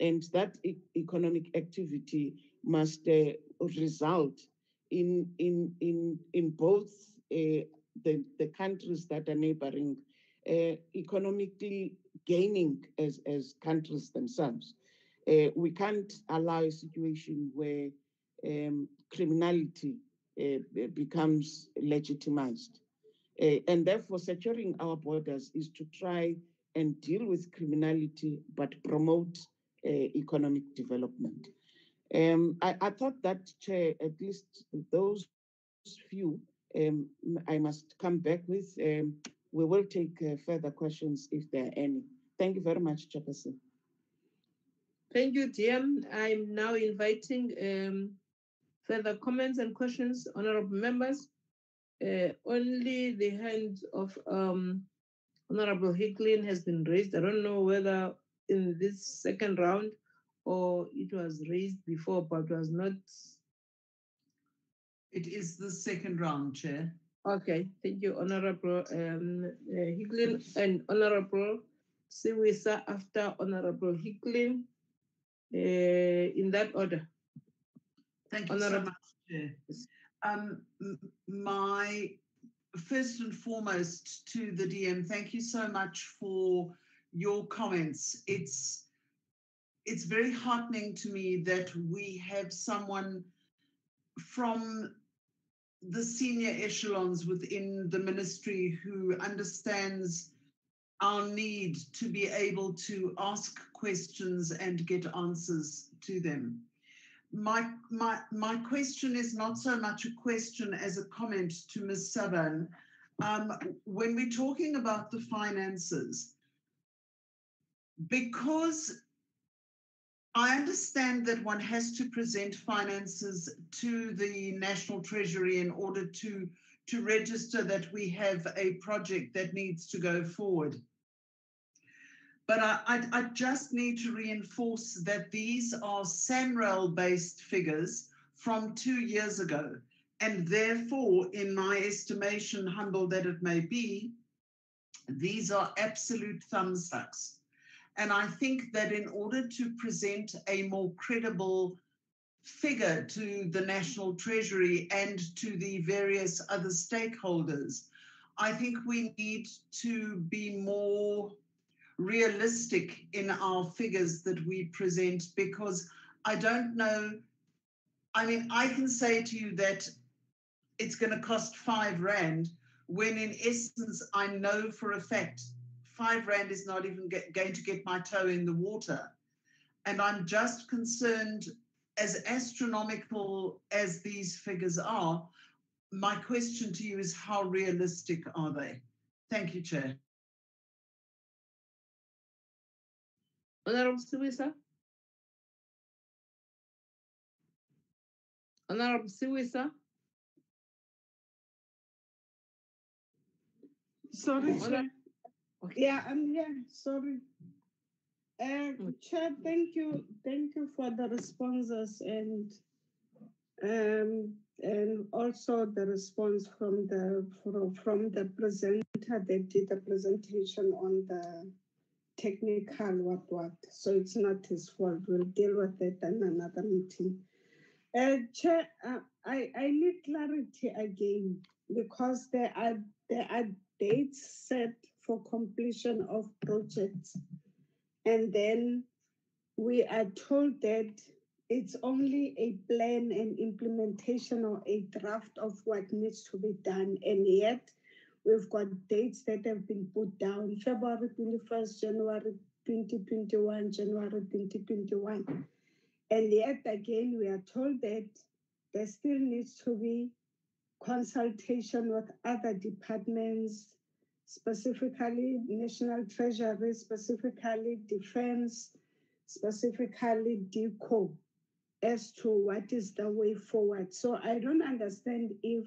And that e economic activity must uh, result in, in, in, in both uh, the, the countries that are neighboring uh, economically gaining as, as countries themselves. Uh, we can't allow a situation where um, criminality uh, becomes legitimized. Uh, and therefore, securing our borders is to try and deal with criminality, but promote uh, economic development. Um, I, I, thought that, Chair, at least those few, um, I must come back with. Um, we will take uh, further questions if there are any. Thank you very much, Chairperson. Thank you, DM. I'm now inviting um, further comments and questions, honorable members. Uh, only the hand of um, Honorable Hicklin has been raised. I don't know whether in this second round or it was raised before but was not. It is the second round, Chair. Okay, thank you, Honorable um, uh, Hicklin and Honorable Siwisa after Honorable Hicklin uh, in that order. Thank you Honorable. so much, Chair. Um, my first and foremost to the DM, thank you so much for your comments. It's it's very heartening to me that we have someone from the senior echelons within the ministry who understands our need to be able to ask questions and get answers to them. My, my, my question is not so much a question as a comment to Ms. Saban. Um, when we're talking about the finances, because I understand that one has to present finances to the National Treasury in order to, to register that we have a project that needs to go forward. But I, I, I just need to reinforce that these are SANRAL based figures from two years ago. And therefore, in my estimation, humble that it may be, these are absolute thumbsucks. And I think that in order to present a more credible figure to the National Treasury and to the various other stakeholders, I think we need to be more realistic in our figures that we present because I don't know. I mean, I can say to you that it's going to cost five Rand when in essence I know for a fact five rand is not even get, going to get my toe in the water. And I'm just concerned, as astronomical as these figures are, my question to you is how realistic are they? Thank you, Chair. Honorable Siwisa. Honorable Siwisa, Sorry, Hola. Chair. Yeah, I'm here, sorry. Uh, Chair, thank you, thank you for the responses and um, and also the response from the, from, from the presenter that did the presentation on the technical what what. So it's not his fault. We'll deal with it in another meeting. Uh, Chair, uh, I, I need clarity again because there are there are dates set for completion of projects. And then we are told that it's only a plan and implementation or a draft of what needs to be done. And yet we've got dates that have been put down, February 21st, January 2021, January 2021. And yet again, we are told that there still needs to be consultation with other departments, specifically National Treasury, specifically Defense, specifically DIRCO, as to what is the way forward. So I don't understand if,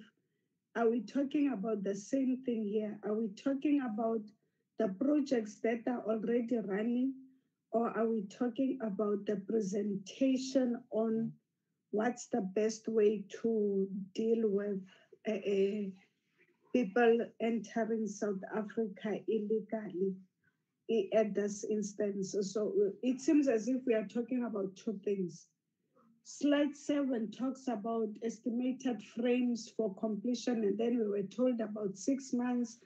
are we talking about the same thing here? Are we talking about the projects that are already running? Or are we talking about the presentation on what's the best way to deal with uh, people entering South Africa illegally at this instance. So it seems as if we are talking about two things. Slide seven talks about estimated frames for completion, and then we were told about six months.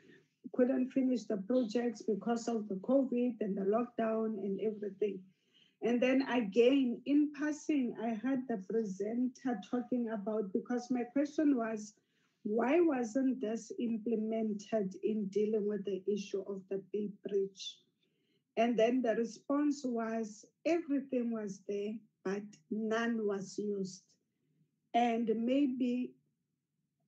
Couldn't finish the projects because of the COVID and the lockdown and everything. And then again, in passing, I heard the presenter talking about, because my question was, why wasn't this implemented in dealing with the issue of the Bay Bridge? And then the response was, everything was there, but none was used. And maybe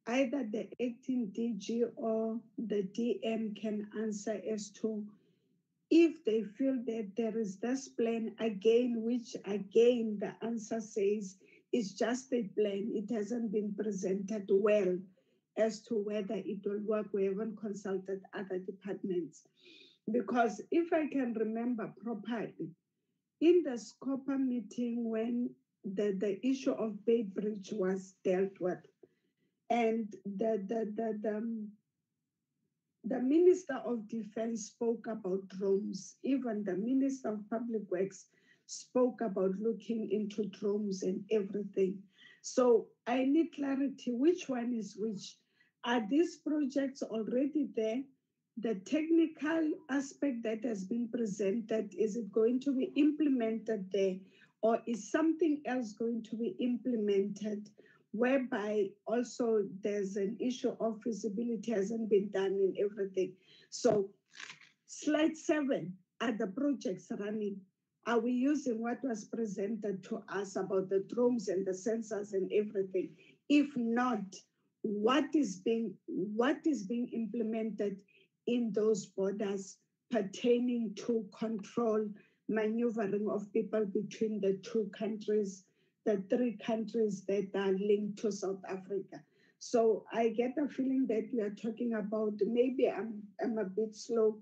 either the acting DG or the DM can answer as to if they feel that there is this plan again, which again the answer says is just a plan, it hasn't been presented well as to whether it will work. We haven't consulted other departments. Because if I can remember properly, in the SCOPA meeting when the, the issue of Beitbridge was dealt with, and the, the, the, the, um, the Minister of Defense spoke about drones. Even the Minister of Public Works spoke about looking into drones and everything. So I need clarity which one is which. Are these projects already there? The technical aspect that has been presented, is it going to be implemented there? Or is something else going to be implemented whereby also there's an issue of feasibility hasn't been done and everything. So slide seven, are the projects running? Are we using what was presented to us about the drones and the sensors and everything? If not, what is being what is being implemented in those borders pertaining to control maneuvering of people between the two countries the three countries that are linked to South Africa. So I get a feeling that we are talking about, maybe I'm, I'm a bit slow,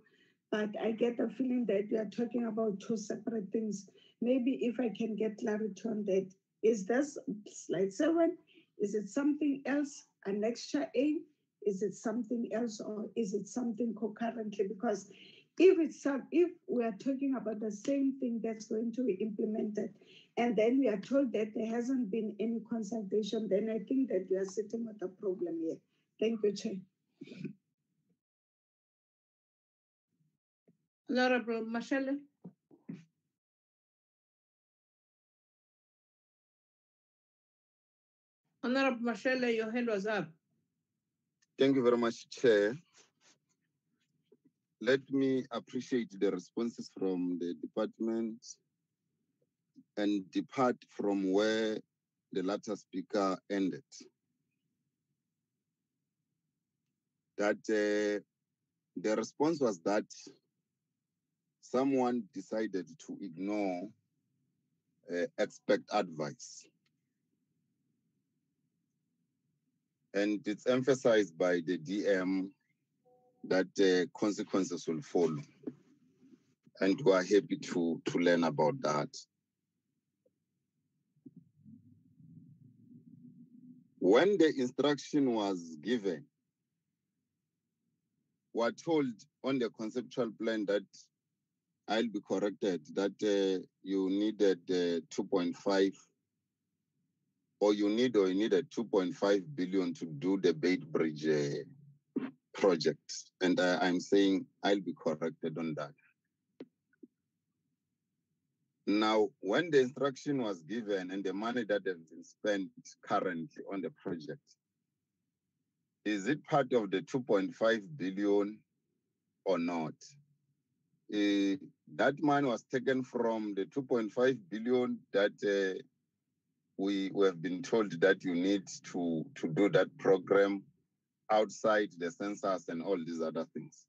but I get a feeling that we are talking about two separate things. Maybe if I can get clarity on that. Is this slide seven? Is it something else, an extra A? Is it something else or is it something concurrently? Because if it's if we are talking about the same thing that's going to be implemented, and then we are told that there hasn't been any consultation, then I think that we are sitting with a problem here. Thank you, Chair. Honorable Mashele. Honorable Mashele, your hand was up. Thank you very much, Chair. Let me appreciate the responses from the department and depart from where the latter speaker ended. That uh, the response was that someone decided to ignore uh, advice. And it's emphasized by the DM that uh, consequences will follow. And we are happy to, to learn about that. When the instruction was given, we are told on the conceptual plan that I'll be corrected that uh, you needed uh, 2.5 or you need or you need a 2.5 billion to do the Beitbridge uh, project. And uh, I'm saying I'll be corrected on that. Now, when the instruction was given and the money that has been spent currently on the project, is it part of the 2.5 billion or not? Uh, that money was taken from the 2.5 billion that uh, we, we have been told that you need to, to do that program outside the census and all these other things.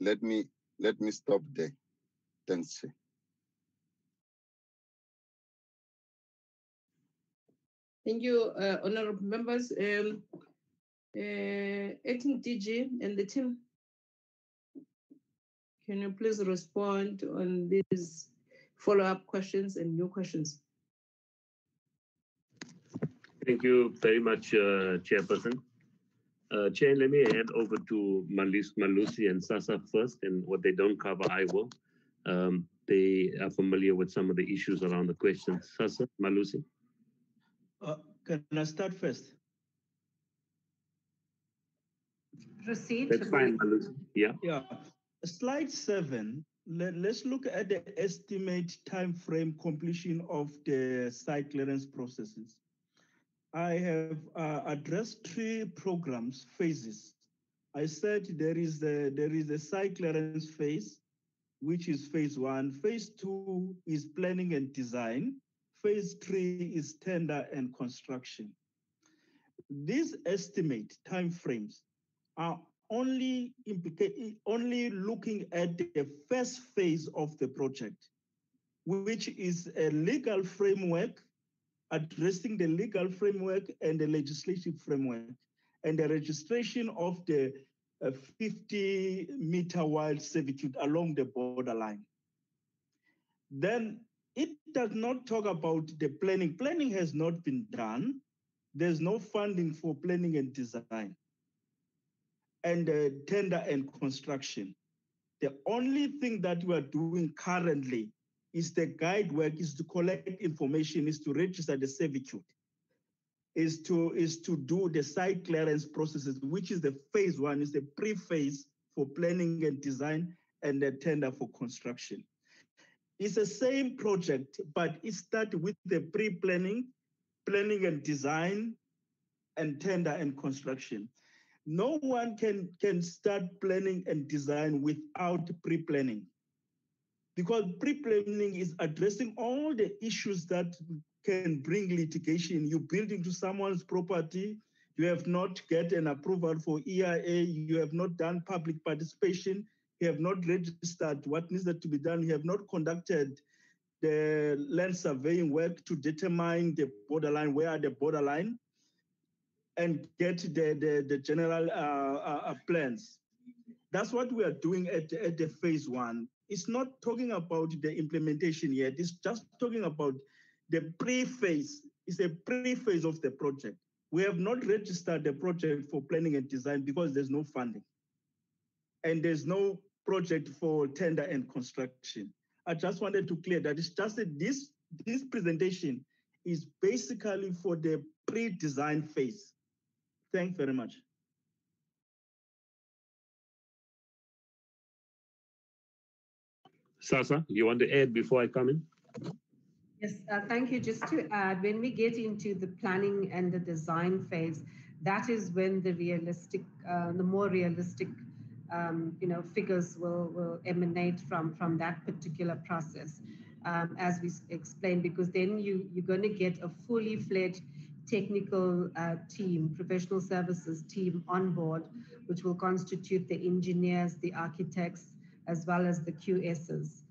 Let me let me stop there. Thanks. Thank you, uh, honorable members. Um, uh, acting DG and the team. Can you please respond on these follow-up questions and new questions? Thank you very much, uh, Chairperson. Uh, Chair, let me hand over to Malus, Malusi and Sasa first, and what they don't cover, I will. Um, they are familiar with some of the issues around the questions. Sasa, Malusi. Uh, can I start first? Proceed. That's fine, Malusi. Yeah. Yeah. Slide seven, let, us look at the estimate time frame completion of the site clearance processes. I have uh, addressed three programs, phases. I said there is a, there is a site clearance phase, which is phase one. Phase two is planning and design. Phase three is tender and construction. These estimate timeframes are only only looking at the first phase of the project, which is a legal framework addressing the legal framework and the legislative framework and the registration of the uh, 50 meter wide servitude along the borderline. Then it does not talk about the planning. Planning has not been done. There's no funding for planning and design and uh, tender and construction. The only thing that we are doing currently is the guide work, is to collect information, is to register the servitude, is to is to do the site clearance processes, which is the phase one, is the pre-phase for planning and design and the tender for construction. It's the same project, but it starts with the pre-planning, planning and design, and tender and construction. No one can, can start planning and design without pre-planning. Because pre-planning is addressing all the issues that can bring litigation. You build into someone's property, you have not get an approval for EIA, you have not done public participation, you have not registered what needs to be done, you have not conducted the land surveying work to determine the borderline, where are the borderline, and get the, the, the general uh, uh, uh, plans. That's what we are doing at, at the phase one. It's not talking about the implementation yet. It's just talking about the pre-phase. It's a pre-phase of the project. We have not registered the project for planning and design because there's no funding. And there's no project for tender and construction. I just wanted to clear that it's just that this, this presentation is basically for the pre-design phase. Thanks very much. Sasa, you want to add before I come in? Yes, uh, thank you. Just to add, when we get into the planning and the design phase, that is when the realistic, uh, the more realistic, um, you know, figures will will emanate from from that particular process, um, as we explained. Because then you you're going to get a fully fledged technical uh, team, professional services team on board, which will constitute the engineers, the architects, as well as the QSs.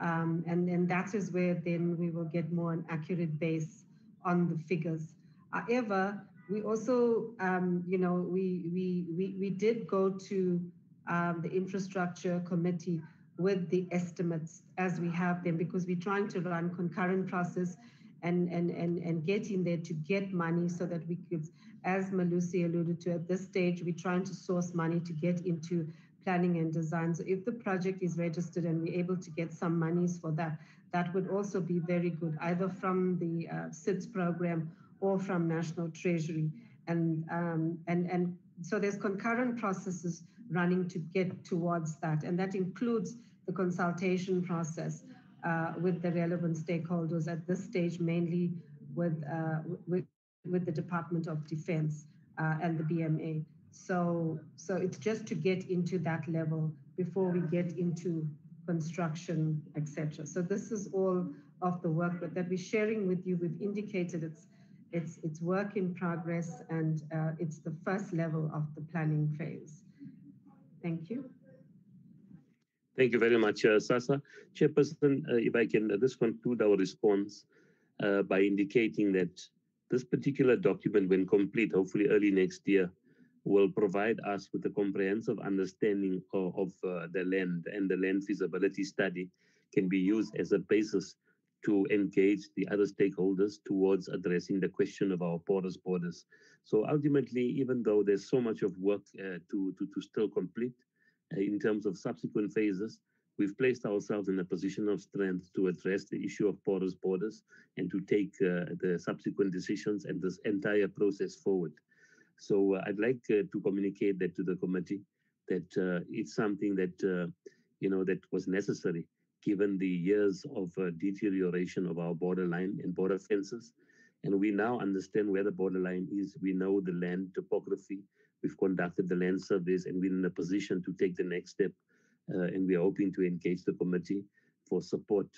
Um, and then that is where then we will get more an accurate base on the figures. However, we also, um, you know, we, we, we, we did go to um, the infrastructure committee with the estimates as we have them because we're trying to run concurrent process and, and, and, and get in there to get money so that we could, as Malusi alluded to, at this stage, we're trying to source money to get into planning and design. So if the project is registered and we're able to get some monies for that, that would also be very good, either from the uh, SIDS program or from National Treasury. And, um, and, and so there's concurrent processes running to get towards that. And that includes the consultation process uh, with the relevant stakeholders at this stage, mainly with, uh, with, with the Department of Defense uh, and the BMA. So, so it's just to get into that level before we get into construction, etc. So this is all of the work that we're sharing with you. We've indicated it's it's it's work in progress and uh, it's the first level of the planning phase. Thank you. Thank you very much, uh, Sasa. Chairperson, uh, if I can uh, just conclude our response uh, by indicating that this particular document, when complete, hopefully early next year, will provide us with a comprehensive understanding of, of uh, the land and the land feasibility study can be used as a basis to engage the other stakeholders towards addressing the question of our porous borders. So ultimately, even though there's so much of work uh, to, to, to still complete uh, in terms of subsequent phases, we've placed ourselves in a position of strength to address the issue of porous borders and to take uh, the subsequent decisions and this entire process forward. So uh, I'd like uh, to communicate that to the committee that uh, it's something that, you know, that was necessary given the years of deterioration of our borderline and border fences. And we now understand where the borderline is. We know the land topography. We've conducted the land surveys and we're in a position to take the next step. Uh, and we are hoping to engage the committee for support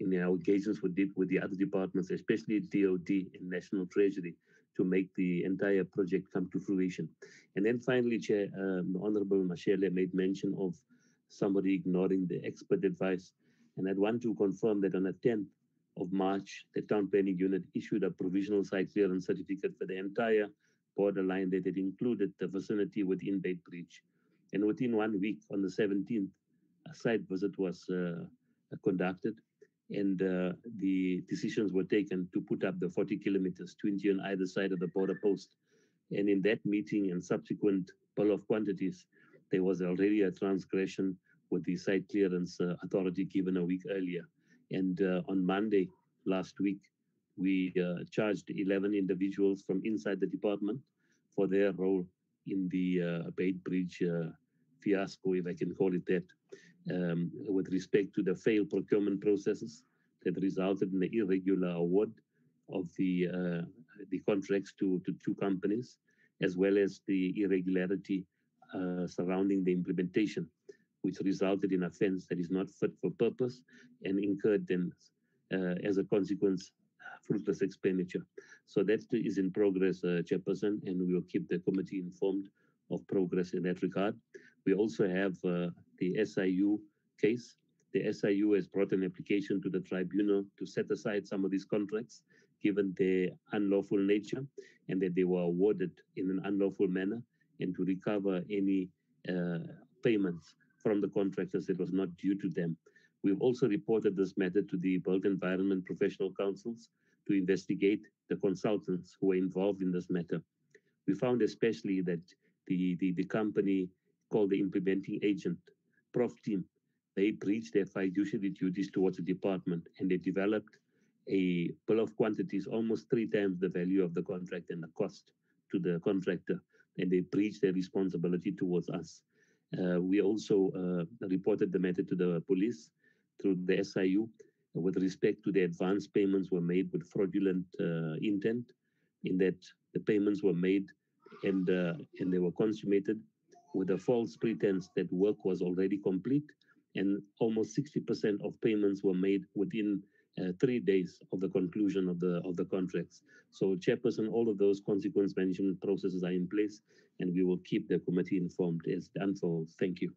in our engagements with with the other departments, especially DOD and National Treasury, to make the entire project come to fruition. And then finally, Chair, um, Honorable Mashele made mention of somebody ignoring the expert advice. And I'd want to confirm that on the 10th of March, the town planning unit issued a provisional site clearance certificate for the entire borderline that it included the vicinity within Beitbridge. And within one week, on the 17th, a site visit was uh, conducted and uh, the decisions were taken to put up the 40 kilometers, 20 on either side of the border post. And in that meeting and subsequent bill of quantities, there was already a transgression with the site clearance uh, authority given a week earlier. And uh, on Monday last week, we uh, charged 11 individuals from inside the department for their role in the uh, Beitbridge uh, fiasco, if I can call it that, um, with respect to the failed procurement processes that resulted in the irregular award of the uh, the contracts to, to two companies, as well as the irregularity uh, surrounding the implementation, which resulted in a fence that is not fit for purpose and incurred then, uh, as a consequence, fruitless expenditure. So that is in progress, uh, Chairperson, and we will keep the committee informed of progress in that regard. We also have uh, the SIU case. The SIU has brought an application to the tribunal to set aside some of these contracts given their unlawful nature and that they were awarded in an unlawful manner and to recover any uh, payments from the contractors that was not due to them. We've also reported this matter to the Built Environment Professional Councils to investigate the consultants who were involved in this matter. We found especially that the, the, the company called the implementing agent, Prof Team, they breached their fiduciary duties towards the department and they developed a bill of quantities almost three times the value of the contract and the cost to the contractor, and they breached their responsibility towards us. Uh, we also uh, reported the matter to the police through the SIU with respect to the advance payments were made with fraudulent uh, intent, in that the payments were made and uh, and they were consummated with a false pretense that work was already complete, and almost 60% of payments were made within uh, three days of the conclusion of the of the contracts. So, Chairperson, all of those consequence management processes are in place, and we will keep the committee informed as it unfolds. Thank you.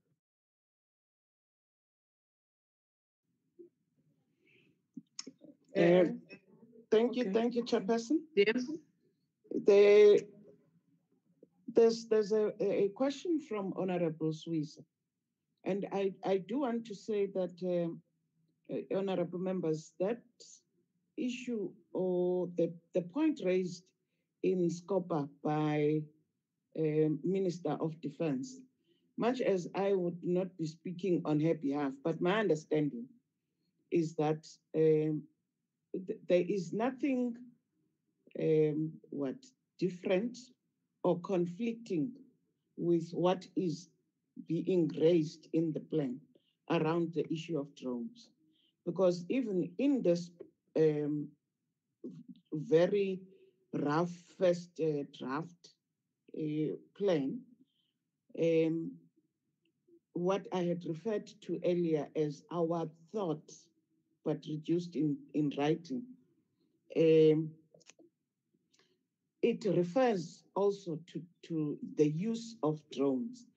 Uh, thank you, thank you, Chairperson. Yes. the, there's, there's a, a question from Honorable Swiss. And I, I do want to say that, um, uh, honorable members, that issue or the, the point raised in Scopa by um, Minister of Defense, much as I would not be speaking on her behalf, but my understanding is that um, th- there is nothing um, what different or conflicting with what is being raised in the plan around the issue of drones. Because even in this um, very rough first uh, draft uh, plan, um, what I had referred to earlier as our thoughts, but reduced in, in writing, um, it refers also to, to the use of drones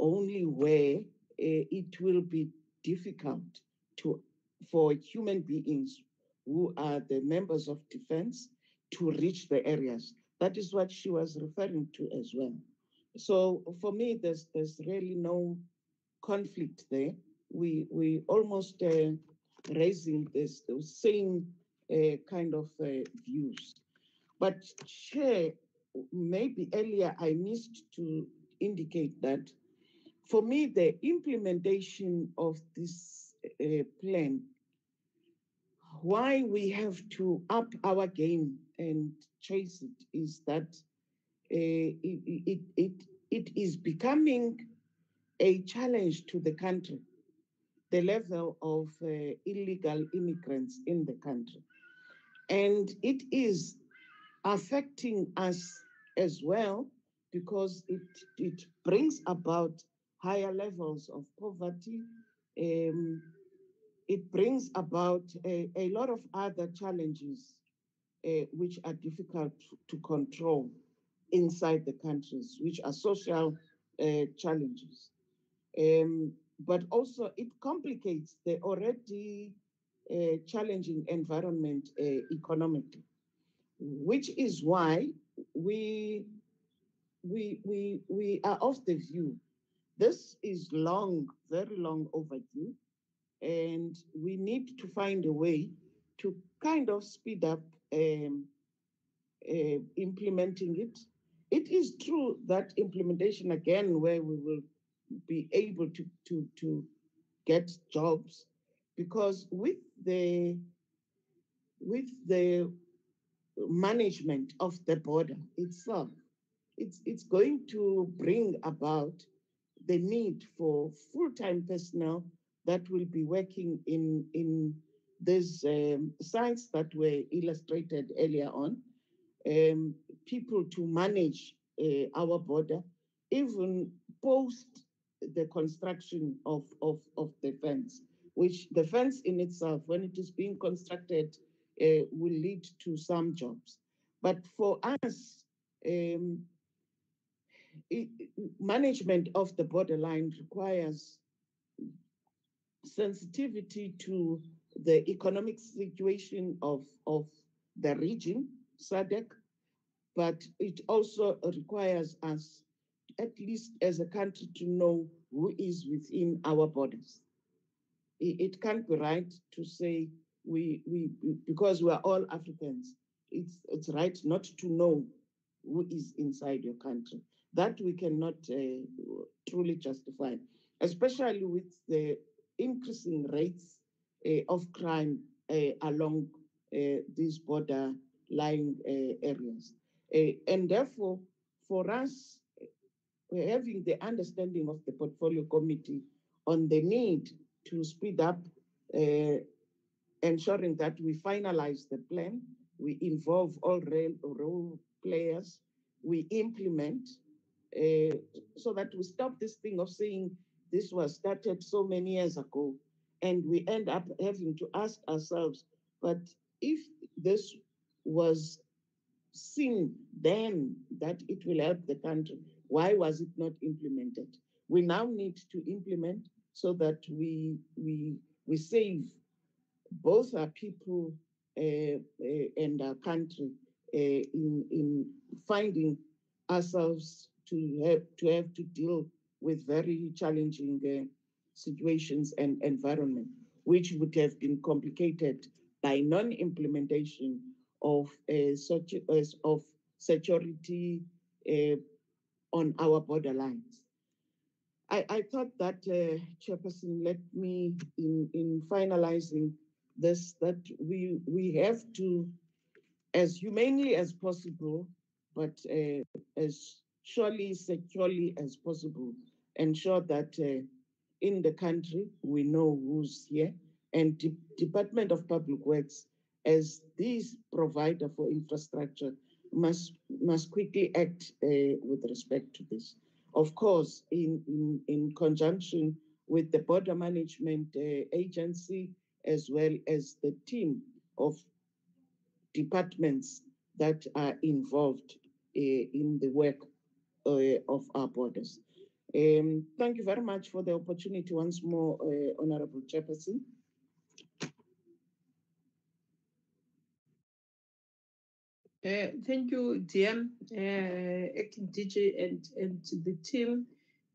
only where uh, it will be difficult to for human beings who are the members of defense to reach the areas. That is what she was referring to as well. So for me, there's there's really no conflict there. We we almost uh, raising this the same uh, kind of uh, views. But Chair, maybe earlier I missed to indicate that for me, the implementation of this uh, plan, why we have to up our game and chase it is that uh, it, it, it, it is becoming a challenge to the country, the level of uh, illegal immigrants in the country. And it is affecting us as well because it, it brings about higher levels of poverty. Um, it brings about a, a lot of other challenges uh, which are difficult to control inside the countries, which are social uh, challenges. Um, but also, it complicates the already uh, challenging environment uh, economically, which is why we, we, we, we are of the view this is long, very long overdue, and we need to find a way to kind of speed up um, uh, implementing it. It is true that implementation again, where we will be able to to to get jobs, because with the with the management of the border itself, it's it's going to bring about the need for full-time personnel that will be working in in these um, sites that were illustrated earlier on, um, people to manage uh, our border, even post the construction of, of, of the fence, which the fence in itself, when it is being constructed, uh, will lead to some jobs. But for us, um, it, management of the borderline requires sensitivity to the economic situation of, of the region, SADC, but it also requires us, at least as a country, to know who is within our borders. It, it can't be right to say we, we, because we are all Africans, it's, it's right not to know who is inside your country. That we cannot uh, truly justify, especially with the increasing rates uh, of crime uh, along uh, these border lying uh, areas. Uh, and therefore, for us, we're having the understanding of the portfolio committee on the need to speed up ensuring that we finalize the plan, we involve all role, role players, we implement uh, so that we stop this thing of saying this was started so many years ago and we end up having to ask ourselves but if this was seen then that it will help the country why was it not implemented? We now need to implement so that we we we save both our people uh, uh, and our country uh, in, in finding ourselves to have to have to deal with very challenging situations and environment, which would have been complicated by non-implementation of uh, such as of security uh, on our borderlines. I, I thought that, uh, Chairperson, let me, in, in finalizing this, that we, we have to, as humanely as possible, but uh, as surely, securely as possible, ensure that uh, in the country we know who's here, and De- Department of Public Works, as this provider for infrastructure, must must quickly act uh, with respect to this. Of course, in, in, in conjunction with the Border Management uh, Agency, as well as the team of departments that are involved uh, in the work uh, of our borders. Um, thank you very much for the opportunity once more, uh, Honorable Chairperson. Thank you, DM, acting DG, and, and the team.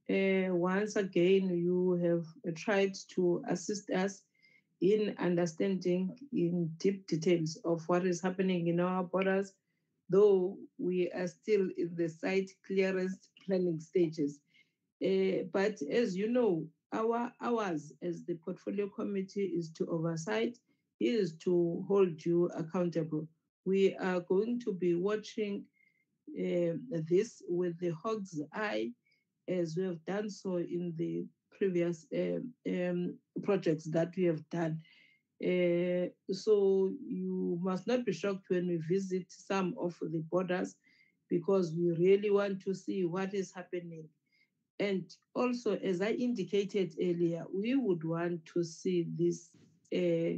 Once again, you have tried to assist us in understanding in deep details of what is happening in our borders, though we are still in the site clearance planning stages. Uh, but as you know, our ours as the portfolio committee is to oversight, is to hold you accountable we are going to be watching uh, this with the hog's eye as we have done so in the previous um, um, projects that we have done. Uh, so you must not be shocked when we visit some of the borders because we really want to see what is happening. And also, as I indicated earlier, we would want to see this uh,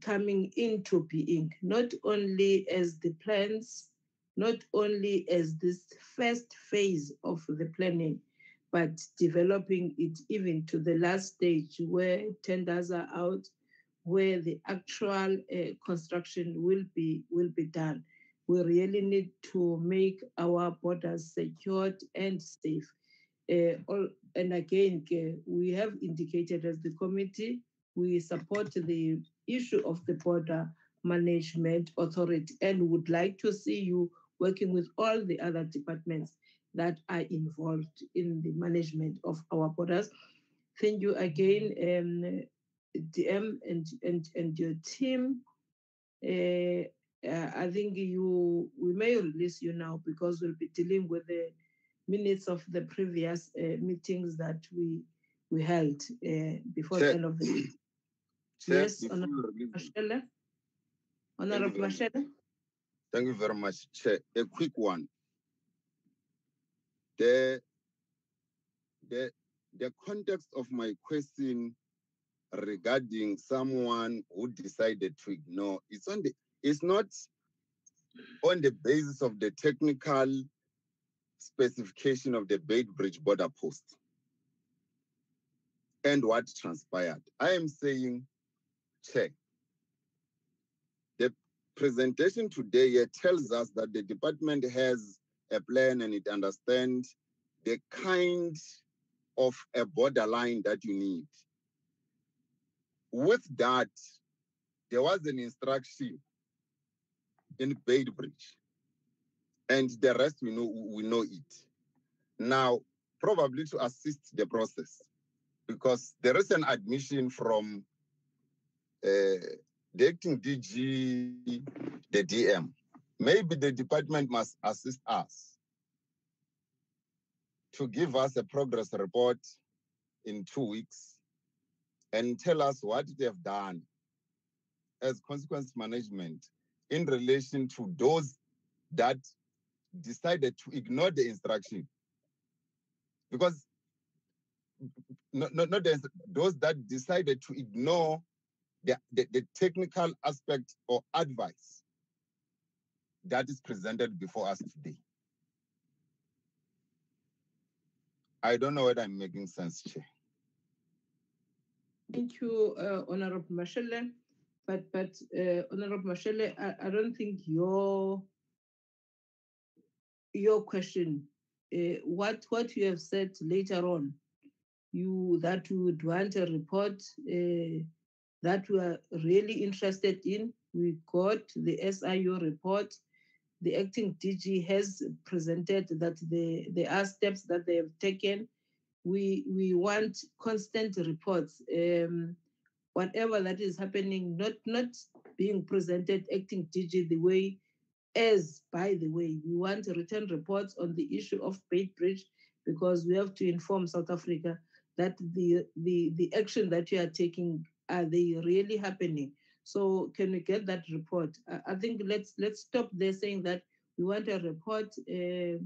coming into being, not only as the plans, not only as this first phase of the planning, but developing it even to the last stage where tenders are out, where the actual uh, construction will be will be done. We really need to make our borders secured and safe. Uh, all, and again, uh, we have indicated as the committee, we support the issue of the border management authority and would like to see you working with all the other departments that are involved in the management of our borders. Thank you again, um, DM and, and, and your team. Uh, uh, I think you we may release you now because we'll be dealing with the minutes of the previous uh, meetings that we we held uh, before the end of the day. Yes, Honorable Mashele. Honorable Mashele. Thank you very much, Chair. A quick one. The, the, the context of my question regarding someone who decided to ignore, it's on the, it's not on the basis of the technical specification of the Beitbridge border post and what transpired. I am saying, check. The presentation today tells us that the department has a plan and it understands the kind of a borderline that you need. With that, there was an instruction in Beitbridge, and the rest we know we know it. Now, probably to assist the process, because there is an admission from uh, the acting DG, the DM. Maybe the department must assist us to give us a progress report in two weeks and tell us what they have done as consequence management in relation to those that decided to ignore the instruction. Because not, not, not those that decided to ignore the, the, the technical aspect or advice that is presented before us today. I don't know whether I'm making sense, Chair. Thank you, uh, Honorable Mashele. but but uh, Honorable Mashele, I, I don't think your your question, uh, what what you have said later on, you that you would want a report uh, that we are really interested in. We got the SIU report. The acting DG has presented that the, there are steps that they have taken. We we want constant reports. Um, whatever that is happening, not not being presented acting DG the way as by the way, we want written reports on the issue of Beitbridge because we have to inform South Africa that the the the action that you are taking are they really happening? So can we get that report? I, think let's let's stop there saying that we want a report, uh,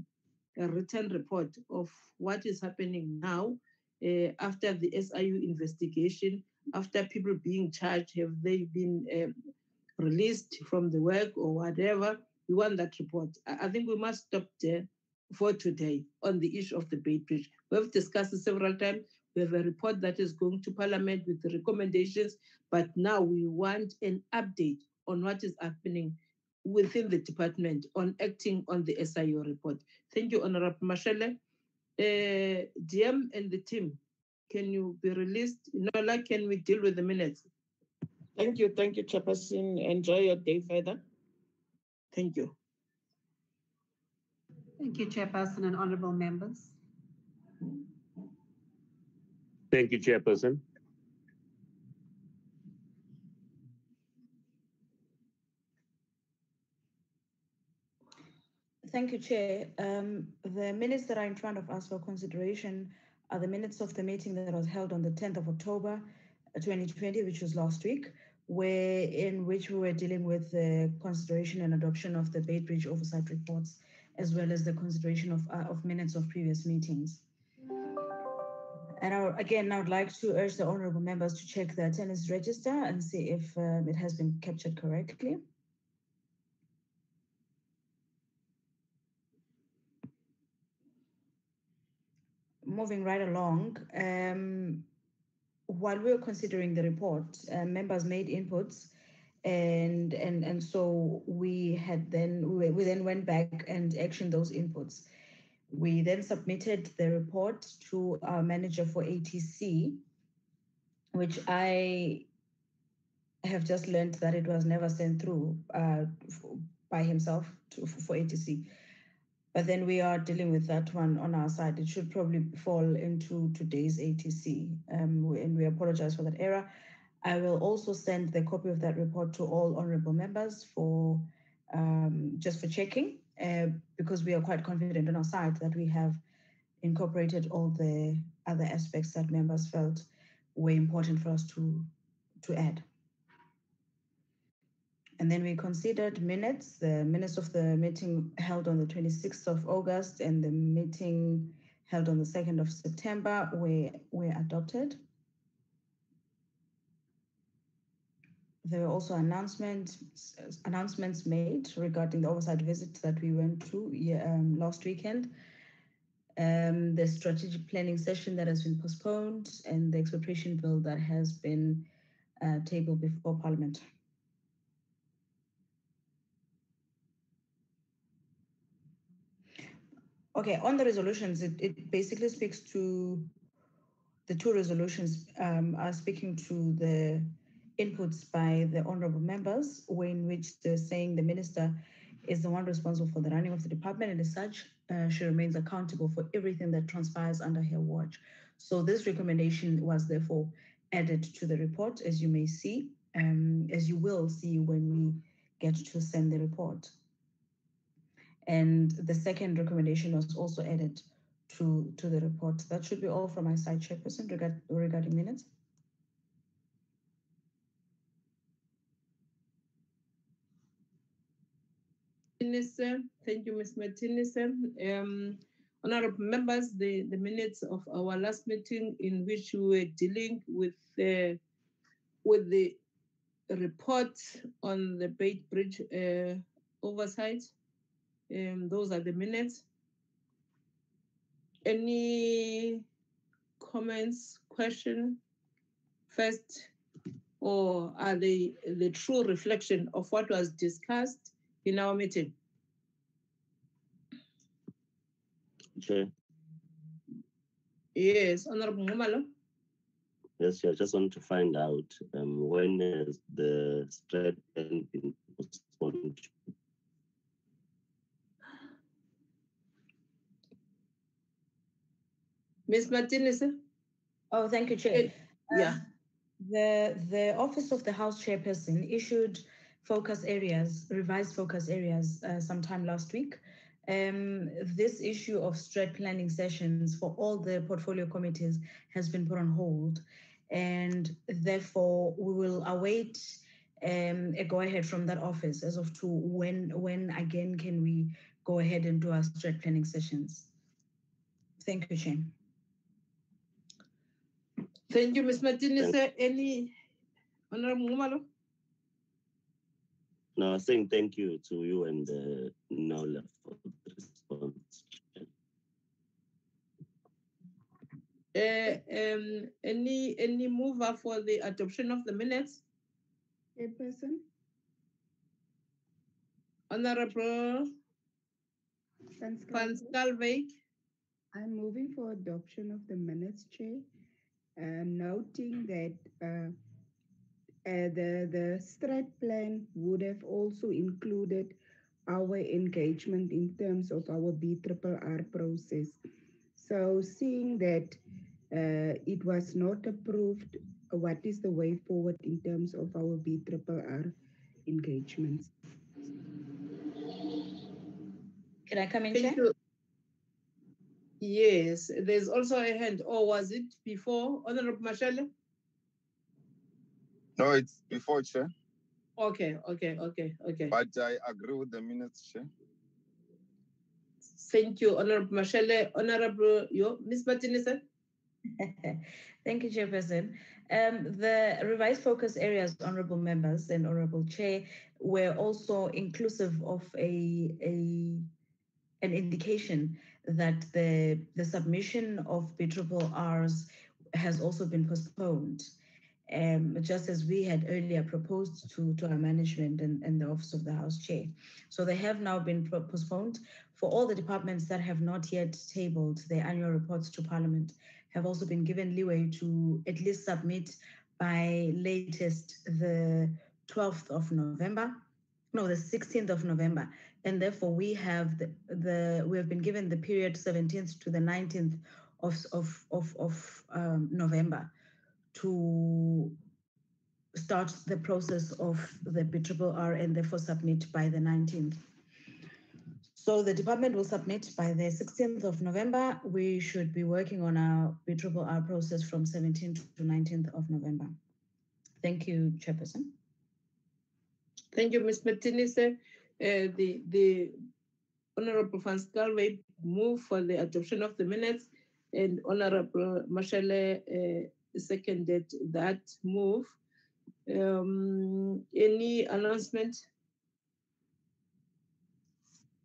a written report of what is happening now uh, after the SIU investigation, after people being charged, have they been uh, released from the work or whatever? We want that report. I, I think we must stop there for today on the issue of the Beitbridge. We have discussed it several times. We have a report that is going to Parliament with the recommendations, but now we want an update on what is happening within the department on acting on the SIU report. Thank you, Honorable Mashele. Uh, DM and the team, can you be released? Nola, can we deal with the minutes? Thank you, thank you, Chairperson. Enjoy your day further. Thank you. Thank you, Chairperson and honorable members. Thank you, Chairperson. Thank you, Chair. Um, the minutes that are in front of us for consideration are the minutes of the meeting that was held on the 10th of October 2020, which was last week, where in which we were dealing with the consideration and adoption of the Beitbridge oversight reports, as well as the consideration of, uh, of minutes of previous meetings. And I, again, I would like to urge the honorable members to check the attendance register and see if um, it has been captured correctly. Moving right along, um, while we were considering the report, uh, members made inputs and and and so we had then we, we then went back and actioned those inputs. We then submitted the report to our manager for ATC, which I have just learned that it was never sent through uh, by himself to, for ATC. But then we are dealing with that one on our side. It should probably fall into today's ATC, um, and we apologize for that error. I will also send the copy of that report to all honorable members for um, just for checking, uh, because we are quite confident on our side that we have incorporated all the other aspects that members felt were important for us to to add. And then we considered minutes, the minutes of the meeting held on the 26th of August and the meeting held on the 2nd of September were, were adopted. There were also announcements announcements made regarding the oversight visit that we went to um, last weekend. Um, the strategic planning session that has been postponed and the expropriation bill that has been uh, tabled before Parliament. Okay, on the resolutions, it, it basically speaks to the two resolutions um, are speaking to the inputs by the honorable members, in which they're saying the minister is the one responsible for the running of the department, and as such, uh, she remains accountable for everything that transpires under her watch. So this recommendation was therefore added to the report, as you may see, um, as you will see when we get to send the report. And the second recommendation was also added to, to the report. That should be all from my side, Chairperson, regard, regarding minutes. Thank you, Ms. Martinez. Um, honorable members, the, the minutes of our last meeting in which we were dealing with the with the report on the Beitbridge uh, oversight um, those are the minutes. Any comments, question? First, or are they the true reflection of what was discussed in our meeting? Chair, Yes, Honorable Ngumalo. yes, I just want to find out um, when has the spread plan been postponed? Ms. Martinez? Oh, thank you, Chair. Yeah. The, the Office of the House Chairperson issued focus areas, revised focus areas uh, sometime last week. Um, this issue of strat planning sessions for all the portfolio committees has been put on hold. And therefore, we will await um, a go ahead from that office as of to when, when again can we go ahead and do our strat planning sessions. Thank you, Shane. Thank you, Ms. Martinez. Any Honorable Ngumalo? No, I'm saying thank you to you and uh, Nola for the response. Uh, um, any any mover for the adoption of the minutes? A person. Honorable Van Van Schalkwyk. I'm moving for adoption of the minutes, Chair, uh, noting that uh, uh, the, the strat plan would have also included our engagement in terms of our BRRR process. So seeing that uh, it was not approved, what is the way forward in terms of our BRRR engagements? Can I come in, Thank Chair? Yes, there's also a hand. Or was it before, Honorable Mashele? No, it's before, Chair, Okay, okay, okay, okay. but I agree with the minutes, Chair. Thank you, Honorable Mashele. Honorable, you, Ms. Martinez? (laughs) Thank you, Chairperson. Um, the revised focus areas, honorable members and honorable chair, were also inclusive of a, a an indication that the the submission of BRRRs has also been postponed. Um, just as we had earlier proposed to, to our management and, and the Office of the House Chair. So they have now been postponed for all the departments that have not yet tabled their annual reports to Parliament have also been given leeway to at least submit by latest the 12th of November, no, the 16th of November. And therefore we have the, the we have been given the period 17th to the 19th of, of, of, of um, November to start the process of the BRRR and therefore submit by the 19th. So the department will submit by the 16th of November. We should be working on our BRRR process from 17th to 19th of November. Thank you, Chairperson. Thank you, Ms. Martinez. Uh, the, the Honorable Van Schalkwyk move for the adoption of the minutes and Honorable Mashele uh, seconded that move. Um, any announcement?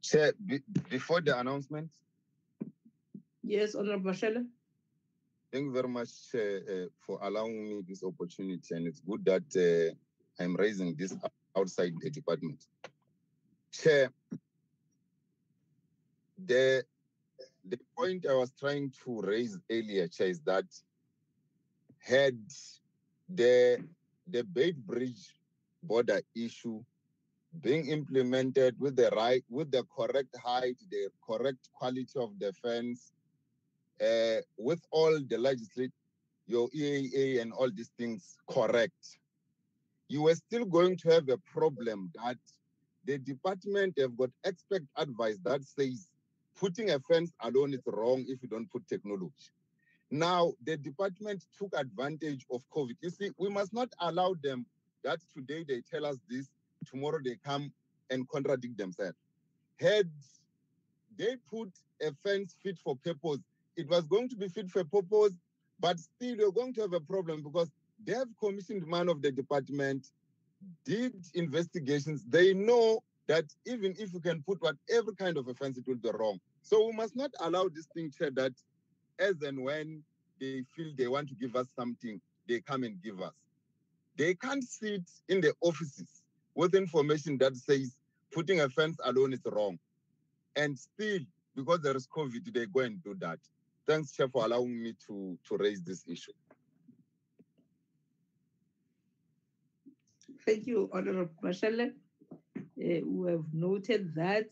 Chair, be, before the announcement, Yes, Honorable Mashele. thank you very much uh, uh, for allowing me this opportunity, and it's good that uh, I'm raising this outside the department. Chair, the the point I was trying to raise earlier, Chair, is that had the the Bait Bridge border issue being implemented with the right, with the correct height, the correct quality of the fence, uh, with all the legislate, your EIA and all these things correct, you were still going to have a problem that the department have got expert advice that says putting a fence alone is wrong if you don't put technology. Now, the department took advantage of COVID. You see, we must not allow them that today they tell us this, tomorrow they come and contradict themselves. Had they put a fence fit for purpose, it was going to be fit for purpose, but still you're going to have a problem because they have commissioned man of the department, did investigations. They know that even if you can put whatever kind of fence, it will be wrong. So we must not allow this thing to that as and when they feel they want to give us something, they come and give us. They can't sit in the offices with information that says putting a fence alone is wrong. And still, because there is COVID, they go and do that. Thanks, Chair, for allowing me to, to raise this issue. Thank you, Honorable Mashele. Uh, we have noted that,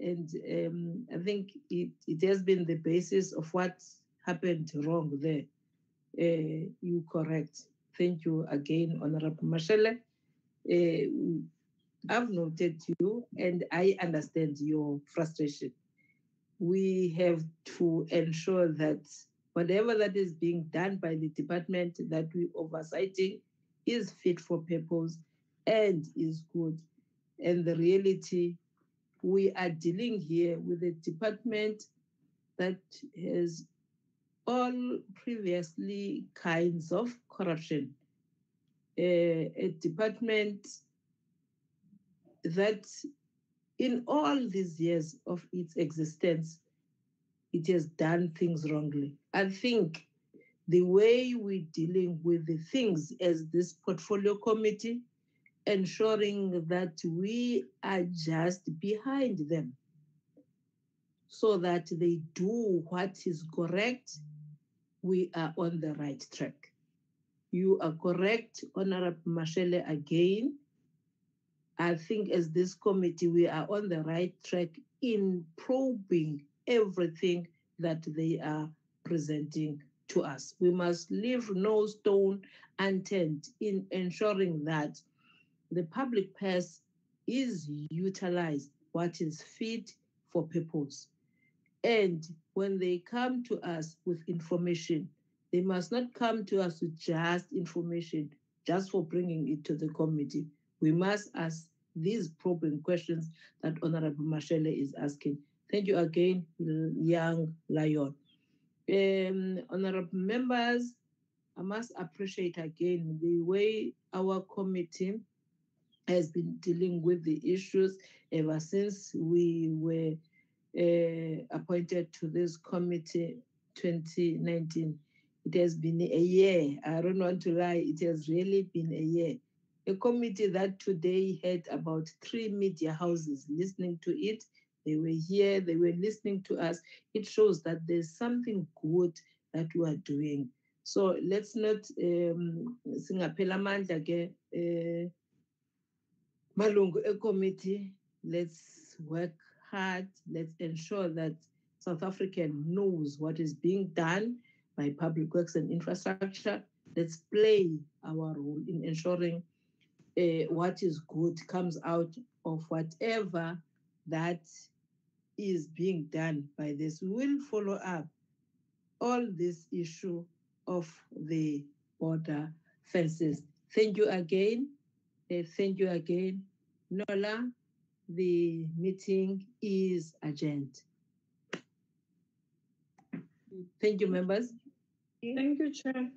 and um, I think it, it has been the basis of what happened wrong there. Uh, you correct. Thank you again, Honorable Mashele. Uh, I've noted you, and I understand your frustration. We have to ensure that whatever that is being done by the department that we oversighting is fit for purpose and is good. And the reality, we are dealing here with a department that has all previously kinds of corruption. Uh, a department that in all these years of its existence, it has done things wrongly. I think the way we're dealing with the things as this portfolio committee, ensuring that we are just behind them so that they do what is correct, we are on the right track. You are correct, Honorable Mashele, again. I think as this committee, we are on the right track in probing everything that they are presenting to us. We must leave no stone unturned in ensuring that the public purse is utilized what is fit for purpose. And when they come to us with information, they must not come to us with just information, just for bringing it to the committee. We must ask these probing questions that Honorable Mashele is asking. Thank you again, young lion. Um, honorable members, I must appreciate again the way our committee has been dealing with the issues ever since we were uh, appointed to this committee 2019. It has been a year. I don't want to lie, it has really been a year. A committee that today had about three media houses listening to it. They were here, they were listening to us. It shows that there's something good that we are doing. So let's not um singaphela amandla ke malungu committee let's work hard let's ensure that South Africa knows what is being done by public works and infrastructure let's play our role in ensuring uh, what is good comes out of whatever that is being done by this. We will follow up all this issue of the border fences. Thank you again. Uh, thank you again. Nola, the meeting is adjourned. Thank you, members. Thank you, Chair.